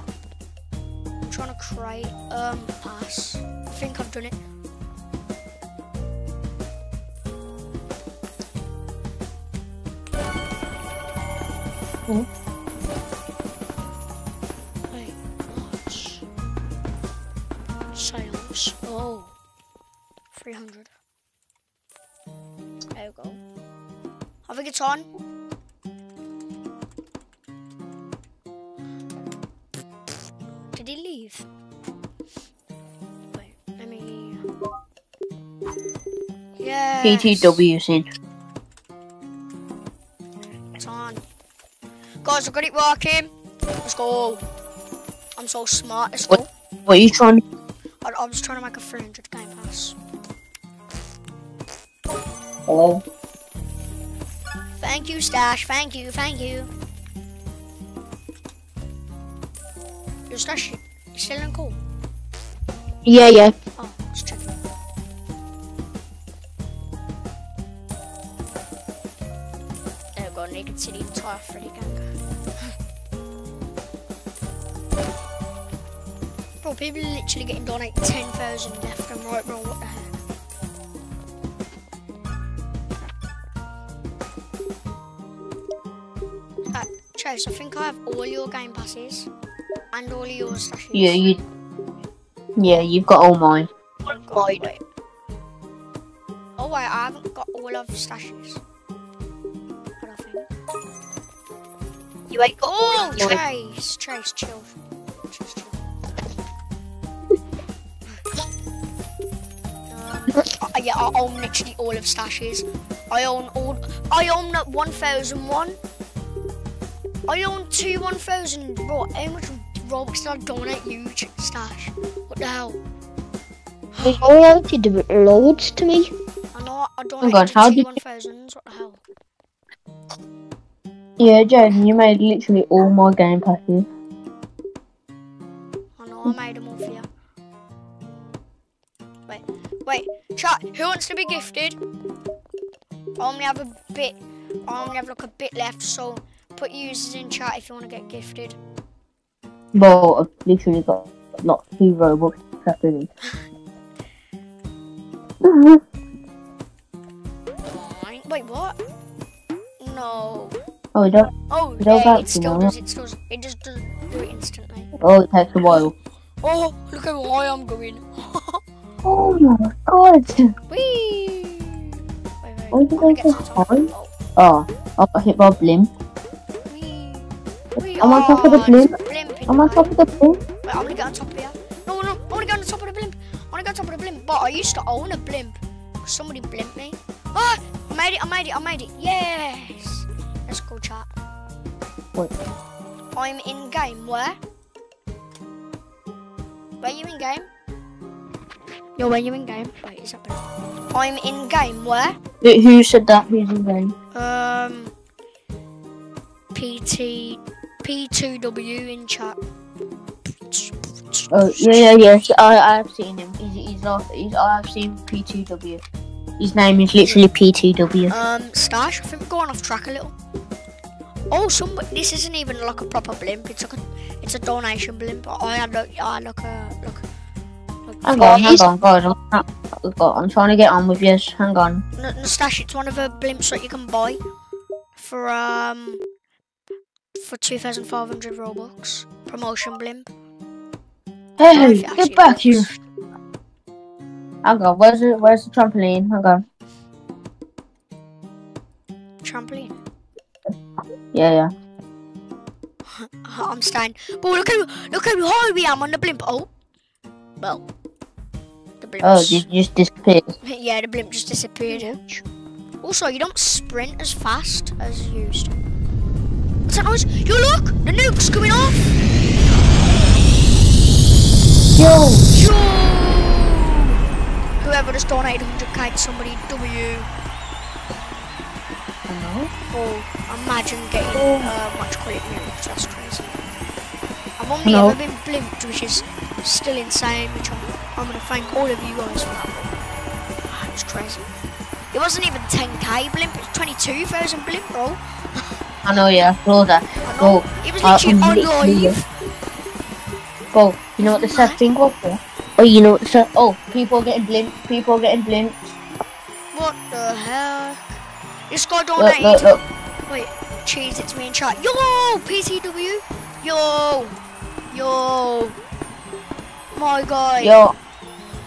[SPEAKER 1] Yeah.
[SPEAKER 2] PTW in.
[SPEAKER 1] It's on. Guys, I got it working. Let's go. I'm so smart. Let's go.
[SPEAKER 2] What are you trying to
[SPEAKER 1] I, I was trying to make a 300 game pass.
[SPEAKER 2] Hello?
[SPEAKER 1] Thank you, Stash. Thank you. Thank you. Your Stash, you still in call?
[SPEAKER 3] Yeah, yeah.
[SPEAKER 1] There we go. Naked City entire Freddy gang. Bro, people are literally getting donated 10,000 left and right, bro. What the heck? Uh, Chase, I think I have all your game passes and all your stashes.
[SPEAKER 2] Yeah, you. Yeah, you've got all mine.
[SPEAKER 1] God, wait. Oh wait, I haven't got all of the stashes.
[SPEAKER 3] You ain't got
[SPEAKER 1] Oh,
[SPEAKER 3] you ain't-
[SPEAKER 1] Trace, Trace, chill. Trace, chill. um, yeah, I own literally all of stashes. I own all. I own that 1001. I own two 1000. Bro, how much Robux did I donate you, Ch- Stash? What the hell?
[SPEAKER 3] You donated loads to me.
[SPEAKER 1] I know I
[SPEAKER 2] on,
[SPEAKER 1] donated
[SPEAKER 2] how
[SPEAKER 1] two
[SPEAKER 2] did-
[SPEAKER 1] 1000s.
[SPEAKER 2] Yeah, Jaden, you made literally all my game passes.
[SPEAKER 1] Oh, I know I made them all for you. Wait, wait, chat. Who wants to be gifted? I only have a bit. I only have like a bit left, so put users in chat if you want to get gifted.
[SPEAKER 2] Well, I've literally got not two Robux this.
[SPEAKER 1] Wait, what? No.
[SPEAKER 2] Oh, don't.
[SPEAKER 1] Oh,
[SPEAKER 2] that
[SPEAKER 1] yeah, it still does. It still. It just does do it instantly.
[SPEAKER 2] Oh, it takes a while.
[SPEAKER 1] Oh, look how high I'm going.
[SPEAKER 2] Oh my god!
[SPEAKER 1] Whee!
[SPEAKER 2] Why did I
[SPEAKER 1] get to the
[SPEAKER 2] just
[SPEAKER 1] top of the
[SPEAKER 2] fall?
[SPEAKER 1] boat.
[SPEAKER 2] Oh, I hit by a blimp.
[SPEAKER 1] Whee. Whee.
[SPEAKER 2] I'm on top of the
[SPEAKER 1] Oh,
[SPEAKER 2] blimp I'm on top of the blimp.
[SPEAKER 1] Wait, I'm gonna get on top of here. No, no, I wanna get on the top of the blimp. I wanna get on top of the blimp. But I used to own a blimp. Somebody blimped me. Ah! I made it, I made it, I made it. Yes! Let's go chat.
[SPEAKER 2] What?
[SPEAKER 1] I'm in game. Where? Where you in game? Yo, where you in game? Wait, is that better? I'm in game. Where?
[SPEAKER 2] Who- Who said that? Who's in game?
[SPEAKER 1] Um, PT P2W in chat.
[SPEAKER 2] Oh, yeah, yeah, yeah. I, I have seen him. He's, he's off. He's, I've seen P2W. His name is literally P2W.
[SPEAKER 1] Um, Stash, I think we're going off track a little. Oh, somebody, this isn't even like a proper blimp. It's like a, it's a donation blimp. Like, I had like a, like, like
[SPEAKER 2] Hang on, hang on, guys. I'm, try- I'm trying to get on with you. Hang on.
[SPEAKER 1] No, no, Stash, it's one of the blimps that you can buy for um for two thousand five hundred robux. Promotion blimp.
[SPEAKER 2] Hey,
[SPEAKER 1] if it actually
[SPEAKER 2] get back here. Hang on. Where's the Where's the trampoline? Hang on.
[SPEAKER 1] Trampoline.
[SPEAKER 2] Yeah, yeah.
[SPEAKER 1] I'm staying. But look how look how high we am on the blimp. Oh, well, the blimp.
[SPEAKER 2] Oh, you just disappear?
[SPEAKER 1] yeah, the blimp just disappeared. Also, you don't sprint as fast as you used to. What's that noise? Yo, look! The nuke's coming off!
[SPEAKER 2] Yo.
[SPEAKER 1] Yo! Whoever just donated 100k to somebody, W. Oh, imagine getting uh, much credit nukes. That's crazy. I've only
[SPEAKER 2] Hello.
[SPEAKER 1] ever been blimped, which is still insane, which I'm, I'm going to thank all of you guys for that. Ah, It's crazy. It wasn't even 10k blimp, it's 22,000 blimp, bro.
[SPEAKER 2] I know, yeah. I saw that.
[SPEAKER 1] I
[SPEAKER 2] Bro.
[SPEAKER 1] It was literally
[SPEAKER 2] I'm
[SPEAKER 1] on
[SPEAKER 2] literally-
[SPEAKER 1] live.
[SPEAKER 2] Bro, you know what the sad thing was? bro? Oh, you know what the sad... Oh, people getting blimped. People getting blimped.
[SPEAKER 1] What the heck? This guy
[SPEAKER 2] Look,
[SPEAKER 1] donated.
[SPEAKER 2] look, look.
[SPEAKER 1] Wait, cheese, it's me in chat. Yo, PCW. Yo, yo. My guy.
[SPEAKER 2] Yo.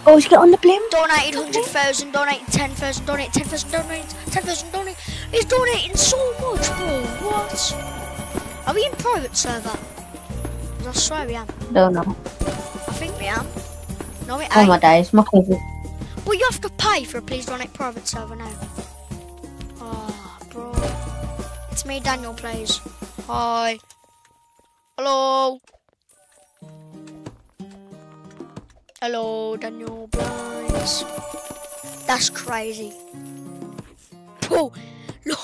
[SPEAKER 3] Oh, get on the blimp.
[SPEAKER 1] Donated 100,000, donated 10,000, donated 10,000, donated 10,000, donated. He's donating so much, bro. What? Are we in private server? I swear we am.
[SPEAKER 2] Don't know.
[SPEAKER 1] I think we am. No, we
[SPEAKER 2] Oh my days. My cousin.
[SPEAKER 1] But you have to pay for a please donate private server now. Oh. It's me, Daniel Plays. Hi. Hello. Hello, Daniel Plays. That's crazy. Bro, look,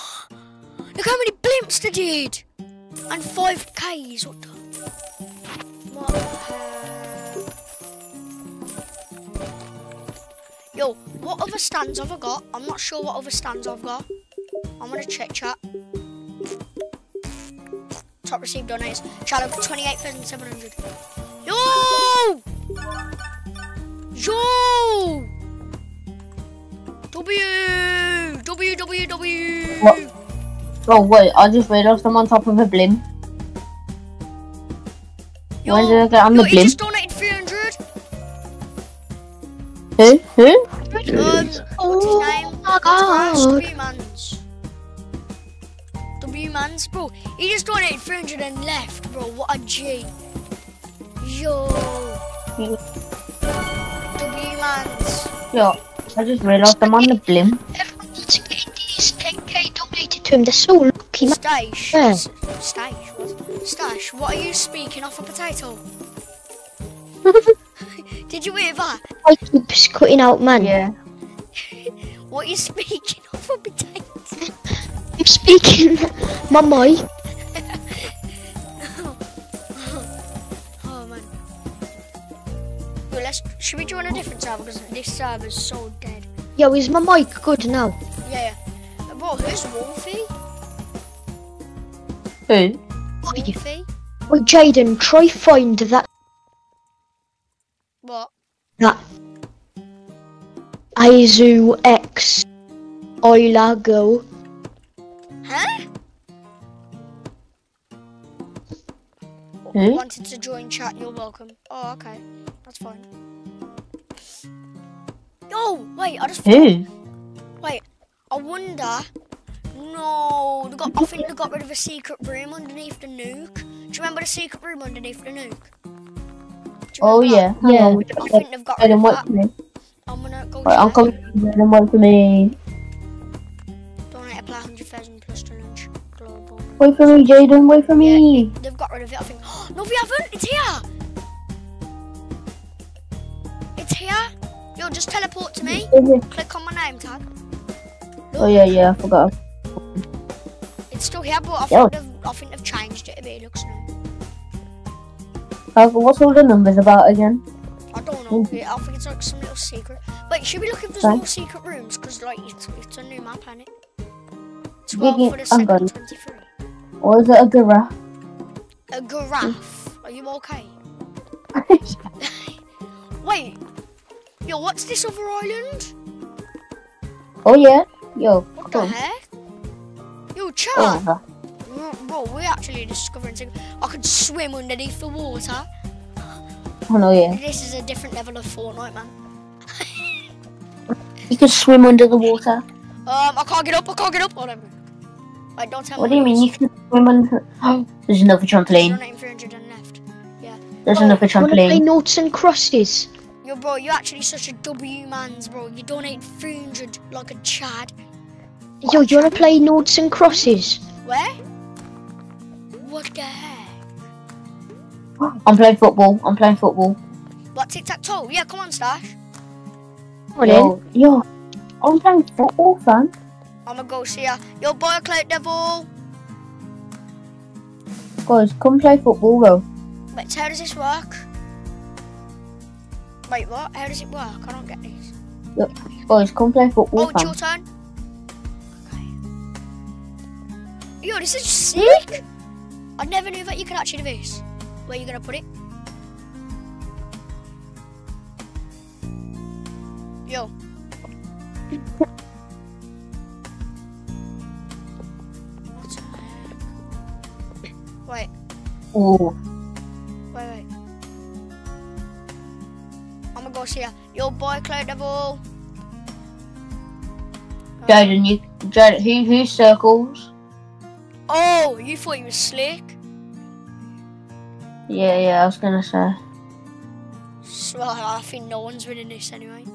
[SPEAKER 1] look how many blimps they did. And 5Ks. What the? What the? Yo, what other stands have I got? I'm not sure what other stands I've got. I'm gonna check chat. Top received donates. Chat over 28,700. Yo! Yo! W! W, W, W!
[SPEAKER 2] What? Oh, wait. I just realised I'm on top of a blimp.
[SPEAKER 1] Yo,
[SPEAKER 2] When did I get on
[SPEAKER 1] yo,
[SPEAKER 2] the blimp?
[SPEAKER 1] just donated 300.
[SPEAKER 2] Who? Who?
[SPEAKER 1] Um, what's his name?
[SPEAKER 3] Oh my god.
[SPEAKER 1] W Mans. Bro. He just donated 300 and left, bro. What a G. Yo. W Mans.
[SPEAKER 2] Yo. I just realised I'm on the blimp.
[SPEAKER 3] Everyone's getting these 10k donated to him. They're so lucky, man.
[SPEAKER 1] Stash.
[SPEAKER 3] Yeah.
[SPEAKER 1] Stash. What? Stash. What are you speaking off a potato? Did you hear that?
[SPEAKER 3] I keeps cutting out, man.
[SPEAKER 2] Yeah.
[SPEAKER 1] What are you speaking off a potato?
[SPEAKER 3] I'm speaking my mic.
[SPEAKER 1] Oh man. Yo, let's. Should we join a different server because this server's so dead.
[SPEAKER 3] Yo, is my mic good now?
[SPEAKER 1] Yeah, yeah. Bro, who's Wolfie?
[SPEAKER 2] Who?
[SPEAKER 1] Wolfie?
[SPEAKER 3] Wait, Jaden, try find that
[SPEAKER 1] What?
[SPEAKER 3] that Aizu X Oilago.
[SPEAKER 1] Huh?
[SPEAKER 2] Who?
[SPEAKER 1] Wanted to join chat, you're welcome. Oh, okay. That's fine. Oh, wait, I just
[SPEAKER 2] Who?
[SPEAKER 1] wait. I wonder. No, they got. I think they got rid of a secret room underneath the nuke. Do you remember the secret room underneath the nuke?
[SPEAKER 2] Oh
[SPEAKER 1] remember that?
[SPEAKER 2] yeah.
[SPEAKER 3] Yeah.
[SPEAKER 1] I think they've got rid of that. I'm gonna go.
[SPEAKER 2] Right, I'm coming. Jaden, wait for me.
[SPEAKER 1] Donate a play 100,000 plus challenge. Global.
[SPEAKER 2] Wait for me, Jaden. Wait for me.
[SPEAKER 1] They've got rid of it. I think. no, we haven't. It's here. It's here. Yo, just teleport to me. Click on my name tag.
[SPEAKER 2] Oh yeah, yeah. I forgot.
[SPEAKER 1] It's still here, but I think they've, I think they've changed it a bit. It looks new.
[SPEAKER 2] Uh, what's all the numbers about again?
[SPEAKER 1] I don't know.
[SPEAKER 2] Mhm.
[SPEAKER 1] I think it's like some little secret. Wait, should we look if there's
[SPEAKER 2] Right.
[SPEAKER 1] more secret rooms? Because like it's, it's a new map, isn't it?
[SPEAKER 2] It-
[SPEAKER 1] for the second,
[SPEAKER 2] gone.
[SPEAKER 1] twenty-three.
[SPEAKER 2] Or is it a giraffe?
[SPEAKER 1] A giraffe. Are you okay? Wait. Yo, what's this other island?
[SPEAKER 2] oh yeah. Yo,
[SPEAKER 1] What the
[SPEAKER 2] on.
[SPEAKER 1] heck? Yo, chat.
[SPEAKER 2] Oh,
[SPEAKER 1] Bro, we're actually discovering something. I could swim underneath the water.
[SPEAKER 2] oh no, yeah.
[SPEAKER 1] This is a different level of Fortnite, man.
[SPEAKER 2] You can swim under the water.
[SPEAKER 1] Um, I can't get up. I can't get up. Whatever. Wait, don't tell
[SPEAKER 2] What
[SPEAKER 1] me.
[SPEAKER 2] do you mean? You can swim under? There's another trampoline.
[SPEAKER 1] Donating 300 and left.
[SPEAKER 2] There's
[SPEAKER 1] Oh,
[SPEAKER 2] another
[SPEAKER 3] Wanna play
[SPEAKER 2] trampoline.
[SPEAKER 3] noughts and crosses?
[SPEAKER 1] Yo, bro, you're actually such a W man's, bro. You donate 300 like a Chad.
[SPEAKER 3] Yo, you wanna play noughts and crosses?
[SPEAKER 1] Where? What the heck?
[SPEAKER 2] I'm playing football. I'm playing football.
[SPEAKER 1] What, tic tac toe? Yeah, come on, Stash.
[SPEAKER 3] Come on in.
[SPEAKER 2] Yo, yo, I'm playing football, fam.
[SPEAKER 1] I'm gonna go see. Yo, boy, Cloud Devil.
[SPEAKER 2] Guys, come play football, bro.
[SPEAKER 1] Wait, how does this work? Wait, what? How does it work? I don't get this.
[SPEAKER 2] Look, boys, come play football,
[SPEAKER 1] Oh, it's your turn. Okay. Yo, this is sick. I never knew that you could actually do this. Where you gonna put it? Yo. Wait,
[SPEAKER 2] Ooh.
[SPEAKER 1] wait, wait. I'm gonna go see ya. Yo, boy, Cloud Devil.
[SPEAKER 2] Jaden, you, Jaden, who, who circles?
[SPEAKER 1] Oh, you thought you was slick?
[SPEAKER 2] Yeah, yeah, I was gonna say.
[SPEAKER 1] So, I think no one's winning this anyway.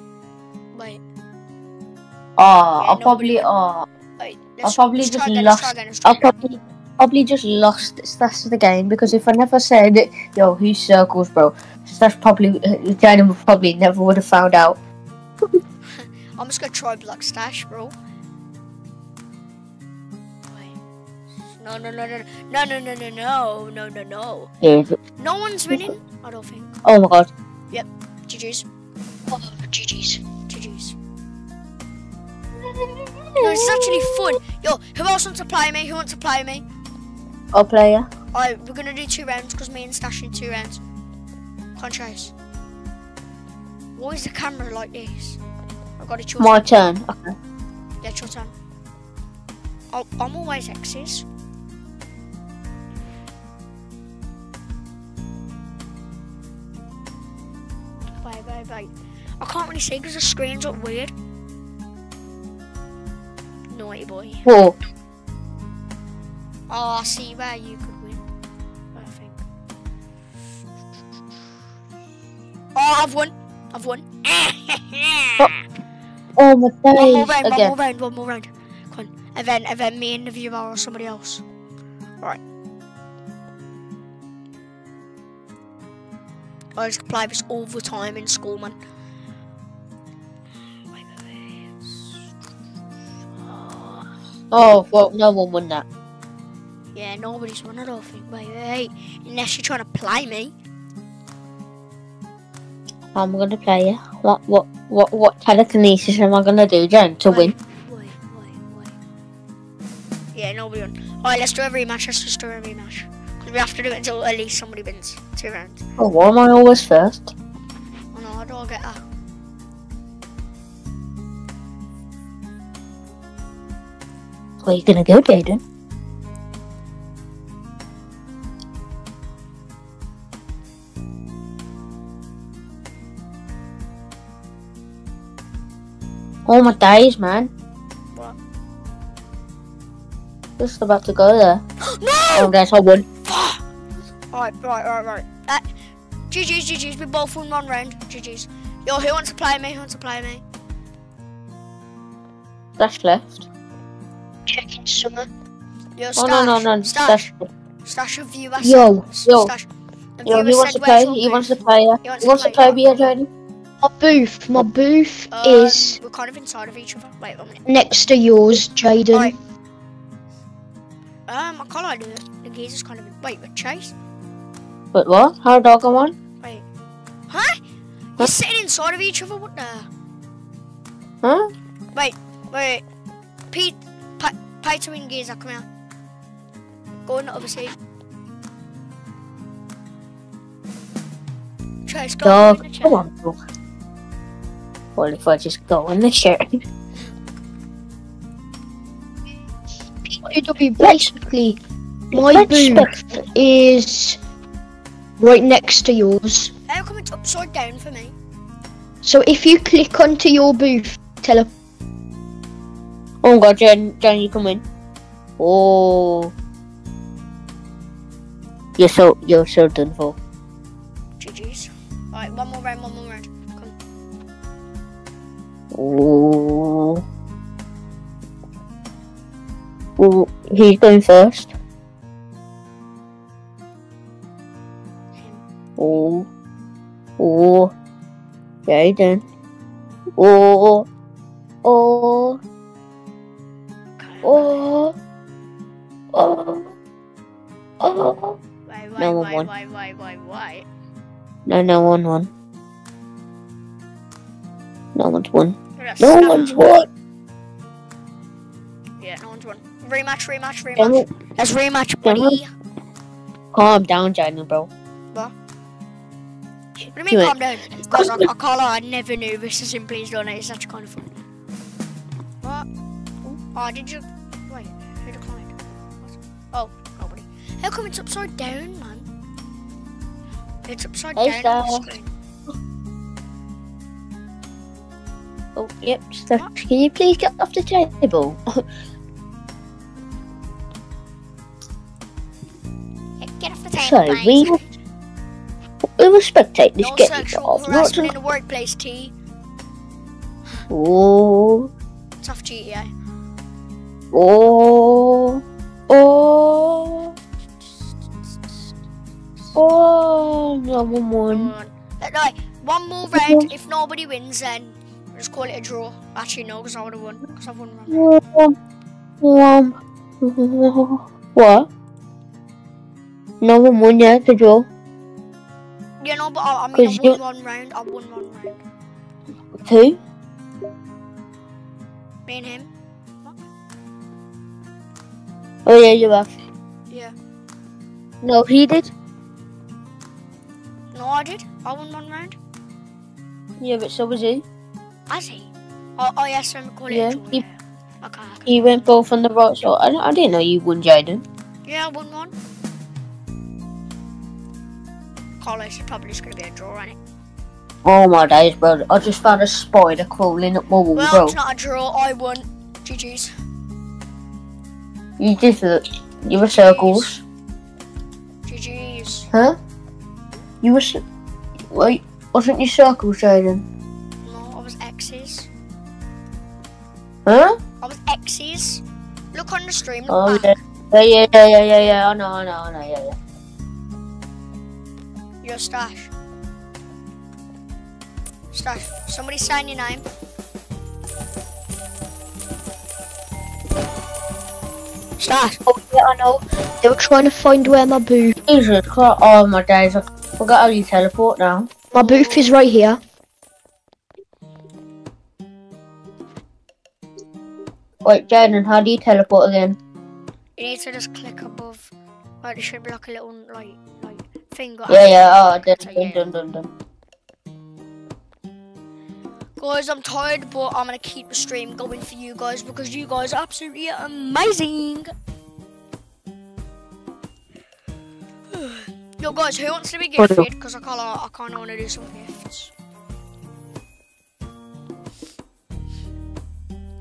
[SPEAKER 1] Wait,
[SPEAKER 2] Ah,
[SPEAKER 1] Yeah,
[SPEAKER 2] I'll probably, ah,
[SPEAKER 1] wait.
[SPEAKER 2] I'll probably just
[SPEAKER 1] again,
[SPEAKER 2] lost.
[SPEAKER 1] again,
[SPEAKER 2] I'll probably, probably just lost Stash of the game because if I never said, it yo, who circles, bro, Stash probably, Jaden probably never would have found out.
[SPEAKER 1] I'm just gonna try Black Stash, bro. No, no, no, no, no, no, no, no, no, no, no, no.
[SPEAKER 2] Yeah.
[SPEAKER 1] No one's winning. I don't think.
[SPEAKER 2] Oh my god.
[SPEAKER 1] Yep, GG's. Oh, GG's. GG's. No, is actually fun. Yo, who else wants to play me? Who wants to play me?
[SPEAKER 2] I'll play ya.
[SPEAKER 1] Alright, we're gonna do two rounds because me and Stash in two rounds. Contrast. Why is the camera like this? I got it your
[SPEAKER 2] My
[SPEAKER 1] turn.
[SPEAKER 2] turn. Okay.
[SPEAKER 1] Yeah, it's your turn. Oh, I'm always X's. Wait, wait, wait. I can't really see because the screens look weird. Naughty boy.
[SPEAKER 2] Four.
[SPEAKER 1] Oh, I see where you could win. I think. Oh, I've won. I've won.
[SPEAKER 2] Oh my
[SPEAKER 1] one more
[SPEAKER 2] days.
[SPEAKER 1] round, one more round, one more round. Come on. And then, and then me and the viewer or somebody else. Right. I used to play this all the time in school, man.
[SPEAKER 2] Oh, well, no one won that.
[SPEAKER 1] Yeah, nobody's won, I don't think. Wait, wait, wait. Unless you're trying to play me.
[SPEAKER 2] I'm gonna play you. What, what, what, what telekinesis am I gonna do, Jen, to win?
[SPEAKER 1] Wait, wait, wait. Yeah, nobody won. Alright, let's do a rematch. Let's just do a rematch. Because we have to do it until at least somebody wins. Two rounds.
[SPEAKER 2] Oh, why am I always first?
[SPEAKER 1] Oh no, I don't get that.
[SPEAKER 2] Where you gonna go, Jaden? Oh my days, man.
[SPEAKER 1] What?
[SPEAKER 2] Just about to go there.
[SPEAKER 1] no!
[SPEAKER 2] Oh, guys, I won.
[SPEAKER 1] Alright, right, right, right. Uh, GG's, GG's. We both won one round. GG's. Yo, who wants to play me? Who wants to play me?
[SPEAKER 2] Dash left.
[SPEAKER 3] Checking summer.
[SPEAKER 1] Yo,
[SPEAKER 2] Oh
[SPEAKER 1] Stash.
[SPEAKER 2] no no no.
[SPEAKER 1] Stash.
[SPEAKER 2] Dash.
[SPEAKER 1] Stash, a viewer.
[SPEAKER 3] Yo,
[SPEAKER 1] said-
[SPEAKER 2] yo.
[SPEAKER 1] Stash.
[SPEAKER 2] Yo, he wants to play. He wants to play. Yeah.
[SPEAKER 1] He wants
[SPEAKER 2] He
[SPEAKER 1] to
[SPEAKER 2] wants to
[SPEAKER 1] play.
[SPEAKER 2] play. Be a journey.
[SPEAKER 3] My booth, my booth
[SPEAKER 1] Uh,
[SPEAKER 3] is
[SPEAKER 1] We're kind of inside of each other. Wait one minute.
[SPEAKER 3] next to yours, Jaden.
[SPEAKER 1] Alright. Um, I can't I do it. The geezer's kind of. Wait, but Chase?
[SPEAKER 2] But what? How dog go on?
[SPEAKER 1] Wait. Huh? You're sitting inside of each other? What the?
[SPEAKER 2] Huh?
[SPEAKER 1] Wait, wait. Pete, pa- Peter and Geezer, come here. Go in the other seat. Chase, go
[SPEAKER 2] Dog.
[SPEAKER 1] in the chair.
[SPEAKER 2] Come on, dog. What if I just go in the chair?
[SPEAKER 3] PW, basically, my
[SPEAKER 2] Let's
[SPEAKER 3] booth is right next to yours.
[SPEAKER 1] How come it's upside down for me?
[SPEAKER 3] So if you click onto your booth, tele-
[SPEAKER 2] Oh god, Jen, Jen, you come in. Oh. You're so you're so done for.
[SPEAKER 1] GG's. Alright, one more round, one more round. Come.
[SPEAKER 2] Oh. Oh, he's going first. Oh. Oh. Yeah, he done. Oh. Oh. Oh. Oh. Oh.
[SPEAKER 1] Wait, wait,
[SPEAKER 2] No, one,
[SPEAKER 1] wait, wait, wait, wait.
[SPEAKER 2] No, no one won. No one's won. No one's won.
[SPEAKER 1] Yeah, no one's won. Rematch, rematch, rematch. Let's rematch, buddy.
[SPEAKER 2] Calm down, Jalen, bro.
[SPEAKER 1] What? What do you mean calm down? Guys, I, I can't lie, I never knew this is simply done it. It's actually kind of fun. What? Oh, did you? Wait, who declined? Oh, oh nobody. How come it's upside down, man? It's upside
[SPEAKER 2] Hey,
[SPEAKER 1] down on the screen.
[SPEAKER 2] Oh, yep. Steph, can you please get off the table?
[SPEAKER 6] Get off the
[SPEAKER 2] so,
[SPEAKER 6] table,
[SPEAKER 2] we will, we will spectate this
[SPEAKER 1] No
[SPEAKER 2] game
[SPEAKER 1] sexual
[SPEAKER 2] off. Not
[SPEAKER 1] harassment
[SPEAKER 2] to...
[SPEAKER 1] in the workplace, T.
[SPEAKER 2] Oh,
[SPEAKER 1] It's off GTA.
[SPEAKER 2] oh, oh, oh, no one
[SPEAKER 1] Come
[SPEAKER 2] won.
[SPEAKER 1] on. Uh, no, one more round. If nobody wins, then just call it a draw. Actually, no, because I would have won. Because I've won one round.
[SPEAKER 2] What? No one won yet, the draw.
[SPEAKER 1] Yeah, no, but I, I mean, I
[SPEAKER 2] you-
[SPEAKER 1] won one round. I won one round.
[SPEAKER 2] Who?
[SPEAKER 1] Me and him.
[SPEAKER 2] Oh yeah, you have.
[SPEAKER 1] Yeah.
[SPEAKER 2] No, he did.
[SPEAKER 1] No, I did. I won one round.
[SPEAKER 2] Yeah, but so was he.
[SPEAKER 1] Has he? Oh, oh yes, I'm call it
[SPEAKER 2] Yeah,
[SPEAKER 1] draw.
[SPEAKER 2] he-.
[SPEAKER 1] Okay, okay.
[SPEAKER 2] He went both on the right side. I, I didn't know you won, Jaden.
[SPEAKER 1] Yeah, I won one. Carlos is probably just gonna be a draw, ain't it?
[SPEAKER 2] Oh my days, bro. I just found a spider crawling up my wall,
[SPEAKER 1] Well,
[SPEAKER 2] bro.
[SPEAKER 1] it's not a draw. I won. GG's.
[SPEAKER 2] You did it. Uh, you were circles.
[SPEAKER 1] GG's.
[SPEAKER 2] Huh? You were. Wait, wasn't you circles, Jaden? Huh?
[SPEAKER 1] I was X's. Look on the stream.
[SPEAKER 2] Oh
[SPEAKER 1] back.
[SPEAKER 2] yeah. Yeah, yeah, yeah, yeah, yeah, yeah. I know, I know, I know, yeah, yeah.
[SPEAKER 1] Your stash. Stash. Somebody sign your name. Stash.
[SPEAKER 3] oh yeah, I know. They were trying to find where my booth.
[SPEAKER 2] Jesus Christ. Oh my days. I forgot how you teleport now.
[SPEAKER 3] My booth is right here.
[SPEAKER 2] Wait, Jaden, how do you teleport again?
[SPEAKER 1] You need to just click above. Like there should be like a little like like finger.
[SPEAKER 2] Yeah, yeah, oh, done,
[SPEAKER 1] So,
[SPEAKER 2] done,
[SPEAKER 1] yeah.
[SPEAKER 2] done, done, done.
[SPEAKER 1] Guys, I'm tired, but I'm gonna keep the stream going for you guys because you guys are absolutely amazing. Yo, guys, who wants to be gifted? Because I can't, I kind of want to do some gifts.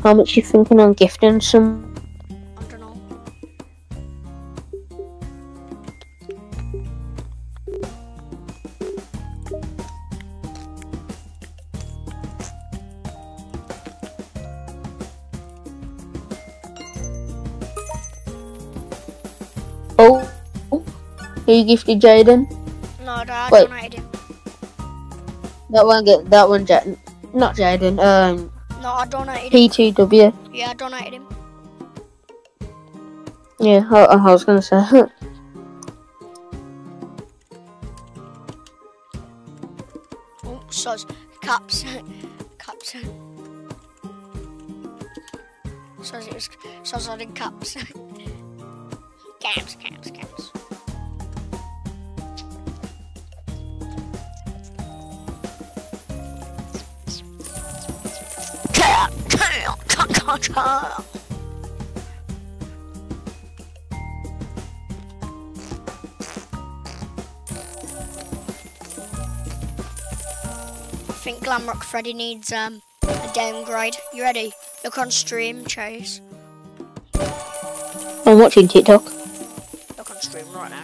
[SPEAKER 2] How much you thinking on gifting some?
[SPEAKER 1] Oh,
[SPEAKER 2] are you. Oh, gifted Jaden?
[SPEAKER 1] No, Dad,
[SPEAKER 2] Wait. That one get that one, Jaden. Not Jaden. Um.
[SPEAKER 1] No, I donated him.
[SPEAKER 2] P2W.
[SPEAKER 1] Yeah, I donated him.
[SPEAKER 2] Yeah, I, I was gonna say.
[SPEAKER 1] Oh, soz. Caps. caps. Soz, it was. I did caps. caps, caps, caps. I think Glamrock Freddy needs um a downgrade. You ready? Look on stream, Chase.
[SPEAKER 2] I'm watching TikTok.
[SPEAKER 1] Look on stream right now.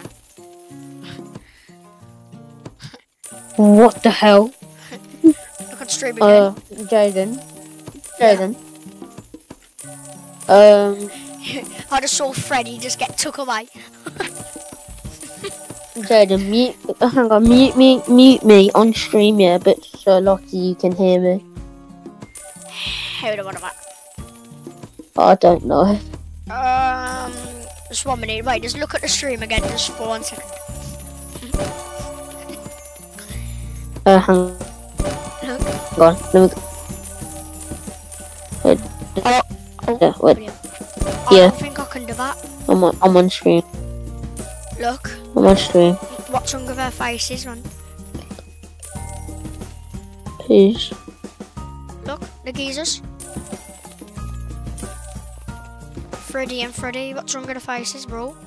[SPEAKER 2] What the hell?
[SPEAKER 1] Look on stream again.
[SPEAKER 2] Uh, Jaden. Jaden. Um,
[SPEAKER 1] I just saw Freddy just get took away.
[SPEAKER 2] Jaden, mute. uh, Hang on, mute me, mute me on stream, yeah, but so lucky you can hear me.
[SPEAKER 1] Hold on, what about?
[SPEAKER 2] I don't know.
[SPEAKER 1] Um, just one minute. Wait, just look at the stream again, just for one second.
[SPEAKER 2] Uh, hang
[SPEAKER 1] Look.
[SPEAKER 2] on, let me. Wait,
[SPEAKER 1] Oh,
[SPEAKER 2] yeah, wait.
[SPEAKER 1] I
[SPEAKER 2] Yeah.
[SPEAKER 1] don't think I can do that.
[SPEAKER 2] I'm on, I'm on stream.
[SPEAKER 1] Look,
[SPEAKER 2] I'm on stream.
[SPEAKER 1] what's wrong with her faces, man?
[SPEAKER 2] Please.
[SPEAKER 1] Look, the geezers. Freddy and Freddy, what's wrong with the faces, bro?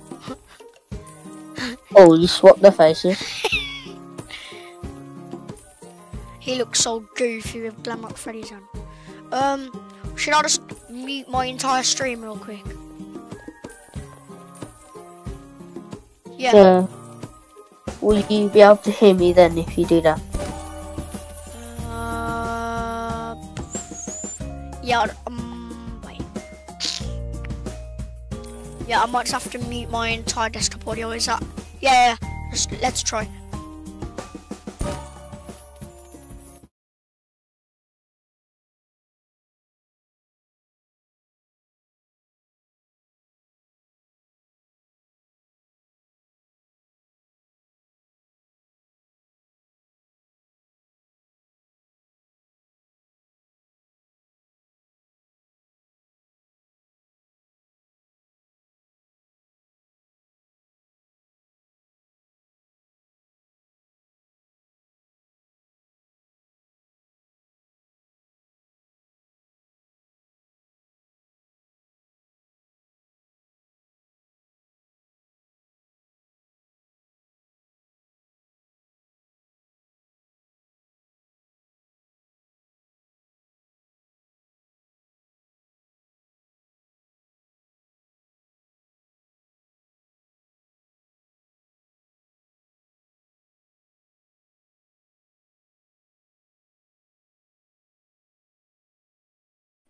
[SPEAKER 2] Oh, you swapped the faces.
[SPEAKER 1] He looks so goofy with Glamrock Freddy's on. Um, should I just mute my entire stream real quick? Yeah.
[SPEAKER 2] Will you be able to hear me then if you do that?
[SPEAKER 1] Uh, yeah. Um, wait. Yeah, I might just have to mute my entire desktop audio. Is that? Yeah. yeah. Just, let's try.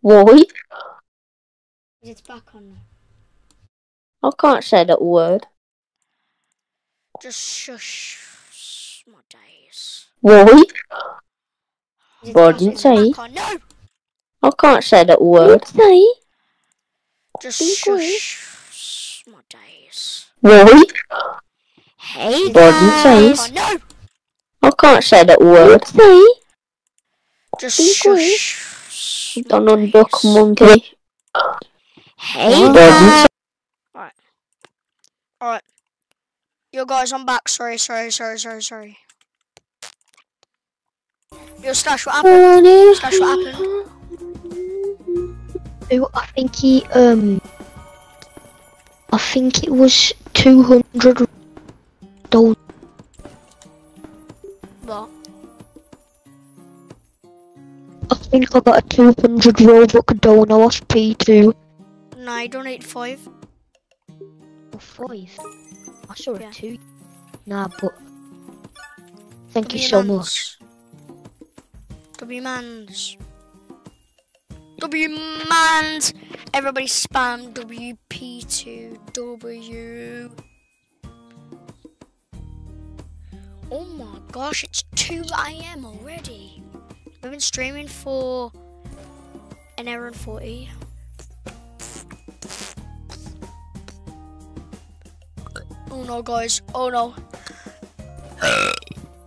[SPEAKER 2] Why?
[SPEAKER 1] It's back on now.
[SPEAKER 2] I can't say that word.
[SPEAKER 1] Just shush my days.
[SPEAKER 2] Why?
[SPEAKER 1] Is it
[SPEAKER 2] Well, I didn't
[SPEAKER 1] is it
[SPEAKER 2] say.
[SPEAKER 1] No.
[SPEAKER 2] I can't say that word. Say.
[SPEAKER 1] Just shush my days.
[SPEAKER 2] Why?
[SPEAKER 1] Hey
[SPEAKER 2] Well, I didn't say.
[SPEAKER 1] No.
[SPEAKER 2] I can't say that word. Say.
[SPEAKER 1] Just shush. My
[SPEAKER 2] Donald Duck
[SPEAKER 1] days.
[SPEAKER 2] Monkey.
[SPEAKER 1] Hey
[SPEAKER 2] Well, I
[SPEAKER 1] guys.
[SPEAKER 2] didn't say.
[SPEAKER 1] Alright. Yo guys, I'm back. Sorry, sorry, sorry, sorry, sorry. Yo, Stash, what happened? Stash, what happened?
[SPEAKER 3] Oh, I think he um I think it was two hundred dollars.
[SPEAKER 1] What?
[SPEAKER 3] Think I got a two hundred Robux donor off P two.
[SPEAKER 1] No, I donate five.
[SPEAKER 3] Or five. I saw
[SPEAKER 1] Yeah.
[SPEAKER 3] a two. Nah, but thank you so much.
[SPEAKER 1] W mans. W mans. Everybody spam WP2W. Oh my gosh, it's 2 a.m. already. We've been streaming for an hour and 40. Oh no, guys. Oh no.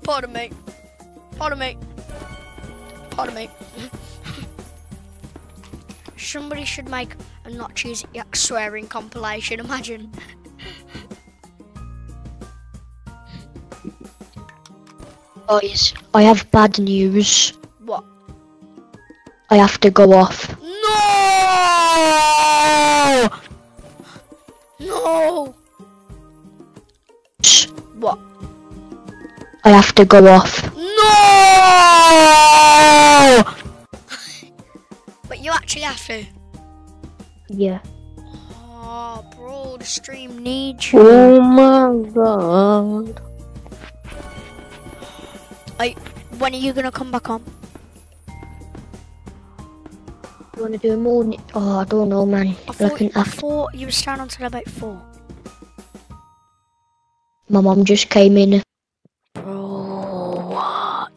[SPEAKER 1] Pardon me. Pardon me. Pardon me. Somebody should make a not cheesy swearing compilation. Imagine.
[SPEAKER 3] Oh, guys, I have bad news.
[SPEAKER 1] What?
[SPEAKER 3] I have to go off.
[SPEAKER 1] No! No!
[SPEAKER 3] Shh,
[SPEAKER 1] What?
[SPEAKER 3] I have to go off.
[SPEAKER 1] No! but you actually have to.
[SPEAKER 3] Yeah.
[SPEAKER 1] Oh, bro, the stream needs you.
[SPEAKER 2] Oh my god.
[SPEAKER 1] When are you gonna come back on?
[SPEAKER 3] You wanna do a morning? Oh, I don't know, man.
[SPEAKER 1] I thought,
[SPEAKER 3] Looking
[SPEAKER 1] I thought you were staying until about four.
[SPEAKER 3] my mum just came in.
[SPEAKER 1] Bro, what?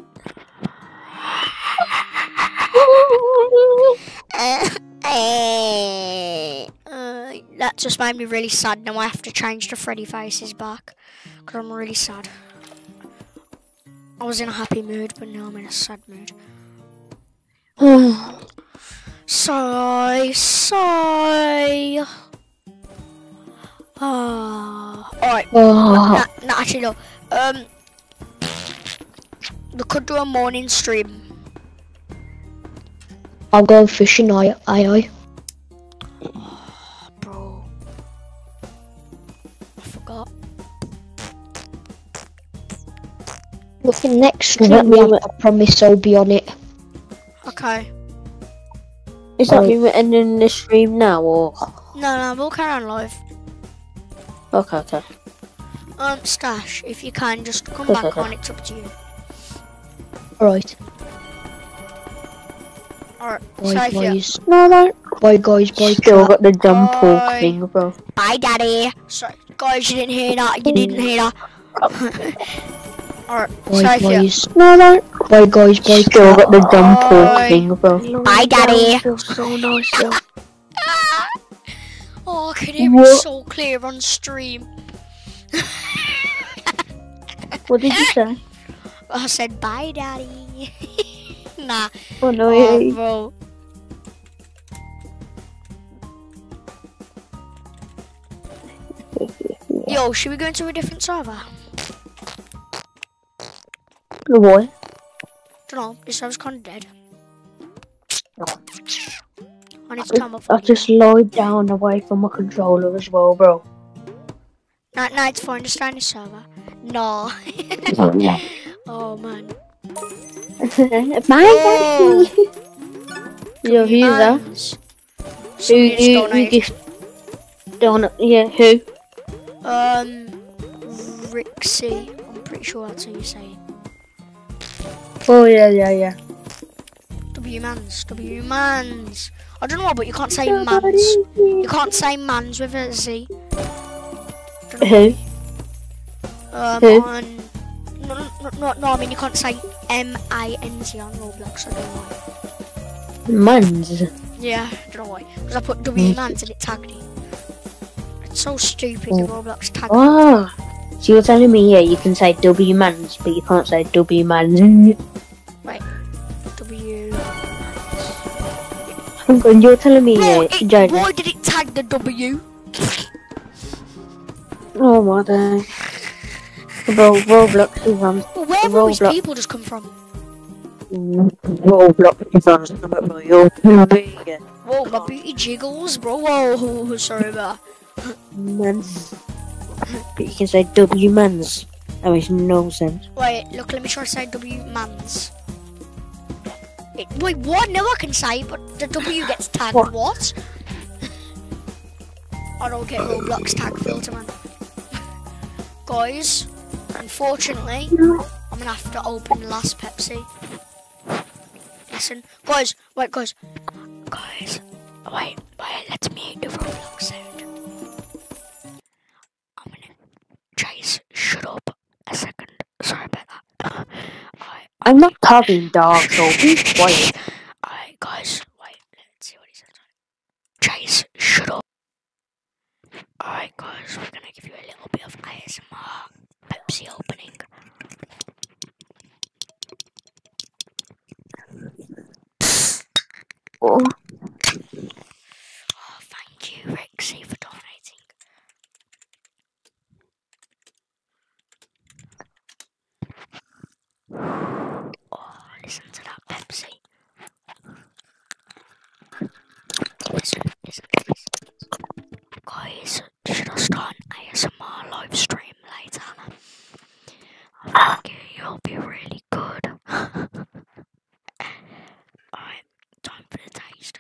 [SPEAKER 1] Uh, that just made me really sad. Now I have to change the Freddy faces back because I'm really sad. I was in a happy mood, but now I'm in a sad mood. Sigh, sigh. Ah, alright.
[SPEAKER 3] Oh,
[SPEAKER 1] Nah, nah, actually no. Um, we could do a morning stream.
[SPEAKER 3] I'll go fishing. I, I, I.
[SPEAKER 1] Bro. I forgot.
[SPEAKER 3] Look, the next stream, we
[SPEAKER 2] mean
[SPEAKER 3] have, I promise I'll be on it.
[SPEAKER 1] Okay.
[SPEAKER 2] Is that
[SPEAKER 3] Oh.
[SPEAKER 2] me ending the stream now or?
[SPEAKER 1] No, no, we'll carry on live.
[SPEAKER 2] Okay, okay.
[SPEAKER 1] Um, Stash, if you can, just come back on. It's up to you.
[SPEAKER 3] Alright.
[SPEAKER 1] Alright,
[SPEAKER 3] Bye,
[SPEAKER 1] safe yeah.
[SPEAKER 3] guys.
[SPEAKER 2] No, no.
[SPEAKER 3] Bye, guys. Bye,
[SPEAKER 2] Still
[SPEAKER 3] chat.
[SPEAKER 2] got the dumb pork
[SPEAKER 1] Bye.
[SPEAKER 2] thing, bro.
[SPEAKER 1] Bye, Daddy. Sorry, guys, you didn't hear that. You didn't hear that. Alright,
[SPEAKER 3] Bye,
[SPEAKER 1] safe yeah.
[SPEAKER 3] guys.
[SPEAKER 2] No, no.
[SPEAKER 3] Bye, guys. Bye,
[SPEAKER 2] Still got the dumb
[SPEAKER 1] Bye.
[SPEAKER 2] pork thing, bro.
[SPEAKER 1] Bye, Daddy.
[SPEAKER 2] Feels so nice. yo.
[SPEAKER 1] Oh, I can hear it
[SPEAKER 2] What?
[SPEAKER 1] so clear on stream.
[SPEAKER 2] What did you say?
[SPEAKER 1] I said, bye, Daddy. nah.
[SPEAKER 2] Oh no,
[SPEAKER 1] Oh,
[SPEAKER 2] yeah.
[SPEAKER 1] bro. Yo, should we go into a different server?
[SPEAKER 2] The boy.
[SPEAKER 1] Don't know. This server's kind of dead.
[SPEAKER 2] No.
[SPEAKER 1] I need to turn my
[SPEAKER 2] I just lied down away from my controller as well, bro.
[SPEAKER 1] No, no, it's fine. Just stay on the server. No. oh man.
[SPEAKER 2] Bye,
[SPEAKER 1] Oh,
[SPEAKER 2] Yo, who's that?
[SPEAKER 1] mans.
[SPEAKER 2] Who,
[SPEAKER 1] Somebody just
[SPEAKER 2] who, who
[SPEAKER 1] donated.
[SPEAKER 2] gift? Donut, yeah, who?
[SPEAKER 1] Um, Rixie. I'm pretty sure that's how you say it.
[SPEAKER 2] Oh, yeah, yeah, yeah.
[SPEAKER 1] W mans. W mans. I don't know why, but you can't say mans. You can't say mans with a Z.
[SPEAKER 2] Who?
[SPEAKER 1] Um,
[SPEAKER 2] Who?
[SPEAKER 1] on. No, no, no, no, I mean, you can't say M I N Z on Roblox. I don't know why.
[SPEAKER 2] Mans.
[SPEAKER 1] Yeah, I don't know why. Because I put W mans and it tagged it. It's so stupid, the Roblox tag.
[SPEAKER 2] Ah. So you're telling me, yeah, you can say W mans, but you can't say W mans.
[SPEAKER 1] Wait, W.
[SPEAKER 2] And you're telling me,
[SPEAKER 1] Bro,
[SPEAKER 2] yeah,
[SPEAKER 1] it,
[SPEAKER 2] Jade.
[SPEAKER 1] why did it tag the W?
[SPEAKER 2] Oh my day. Bro, Roblox is on.
[SPEAKER 1] Where have all these
[SPEAKER 2] Roblox.
[SPEAKER 1] people just come from?
[SPEAKER 2] Roblox is on something for your TV.
[SPEAKER 1] Whoa, my booty jiggles, bro. Whoa, sorry about
[SPEAKER 2] Mans. But you can say W mans. That makes no sense.
[SPEAKER 1] Wait, look, let me try to say W mans. It, wait, what? No, I can say, but the W gets tagged.
[SPEAKER 2] What?
[SPEAKER 1] What? I don't get Roblox tag filter, man. Guys, unfortunately, I'm gonna have to open the last Pepsi. Listen, guys, wait, guys, guys, wait, wait, let's mute the Roblox sound. Chase, shut up a second. Sorry about that.
[SPEAKER 2] I'm not talking dog, so be quiet.
[SPEAKER 1] Alright, guys, wait, let's see what he says. Chase, shut up. Alright, guys, we're gonna give you a little bit of ASMR Pepsi opening.
[SPEAKER 2] Oh,
[SPEAKER 1] thank you, Rexy, for donating. Oh, listen to that Pepsi. Listen, listen to. Guys, should I start an ASMR live stream later? I think you'll be really good. Alright, time for the taste.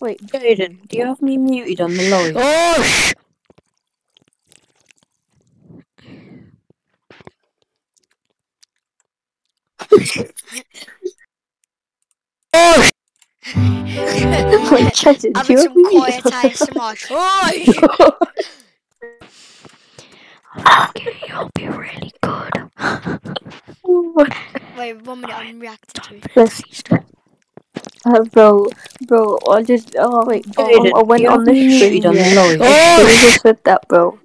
[SPEAKER 2] wait, Jaden, do you have me muted on the line?
[SPEAKER 1] Oh, sh- oh, sh-
[SPEAKER 2] Wait, do
[SPEAKER 1] having
[SPEAKER 2] you
[SPEAKER 1] some
[SPEAKER 2] me
[SPEAKER 1] quiet ASMR. Oh,
[SPEAKER 2] the
[SPEAKER 1] okay, you'll be really good. Wait, one minute, I'm reacting to it.
[SPEAKER 2] Uh, bro, bro, I just, oh, wait, oh, I went on the street line.
[SPEAKER 1] Oh,
[SPEAKER 2] You just said that, bro.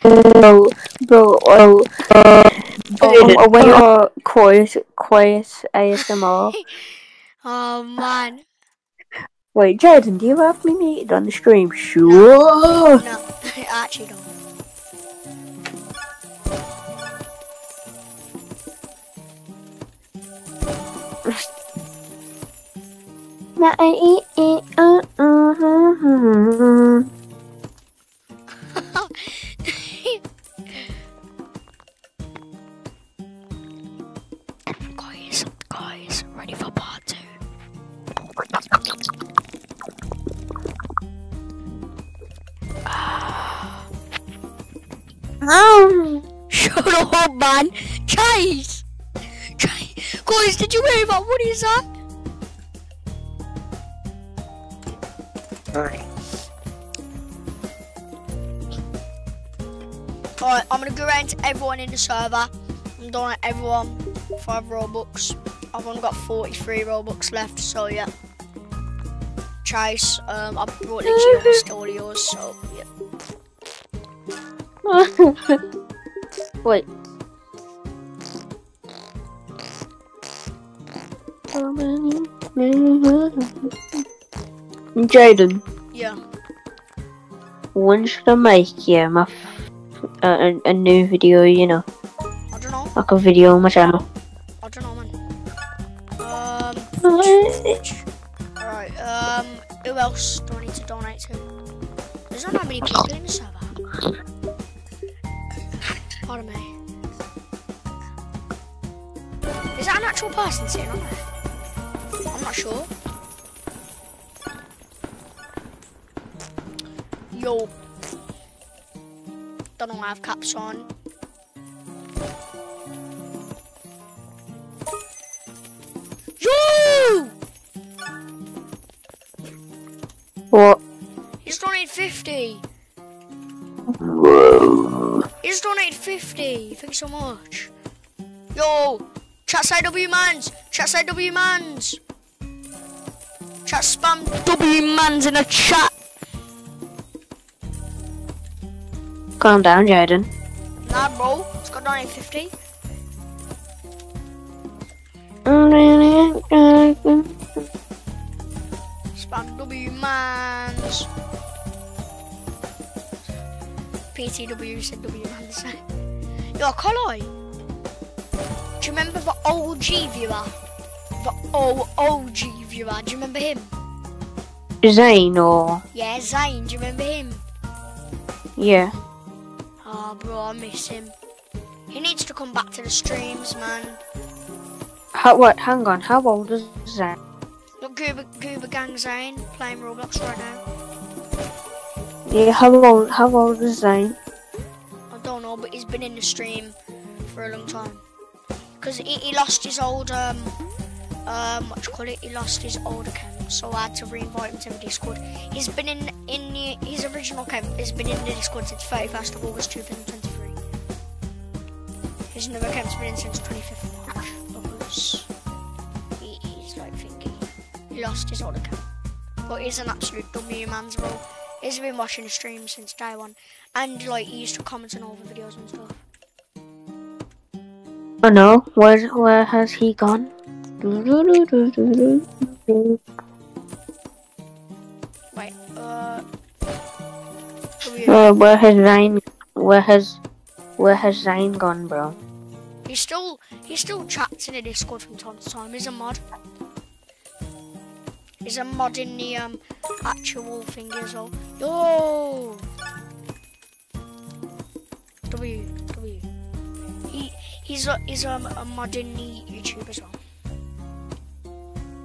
[SPEAKER 2] Bro, bro, oh, uh, oh, I went on quiet, quiet ASMR.
[SPEAKER 1] Oh man,
[SPEAKER 2] Wait, Jaden, do you have me muted on the stream? Sure.
[SPEAKER 1] no, I actually don't. guys, guys, ready for part two? Shut up, man! Chase! Chase! Guys, did you hear that? What is that? Alright. Alright, I'm gonna go around to everyone in the server. I'm done at everyone. Five Robux. I've only got 43 Robux left, so yeah. Chase, um, I brought literally all yours, so yeah.
[SPEAKER 2] Wait. Jaden,
[SPEAKER 1] Yeah.
[SPEAKER 2] when should I make yeah my f- a, a, a new video? You know,
[SPEAKER 1] I don't know.
[SPEAKER 2] like a video on my channel.
[SPEAKER 1] I don't know, man. Um, alright, um, who else do I need to donate to? There's not that many people in the server. Pardon me. Is that an actual person sitting on there? I'm not sure. Yo. Don't know why I have caps on. Yo!
[SPEAKER 2] What?
[SPEAKER 1] He's donated 50. He's donated 50. Thank you so much. Yo, chat side W mans. Chat side W mans. Chat spam W mans in the chat.
[SPEAKER 2] Calm down, Jaden.
[SPEAKER 1] Nah, bro. It's got donated 50. Mm-hmm. Spam W mans. PTW said W mans. Yo, Colloy. Do you remember the OG viewer? The O OG viewer. Do you remember him?
[SPEAKER 2] Zane or
[SPEAKER 1] Yeah, Zane. Do you remember him?
[SPEAKER 2] yeah.
[SPEAKER 1] Oh, bro, I miss him. He needs to come back to the streams, man.
[SPEAKER 2] How? What? Hang on. How old is Zane?
[SPEAKER 1] Look, Goober, Goober Gang Zane playing Roblox right now.
[SPEAKER 2] Yeah. How old? How old is Zane?
[SPEAKER 1] I don't know, but he's been in the stream for a long time. Because he, he lost his old, um, um, what you call it? He lost his old account, so I had to re-invite him to the Discord. He's been in in the, his original account. Has been in the Discord since 31st of August 2023. His another account's been in since 25th of March because he, he's like thinking he lost his old account. But he's an absolute dummy, man's bro. He's been watching the stream since day one, and like he used to comment on all the videos and stuff.
[SPEAKER 2] Oh no, where where has he gone?
[SPEAKER 1] Wait, uh,
[SPEAKER 2] Uh, where has Ryan? Where has where has Ryan gone, bro?
[SPEAKER 1] He still he still chats in the Discord from time to time. He's a mod. He's a mod in the um actual thing as well. Yo. W W. He he's a he's um, a mod in the YouTube as well.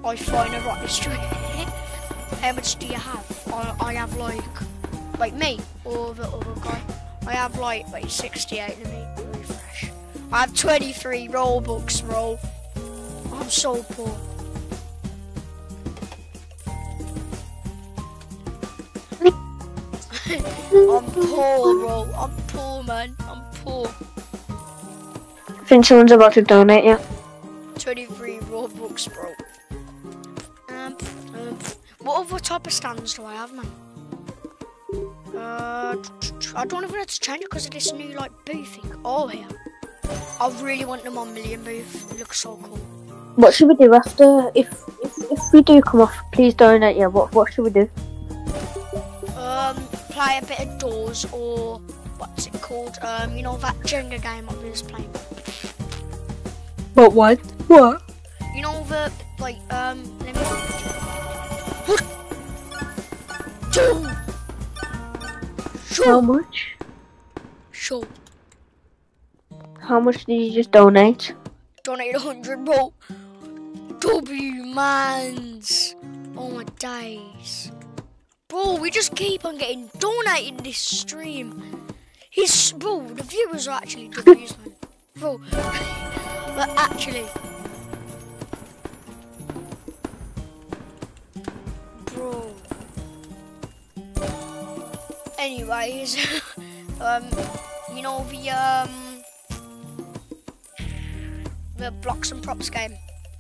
[SPEAKER 1] I find a right street. How much do you have? I, I have like like me or the other guy. I have like like 68 let me refresh. I have 23 Robux, bro. I'm so poor. I'm poor, bro. I'm poor, man. I'm poor.
[SPEAKER 2] I think someone's about to donate you.
[SPEAKER 1] 23 Robux, bro. Um, um, what other type of stands do I have, man? Uh, I don't even have to change it because of this new like booth thing. Oh, here. I really want the one million booth. It looks so cool.
[SPEAKER 2] What should we do after? If if, if we do come off, please donate yeah. What what should we do?
[SPEAKER 1] Play a bit of doors or what's it called? Um, you know that Jenga game I was playing.
[SPEAKER 2] What what? What?
[SPEAKER 1] You know the like um. Let me.
[SPEAKER 2] How much?
[SPEAKER 1] Sure.
[SPEAKER 2] How much did you just donate?
[SPEAKER 1] Donate a hundred, bro. W mans. Oh my days. Bro, we just keep on getting donated in this stream. He's, bro, the viewers are actually man. Bro, but actually, bro. Anyways, um, you know the um the blocks and props game.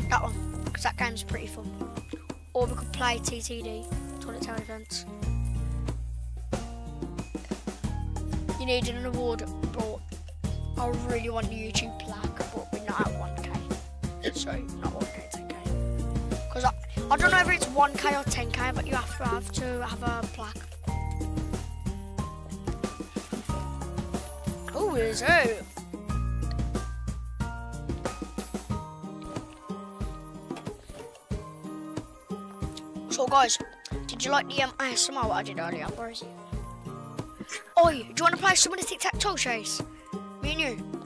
[SPEAKER 1] That one, because that game's pretty fun. Or we could play TTD, Toilet Tower Defense. You needed an award, but I really want the YouTube plaque, but we're not at 1k. So, not 1k, 10k. Because I, I don't know if it's 1k or 10k, but you have to have to have a plaque. Who is it? So guys, did you like the um, ASMR what I did earlier? Where is he? Oi, do you want to play some of the tic-tac-toe chase? Me and you?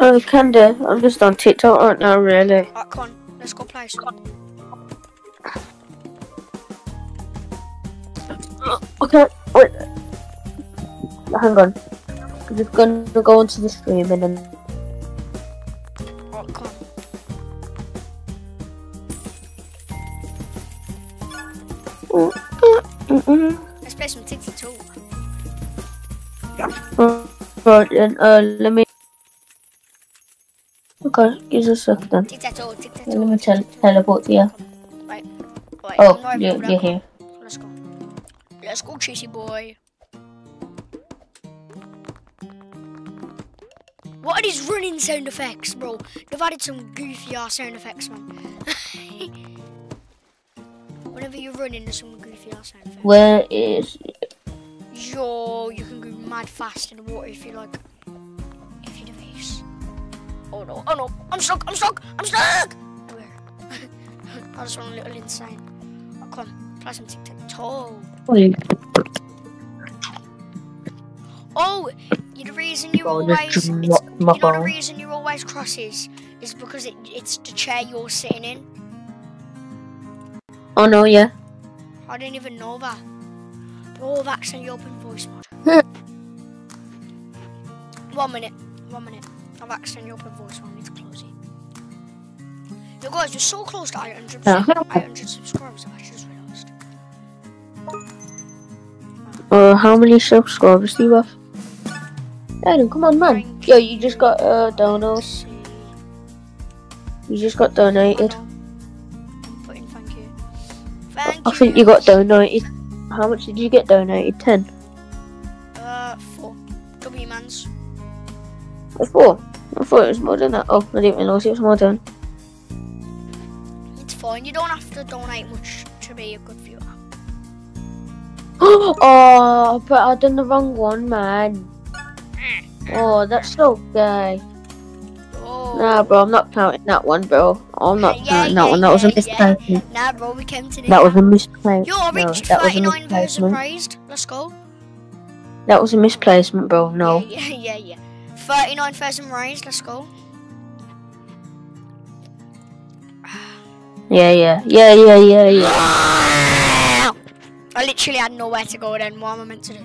[SPEAKER 2] Uh, kinda. I'm just on TikTok right now, really.
[SPEAKER 1] Alright, come on, let's go play some.
[SPEAKER 2] Okay, wait. Hang on. I'm just gonna go onto the stream and then. Mm-mm.
[SPEAKER 1] Let's play some tic-tac-toe.
[SPEAKER 2] Uh, Right, then, uh, let me. Okay, give us a second then.
[SPEAKER 1] Tic-tac-toe, tic-tac-toe.
[SPEAKER 2] Let me tele- teleport to you.
[SPEAKER 1] Right, right,
[SPEAKER 2] Oh,
[SPEAKER 1] I'm
[SPEAKER 2] you're, you're here.
[SPEAKER 1] Let's go. Let's go, cheesy boy. What are these running sound effects, bro? They've added some goofy ass sound effects, man. Whenever you're running, there's some goofy ass effects.
[SPEAKER 2] Where is.
[SPEAKER 1] Yo, you can go mad fast in the water if you like. If you do this. Oh no, oh no, I'm stuck, I'm stuck, I'm stuck! Where? I just went a little insane. Oh, come on, play some tic tac toe. Oh, you- the reason you
[SPEAKER 2] Oh,
[SPEAKER 1] always, it's, you know the reason you always crosses is because it, it's the chair you're sitting in.
[SPEAKER 2] Oh no, yeah.
[SPEAKER 1] I didn't even know that. Bro, that's in the open voice mod. one minute, one minute. I've accidentally opened voice mod. I need to close it. Yo, guys, we're so close to 800,
[SPEAKER 2] Yeah.
[SPEAKER 1] 800 subscribers. I just realised.
[SPEAKER 2] Uh, how many subscribers do you have? Aiden, come on, man. Yo, you just got uh, donut. You just got donated. I think you got donated. How much did you get donated? Ten.
[SPEAKER 1] Uh, four. W mans.
[SPEAKER 2] Four? I thought it was more than that. Oh, I didn't realise it was more than.
[SPEAKER 1] It's fine. You don't have to donate much to be a good viewer.
[SPEAKER 2] oh, but I done the wrong one, man. Oh, that's so gay. Nah, bro, I'm not counting that one, bro. I'm not
[SPEAKER 1] Yeah,
[SPEAKER 2] counting
[SPEAKER 1] yeah,
[SPEAKER 2] that one. That was a
[SPEAKER 1] yeah, yeah.
[SPEAKER 2] misplacement.
[SPEAKER 1] Nah, bro, we came to the.
[SPEAKER 2] That was a misplacement.
[SPEAKER 1] Yo,
[SPEAKER 2] No,
[SPEAKER 1] reached
[SPEAKER 2] that was a
[SPEAKER 1] 39,000
[SPEAKER 2] misplacement.
[SPEAKER 1] praised. Let's go.
[SPEAKER 2] That was a misplacement, bro. No.
[SPEAKER 1] Yeah, yeah, yeah, yeah. 39,000 raised. Let's go.
[SPEAKER 2] Yeah, yeah, yeah, yeah, yeah, yeah.
[SPEAKER 1] I literally had nowhere to go then. What am I meant to do?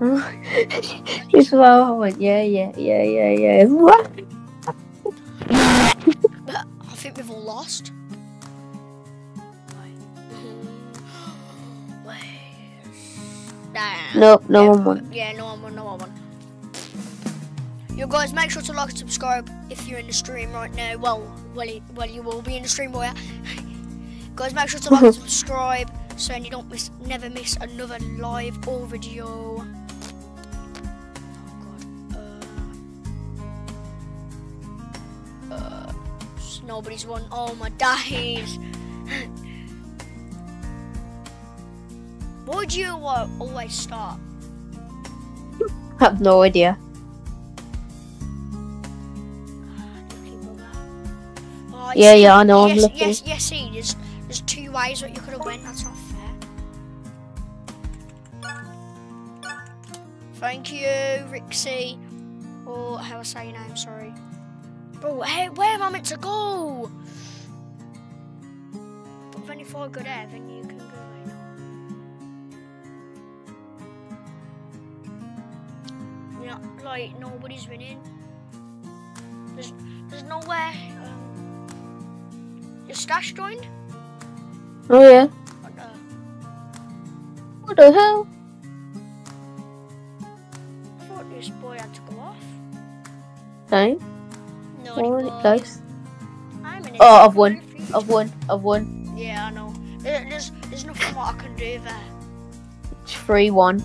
[SPEAKER 2] This is why I. Yeah, yeah, yeah, yeah, yeah. What?
[SPEAKER 1] But I think we've all lost.
[SPEAKER 2] Nope, no
[SPEAKER 1] yeah,
[SPEAKER 2] one won.
[SPEAKER 1] Yeah, no one won, no one won. Yo guys, make sure to like and subscribe if you're in the stream right now. Well, well, well, you will be in the stream, will guys, make sure to like and subscribe so you don't miss, never miss another live or video. Uh, nobody's won. Oh my days. Why would you uh, always start?
[SPEAKER 2] I have no idea.
[SPEAKER 1] Oh,
[SPEAKER 2] Yeah,
[SPEAKER 1] see,
[SPEAKER 2] yeah, I know, I'm
[SPEAKER 1] Yes,
[SPEAKER 2] looking.
[SPEAKER 1] yes, yes. See, there's there's two ways that you could have went. That's not fair. Thank you, Rixie, or how I say your name. Sorry, bro. Hey, where am I meant to go? But then if I go there, then you can go right now. You know, like nobody's winning. There's there's nowhere. Um, your stash joined?
[SPEAKER 2] Oh yeah.
[SPEAKER 1] What the?
[SPEAKER 2] What the hell?
[SPEAKER 1] I thought this boy had to go off.
[SPEAKER 2] Same.
[SPEAKER 1] No,
[SPEAKER 2] Already close.
[SPEAKER 1] I'm in it.
[SPEAKER 2] Oh, I've won. I've won. I've won.
[SPEAKER 1] Yeah, I know. There's, there's nothing what I can do there.
[SPEAKER 2] It's three one.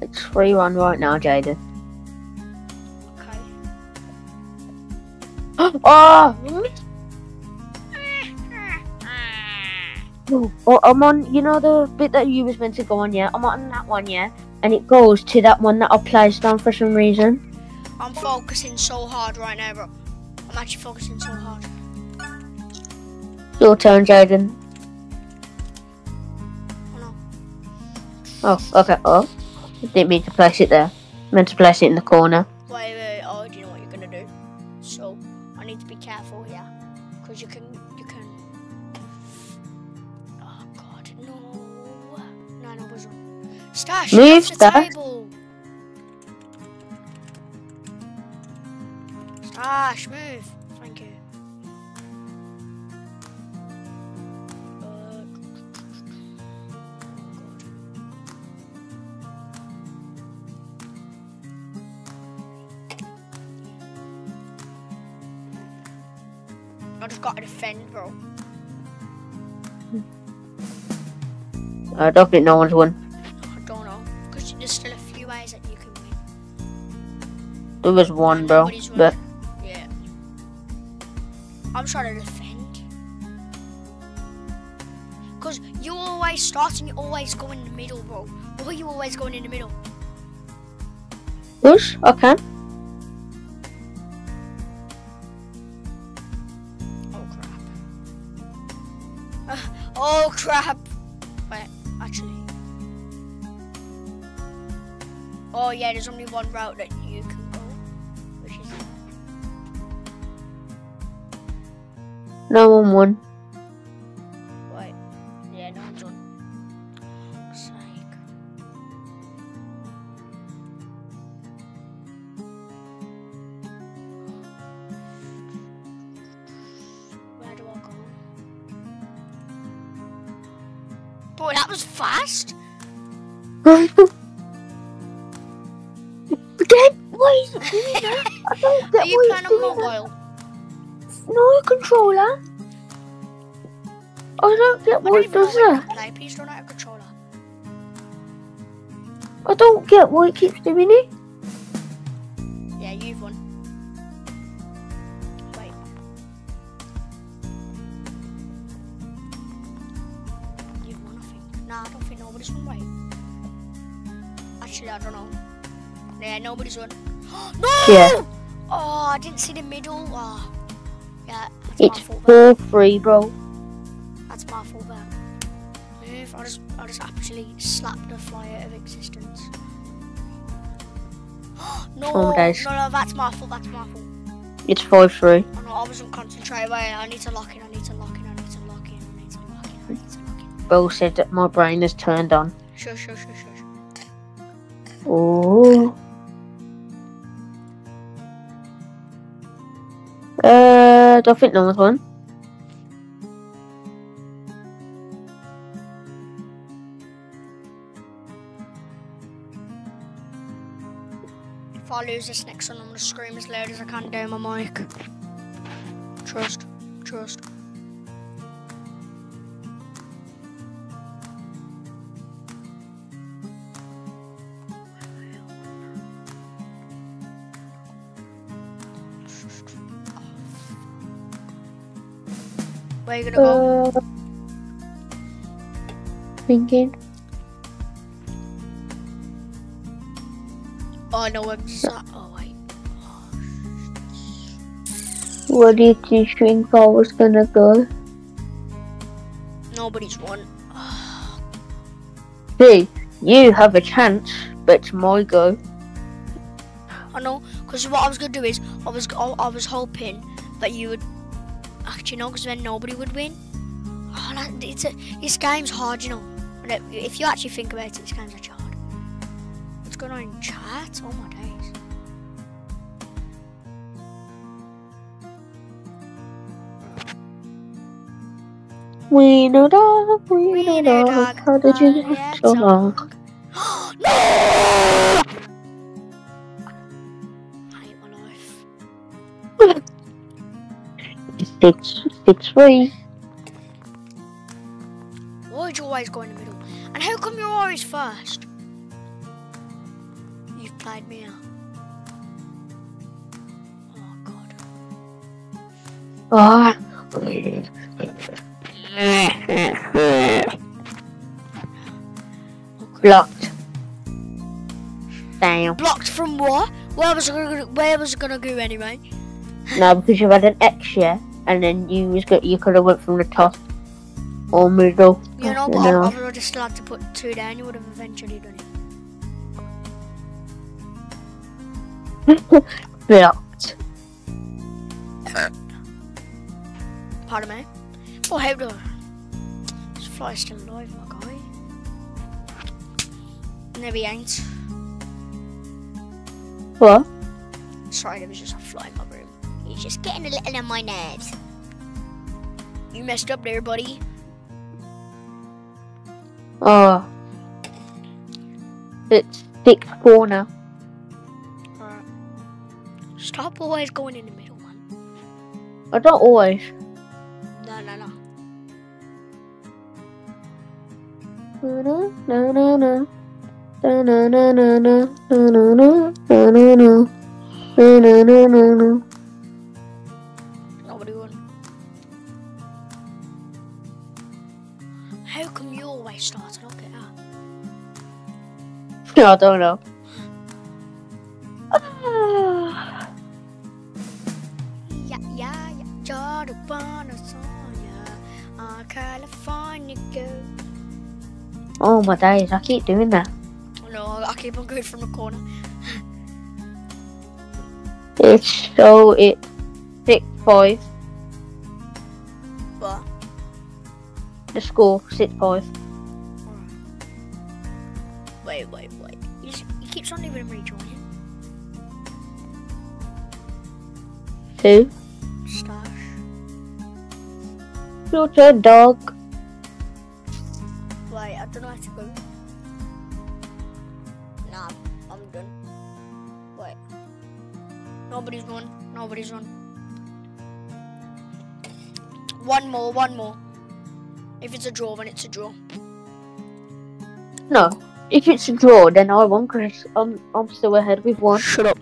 [SPEAKER 2] It's three one right now, Jaden.
[SPEAKER 1] Okay.
[SPEAKER 2] oh! Oh, I'm on. You know the bit that you was meant to go on, yeah. I'm on that one, yeah, and it goes to that one that I placed on for some reason.
[SPEAKER 1] I'm focusing so hard right now, bro. I'm actually focusing so hard.
[SPEAKER 2] Your turn, Jaden.
[SPEAKER 1] Oh no.
[SPEAKER 2] Oh, okay. Oh, didn't mean to place it there. Meant to place it in the corner.
[SPEAKER 1] Wrong. Stash,
[SPEAKER 2] Move,
[SPEAKER 1] off the
[SPEAKER 2] Stash.
[SPEAKER 1] table. Stash, move. Thank you. Uh, I just got to defend, bro.
[SPEAKER 2] I don't think no one's won. There was one, bro. But
[SPEAKER 1] Yeah. I'm trying to defend. Because you always start and you always go in the middle, bro. Why are you always going in the middle?
[SPEAKER 2] push. Okay.
[SPEAKER 1] Oh, crap. Uh, oh, crap. Wait, actually. Oh, yeah, there's only one route that you can
[SPEAKER 2] No one does
[SPEAKER 1] how you
[SPEAKER 2] that.
[SPEAKER 1] play. Please don't have a controller.
[SPEAKER 2] I don't get why it keeps doing it.
[SPEAKER 1] Yeah, you've won. Wait. You've won, I think. Nah, I don't think nobody's won. Wait. Actually, I don't know. Yeah, nobody's won. no!
[SPEAKER 2] Yeah.
[SPEAKER 1] Oh, I didn't see the middle. Oh. Yeah,
[SPEAKER 2] It's
[SPEAKER 1] my fault. there.
[SPEAKER 2] four free, bro.
[SPEAKER 1] No,
[SPEAKER 2] Oh,
[SPEAKER 1] no, no, that's my fault. That's my fault.
[SPEAKER 2] It's five free.
[SPEAKER 1] Oh, no, I wasn't concentrating. Wait, I need to lock in. I need to lock in. I need to lock in. I need to lock in. I need to lock in.
[SPEAKER 2] Bo said that my brain is turned on.
[SPEAKER 1] Sure, sure, sure, sure. sure.
[SPEAKER 2] Oh. Uh, don't think no one's won.
[SPEAKER 1] Lose this next one, I'm gonna scream as loud as I can down my mic. Trust, trust. Where you gonna go?
[SPEAKER 2] Uh, thinking.
[SPEAKER 1] No, I'm just. Oh wait.
[SPEAKER 2] Where did you think I was gonna go?
[SPEAKER 1] Nobody's won.
[SPEAKER 2] Hey, you have a chance, but it's my go.
[SPEAKER 1] I know, because what I was gonna do is I was I, I was hoping that you would actually no, because then nobody would win. Oh, that, it's a, this game's hard, you know. If you actually think about it, this game's actually going on in chat? Oh my days.
[SPEAKER 2] We know dog, we,
[SPEAKER 1] We
[SPEAKER 2] know
[SPEAKER 1] know
[SPEAKER 2] dog.
[SPEAKER 1] dog,
[SPEAKER 2] How did you get so long?
[SPEAKER 1] no! I hate my life.
[SPEAKER 2] Six, six.
[SPEAKER 1] Why'd you always go in the middle? And how come you're always first? You've me out. Oh god.
[SPEAKER 2] Ah. Blocked. Damn.
[SPEAKER 1] Blocked from what? Where was I gonna where was I gonna go anyway?
[SPEAKER 2] No, because you had an X, yeah, and then you was go- you could have went from the top or middle.
[SPEAKER 1] You know, but I, would have just had to put two down, you would have eventually done it.
[SPEAKER 2] blocked.
[SPEAKER 1] Pardon me? Oh how do This fly's still alive, my guy. No he ain't.
[SPEAKER 2] What?
[SPEAKER 1] Sorry, there was just a fly in my room.
[SPEAKER 6] He's just getting a little on my nerves.
[SPEAKER 1] You messed up there, buddy.
[SPEAKER 2] Oh. It's six four now.
[SPEAKER 1] Stop always going in the middle, man.
[SPEAKER 2] I don't always.
[SPEAKER 1] No, no, no.
[SPEAKER 2] Na na na na. Na na na na na na. Na na na na na.
[SPEAKER 1] Nobody won. How come you always start and I'll get out?
[SPEAKER 2] I don't know. Oh my days, I keep doing that.
[SPEAKER 1] Oh, no, I keep on going from the corner.
[SPEAKER 2] It's so it six five.
[SPEAKER 1] But,
[SPEAKER 2] The score six five.
[SPEAKER 1] wait, wait, wait. He, just, he keeps on leaving him rejoining.
[SPEAKER 2] Two.
[SPEAKER 1] Stash.
[SPEAKER 2] Your turn, dog.
[SPEAKER 1] Wait, I, don't know how to go. Nah, I'm done. Wait. Nobody's won. Nobody's won. One more, one more. If it's a draw, then it's a draw.
[SPEAKER 2] No. If it's a draw, then I won because I'm, I'm still ahead with one.
[SPEAKER 1] Shut up.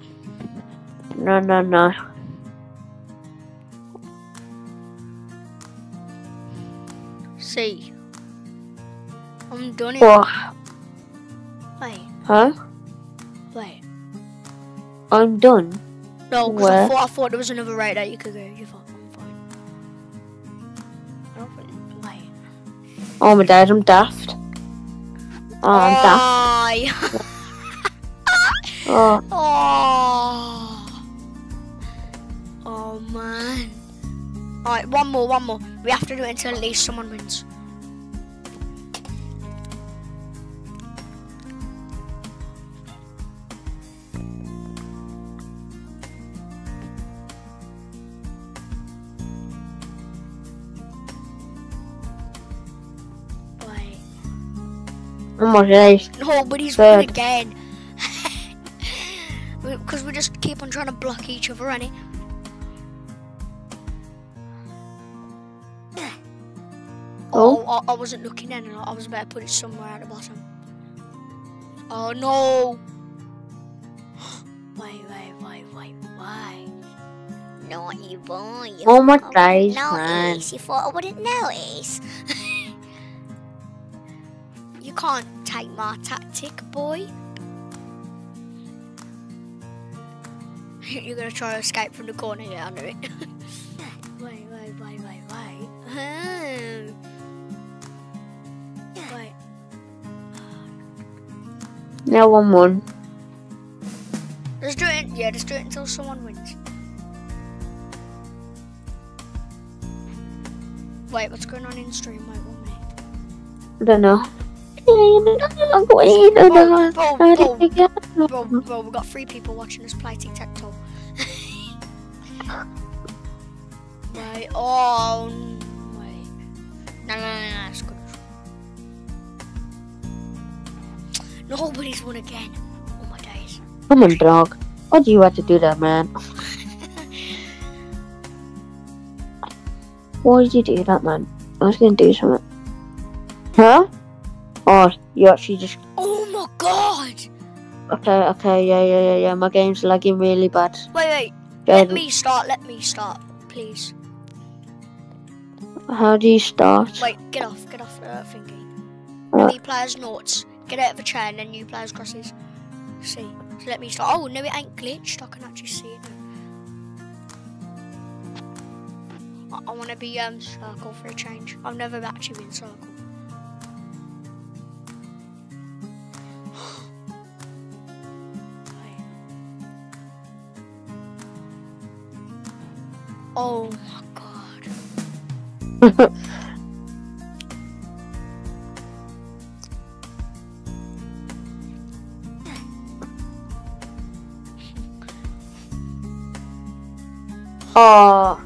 [SPEAKER 2] No, no, no.
[SPEAKER 1] See. I'm.
[SPEAKER 2] What?
[SPEAKER 1] Wait,
[SPEAKER 2] Huh?
[SPEAKER 1] wait.
[SPEAKER 2] I'm done.
[SPEAKER 1] No, because I thought, I thought there was another rate that you could go. You thought, I'm fine. I don't think, wait.
[SPEAKER 2] Oh my dad, I'm daft. Oh, I'm daft. Oh,
[SPEAKER 1] Oh. Oh man. Alright, one more, one more. We have to do it until at least someone wins.
[SPEAKER 2] Oh my days.
[SPEAKER 1] No, but he's
[SPEAKER 2] Third.
[SPEAKER 1] again. Because we just keep on trying to block each other, and
[SPEAKER 2] Oh.
[SPEAKER 1] Oh, I, I wasn't looking and I was about to put it somewhere at the bottom. Oh no! Wait, wait, wait, wait, wait.
[SPEAKER 6] Naughty boy.
[SPEAKER 2] Oh my
[SPEAKER 6] wouldn't
[SPEAKER 2] man.
[SPEAKER 6] notice. You thought I wouldn't notice.
[SPEAKER 1] My tactic, boy. You're gonna try to escape from the corner, yeah, I knew it. wait, wait, wait, wait, wait. Hmm. Wait.
[SPEAKER 2] Now one one.
[SPEAKER 1] Just do it. Yeah, just do it until someone wins. Wait, what's going on in stream? Wait, one minute.
[SPEAKER 2] I don't know.
[SPEAKER 1] Bro, bro, bro, we've got three people watching us play tic tac toe. wait, oh, wait. No, no, no, no, it's good. Nobody's won again. Oh my days.
[SPEAKER 2] Come on, dog. Why do you have to do that, man? Why did you do that, man? I was gonna do something. Huh? Oh, you actually just.
[SPEAKER 1] Oh my god!
[SPEAKER 2] Okay, okay, yeah, yeah, yeah, yeah. My game's lagging really bad.
[SPEAKER 1] Wait, wait. Let me start. Let me start, please.
[SPEAKER 2] How do you start?
[SPEAKER 1] Wait, get off. Get off uh, thingy.
[SPEAKER 2] Uh.
[SPEAKER 1] Me players noughts. Get out of the chair and then you players crosses. See. So let me start. Oh no, it ain't glitched. I can actually see it. I, I want to be um circle for a change. I've never actually been circle. Oh my god.
[SPEAKER 2] oh.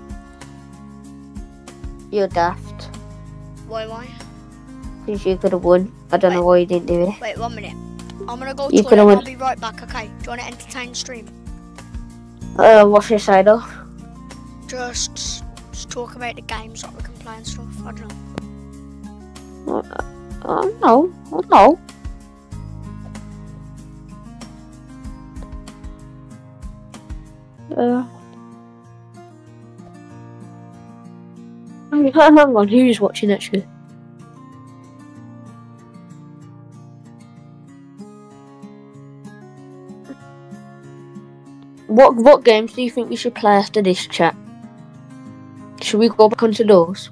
[SPEAKER 2] You're daft.
[SPEAKER 1] Why, why?
[SPEAKER 2] Because you could have won. I don't know why you didn't do it.
[SPEAKER 1] Wait, one minute. I'm gonna go
[SPEAKER 2] You
[SPEAKER 1] toilet.
[SPEAKER 2] could've
[SPEAKER 1] and I'll be right back. Okay. Do you want to entertain the stream?
[SPEAKER 2] Uh, what's your side off?
[SPEAKER 1] Just, talk about the games that we can play and stuff. I don't know.
[SPEAKER 2] Oh, no. Oh, no. Uh. Hang on, who's watching actually? What what games do you think we should play after this chat? Should we go back onto those?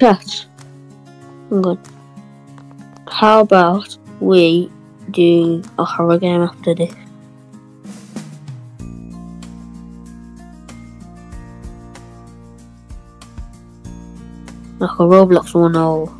[SPEAKER 2] Hang on. How about we do a horror game after this? Like a Roblox one or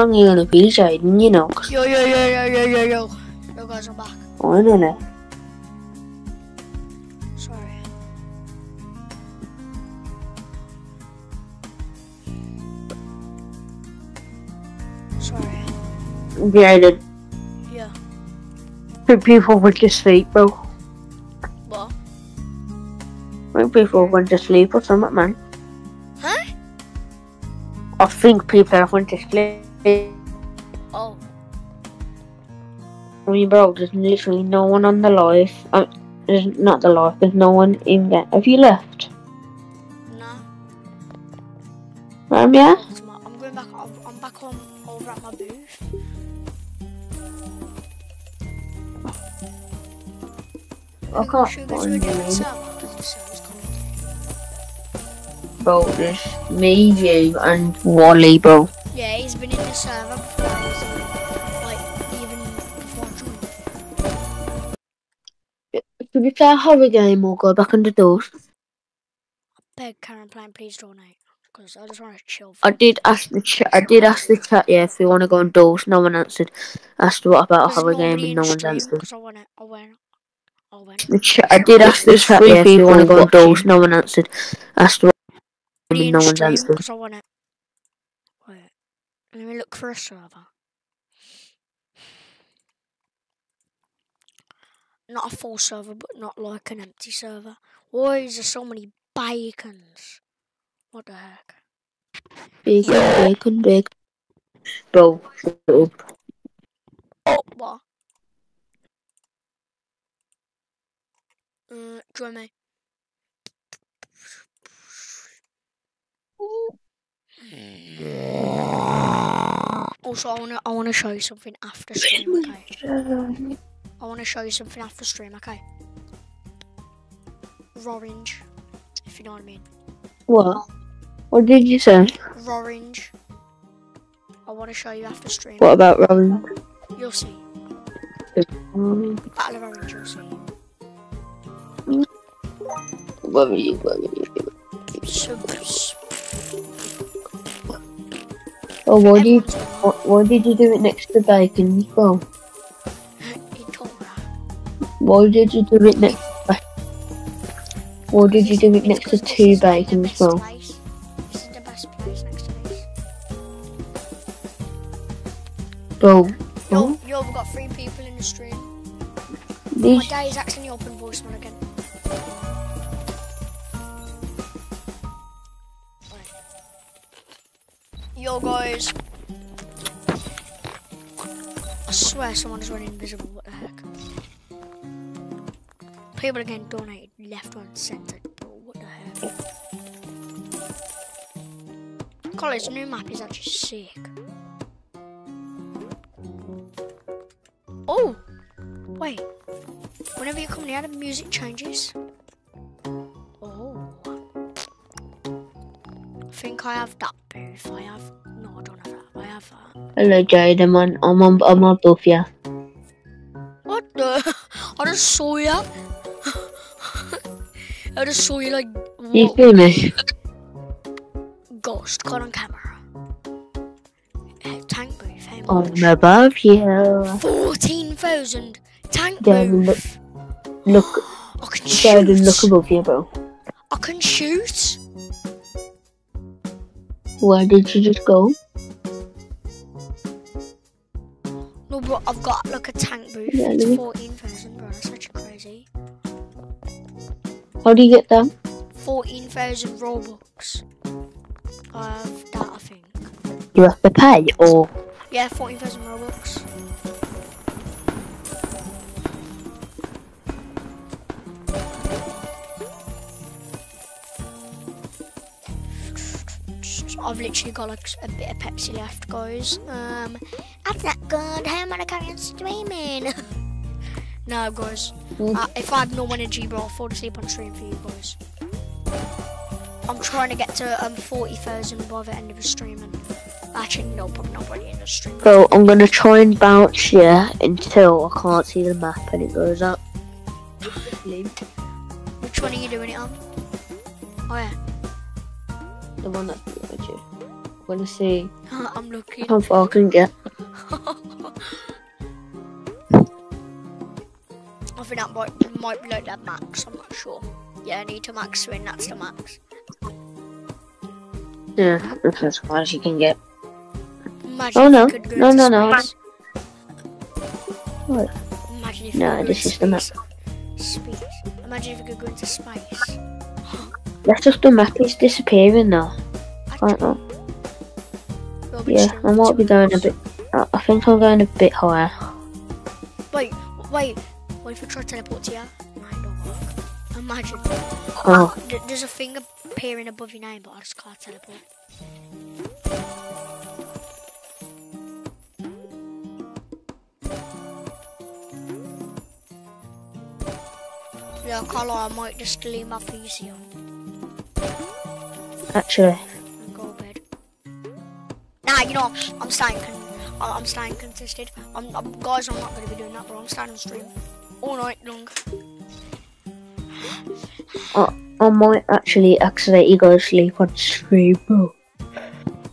[SPEAKER 2] How long are you gonna be Jayden, you know?
[SPEAKER 1] Yo, yo, yo, yo, yo, yo, yo. Yo, guys, I'm back.
[SPEAKER 2] I don't know.
[SPEAKER 1] Sorry. Sorry.
[SPEAKER 2] Jayden,
[SPEAKER 1] Yeah.
[SPEAKER 2] think people went to sleep, bro.
[SPEAKER 1] What?
[SPEAKER 2] I people went to sleep or something, man.
[SPEAKER 1] Huh?
[SPEAKER 2] I think people went to sleep.
[SPEAKER 1] Oh.
[SPEAKER 2] I mean, bro, there's literally no one on the live. Um, there's not the live. There's no one in there. Have you left?
[SPEAKER 1] Nah.
[SPEAKER 2] Um, yeah.
[SPEAKER 1] I'm going back. I'm, I'm back home over at my booth.
[SPEAKER 2] I can't find
[SPEAKER 1] do a different
[SPEAKER 2] you.
[SPEAKER 1] server? 'Cause this server's coming.
[SPEAKER 2] Bro, there's me, you, and Wally, bro.
[SPEAKER 1] Yeah, he's been in the server before I was in, like, even before I joined.
[SPEAKER 2] Should we play a horror game or go back on the doors?
[SPEAKER 1] Beg Karen Plan, Please Donate. Because I just want to chill.
[SPEAKER 2] I did ask the chat. I did ask the chat. Yeah, if we want to go on doors, no one answered. Asked what about a horror game, and no one's answered.
[SPEAKER 1] I want it. I went. I.
[SPEAKER 2] The chat. I did ask the chat.
[SPEAKER 8] three
[SPEAKER 2] Yeah, if we want to
[SPEAKER 8] people
[SPEAKER 2] go on doors, no one answered. Asked what game,
[SPEAKER 1] Nobody
[SPEAKER 2] and no one's answered.
[SPEAKER 1] I want it. Wait. Let me look for a server. Not a full server, but not like an empty server. Why is there so many bacons? What the heck?
[SPEAKER 2] Bacon, bacon, bacon. Bro, shut up.
[SPEAKER 1] Oh, what? Uh, join me. Also, I wanna, I wanna show you something after stream, okay? I wanna show you something after stream, okay? Orange, if you know what I mean.
[SPEAKER 2] What? What did you say?
[SPEAKER 1] Orange. I wanna show you after stream.
[SPEAKER 2] What about Robin?
[SPEAKER 1] You'll see.
[SPEAKER 2] Um,
[SPEAKER 1] Battle of Orange, you'll see.
[SPEAKER 2] What were you? Oh, why um, did you? Why, why did you do it next to bacon? Bro,
[SPEAKER 1] that. He told me that.
[SPEAKER 2] why did you do it next? Why did you do it next to two
[SPEAKER 1] is the
[SPEAKER 2] bacons,
[SPEAKER 1] best
[SPEAKER 2] bro?
[SPEAKER 1] place. This is the best place next to this.
[SPEAKER 2] Bro,
[SPEAKER 1] Yo, we've got three people in the stream. My
[SPEAKER 2] these
[SPEAKER 1] daddy's actually open Yo, guys. I swear someone's running invisible. What the heck? People are getting donated left, and centre. What the heck? College new map is actually sick. Oh, wait. Whenever you come near, the music changes. Oh. I think I have that
[SPEAKER 2] Hello, Jade. I'm on. I'm on. I'm on. Yeah.
[SPEAKER 1] What the? I just saw you. I just saw you like
[SPEAKER 2] You see me?
[SPEAKER 1] ghost caught on camera. Uh, tank booth. Much?
[SPEAKER 2] I'm above you.
[SPEAKER 1] Fourteen thousand. Tank
[SPEAKER 2] Yeah, look-
[SPEAKER 1] booth.
[SPEAKER 2] Look,
[SPEAKER 1] I can
[SPEAKER 2] Jade, look above you, bro.
[SPEAKER 1] I can shoot.
[SPEAKER 2] Where did you just go?
[SPEAKER 1] I've got like a tank booth.
[SPEAKER 2] Yeah,
[SPEAKER 1] it's fourteen thousand, bro. That's such crazy.
[SPEAKER 2] How do you get that?
[SPEAKER 1] Fourteen thousand robux. I have that, I think.
[SPEAKER 2] You have to pay, or
[SPEAKER 1] Yeah, fourteen thousand robux. I've literally got like a bit of Pepsi left, guys. Um, that's not good. How am I carrying streaming? no, guys. Uh, if I had no energy, bro, I'll fall asleep on stream for you guys. I'm trying to get to um 40,000 by the end of the stream, and actually, no, probably not by the end of the stream.
[SPEAKER 2] so I'm gonna try and bounce you until I can't see the map and it goes up.
[SPEAKER 1] Which one are you doing it on? Oh yeah,
[SPEAKER 2] The one that's behind you. I'm gonna see
[SPEAKER 1] I'm looking.
[SPEAKER 2] how far I can get.
[SPEAKER 1] I think that might, might be like that max, I'm not sure. Yeah, I need to max win, that's the max.
[SPEAKER 2] Yeah, that's as far as you can get.
[SPEAKER 1] Imagine
[SPEAKER 2] Oh, no.
[SPEAKER 1] you could go
[SPEAKER 2] No, no, no. What?
[SPEAKER 1] Imagine if
[SPEAKER 2] No, this is the map.
[SPEAKER 1] space. Imagine if you could go into space.
[SPEAKER 2] That's just the map is disappearing now. I don't know. Yeah, I might be going a bit. I I think I'm going a bit higher.
[SPEAKER 1] Wait, wait. What if we try to teleport to you? No, don't work. Imagine.
[SPEAKER 2] Oh,
[SPEAKER 1] ah, There's a thing appearing above your name, but I just can't teleport. Yeah, I can't lie, I might just leave my PC on
[SPEAKER 2] actually,
[SPEAKER 1] Nah, you know. I'm staying. Con- I- I'm staying contested. I'm, I'm, guys, I'm not going to be doing that, bro. I'm staying on stream all night long.
[SPEAKER 2] I might actually accidentally go to sleep on stream, bro.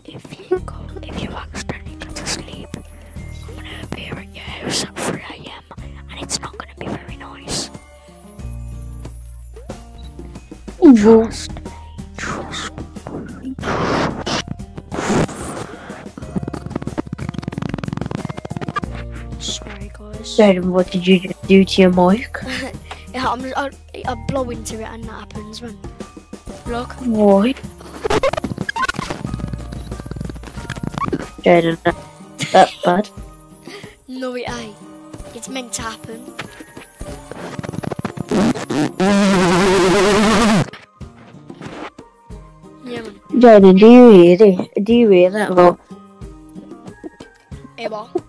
[SPEAKER 1] If you go, if you accidentally go to sleep, I'm gonna appear at your house at 3 a.m. and it's not gonna be very nice. Trust me, trust me. Sorry,
[SPEAKER 2] what did you just do to your mic?
[SPEAKER 1] Yeah, I'm, I, I blow into it and that happens, man. Look.
[SPEAKER 2] Why? Jayden, that, that's bad.
[SPEAKER 1] No, it ain't. It's meant to happen. Yeah, man.
[SPEAKER 2] Jayden, do you hear it? Do you hear that? Well,
[SPEAKER 1] Hey, what?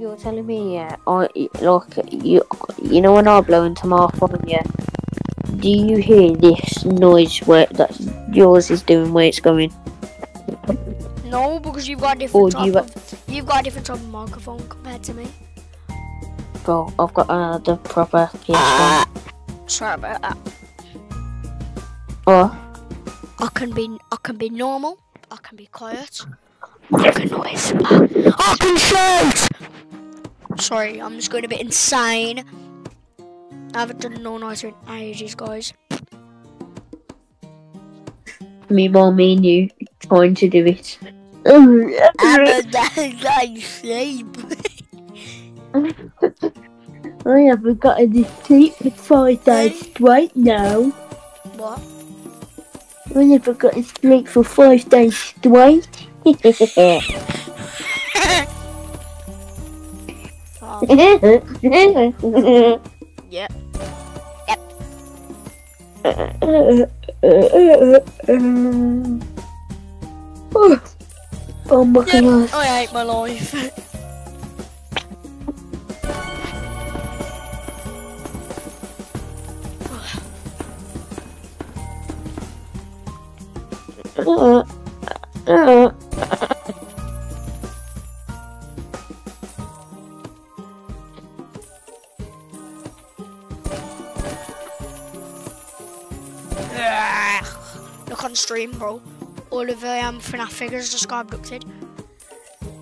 [SPEAKER 2] You're telling me, yeah. I look, you, you know when I blow into my phone, yeah. Do you hear this noise where that yours is doing where it's going?
[SPEAKER 1] No, because you've got a different type
[SPEAKER 2] you-
[SPEAKER 1] of... You've got a different type of microphone compared to me.
[SPEAKER 2] Bro, I've got another proper PS1.
[SPEAKER 1] Sorry about that.
[SPEAKER 2] Oh,
[SPEAKER 1] I can be... I can be normal. I can be quiet. I can noise. I can shout! Sorry, I'm just going a bit insane. I haven't done no noise in ages, guys.
[SPEAKER 2] me, more me and you trying to do it.
[SPEAKER 1] Um, a nice sleep.
[SPEAKER 2] I haven't got any sleep for five days straight now.
[SPEAKER 1] What?
[SPEAKER 2] I never got to sleep for five days straight.
[SPEAKER 1] Oh, yeah.
[SPEAKER 2] Oh my
[SPEAKER 1] Yeah,
[SPEAKER 2] god.
[SPEAKER 1] I hate my life.
[SPEAKER 2] Uh, uh.
[SPEAKER 1] Look on stream, bro. All of the um, FNAF figures just got abducted.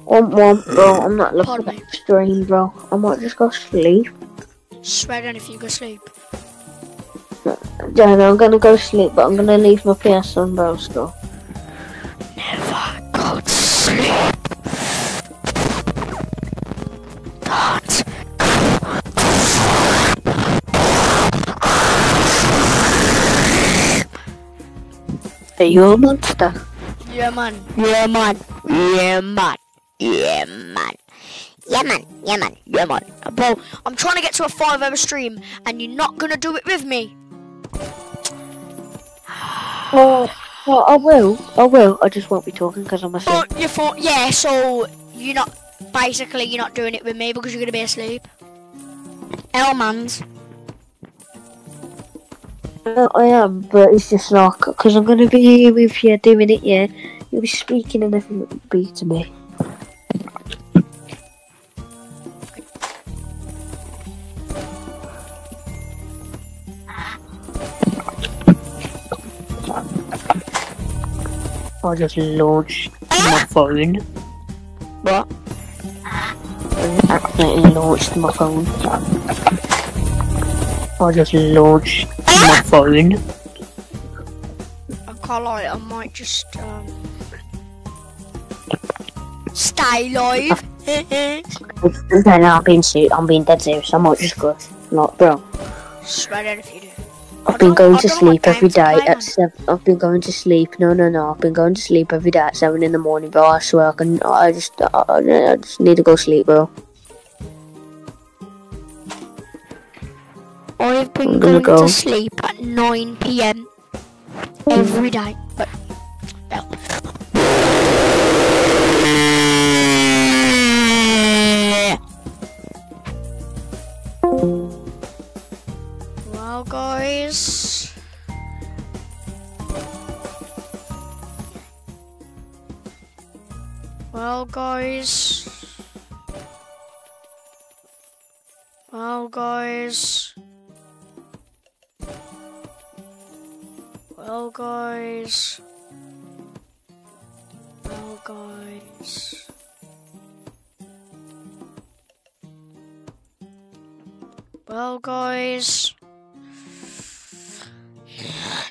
[SPEAKER 2] One, one, bro. I'm not looking
[SPEAKER 1] Pardon
[SPEAKER 2] at
[SPEAKER 1] me.
[SPEAKER 2] stream, bro. I might just go sleep.
[SPEAKER 1] Swear down if you go sleep.
[SPEAKER 2] Yeah, no, I'm gonna go sleep, but I'm gonna leave my PS on, bro. Still.
[SPEAKER 1] Never go to sleep.
[SPEAKER 2] Are you a monster?
[SPEAKER 1] Yeah, man.
[SPEAKER 6] Yeah, man. Yeah, man. Yeah, man. Yeah, man. Yeah, man.
[SPEAKER 1] Yeah, man. Bro, I'm trying to get to a five hour stream and you're not gonna do it with me.
[SPEAKER 2] Oh, well, I will. I will. I just won't be talking because I'm asleep.
[SPEAKER 1] But you thought, yeah, so you're not, basically, you're not doing it with me because you're gonna be asleep. Elmans.
[SPEAKER 2] I am, but it's just like because I'm gonna be here with you doing it. Yeah, you'll be speaking and everything will be to me. I just launched my phone. What? I accidentally launched my phone. I just launched my phone.
[SPEAKER 1] I can't lie, I might just, um, stay live.
[SPEAKER 2] No, no, I'm being serious. I'm being dead serious. I might just go. Like, bro,
[SPEAKER 1] Swear down if you do.
[SPEAKER 2] I've been going to
[SPEAKER 1] don't know what
[SPEAKER 2] sleep every day at seven. I've been going to sleep. No, no, no. I've been going to sleep every day at seven in the morning, bro. I swear I can. I just, I I just need to go sleep, bro.
[SPEAKER 1] I've been
[SPEAKER 2] I'm gonna go.
[SPEAKER 1] to sleep at 9 pm every day. But, well. Well, guys. Well, guys. Well, guys. Well, guys. Well, guys. Well, guys.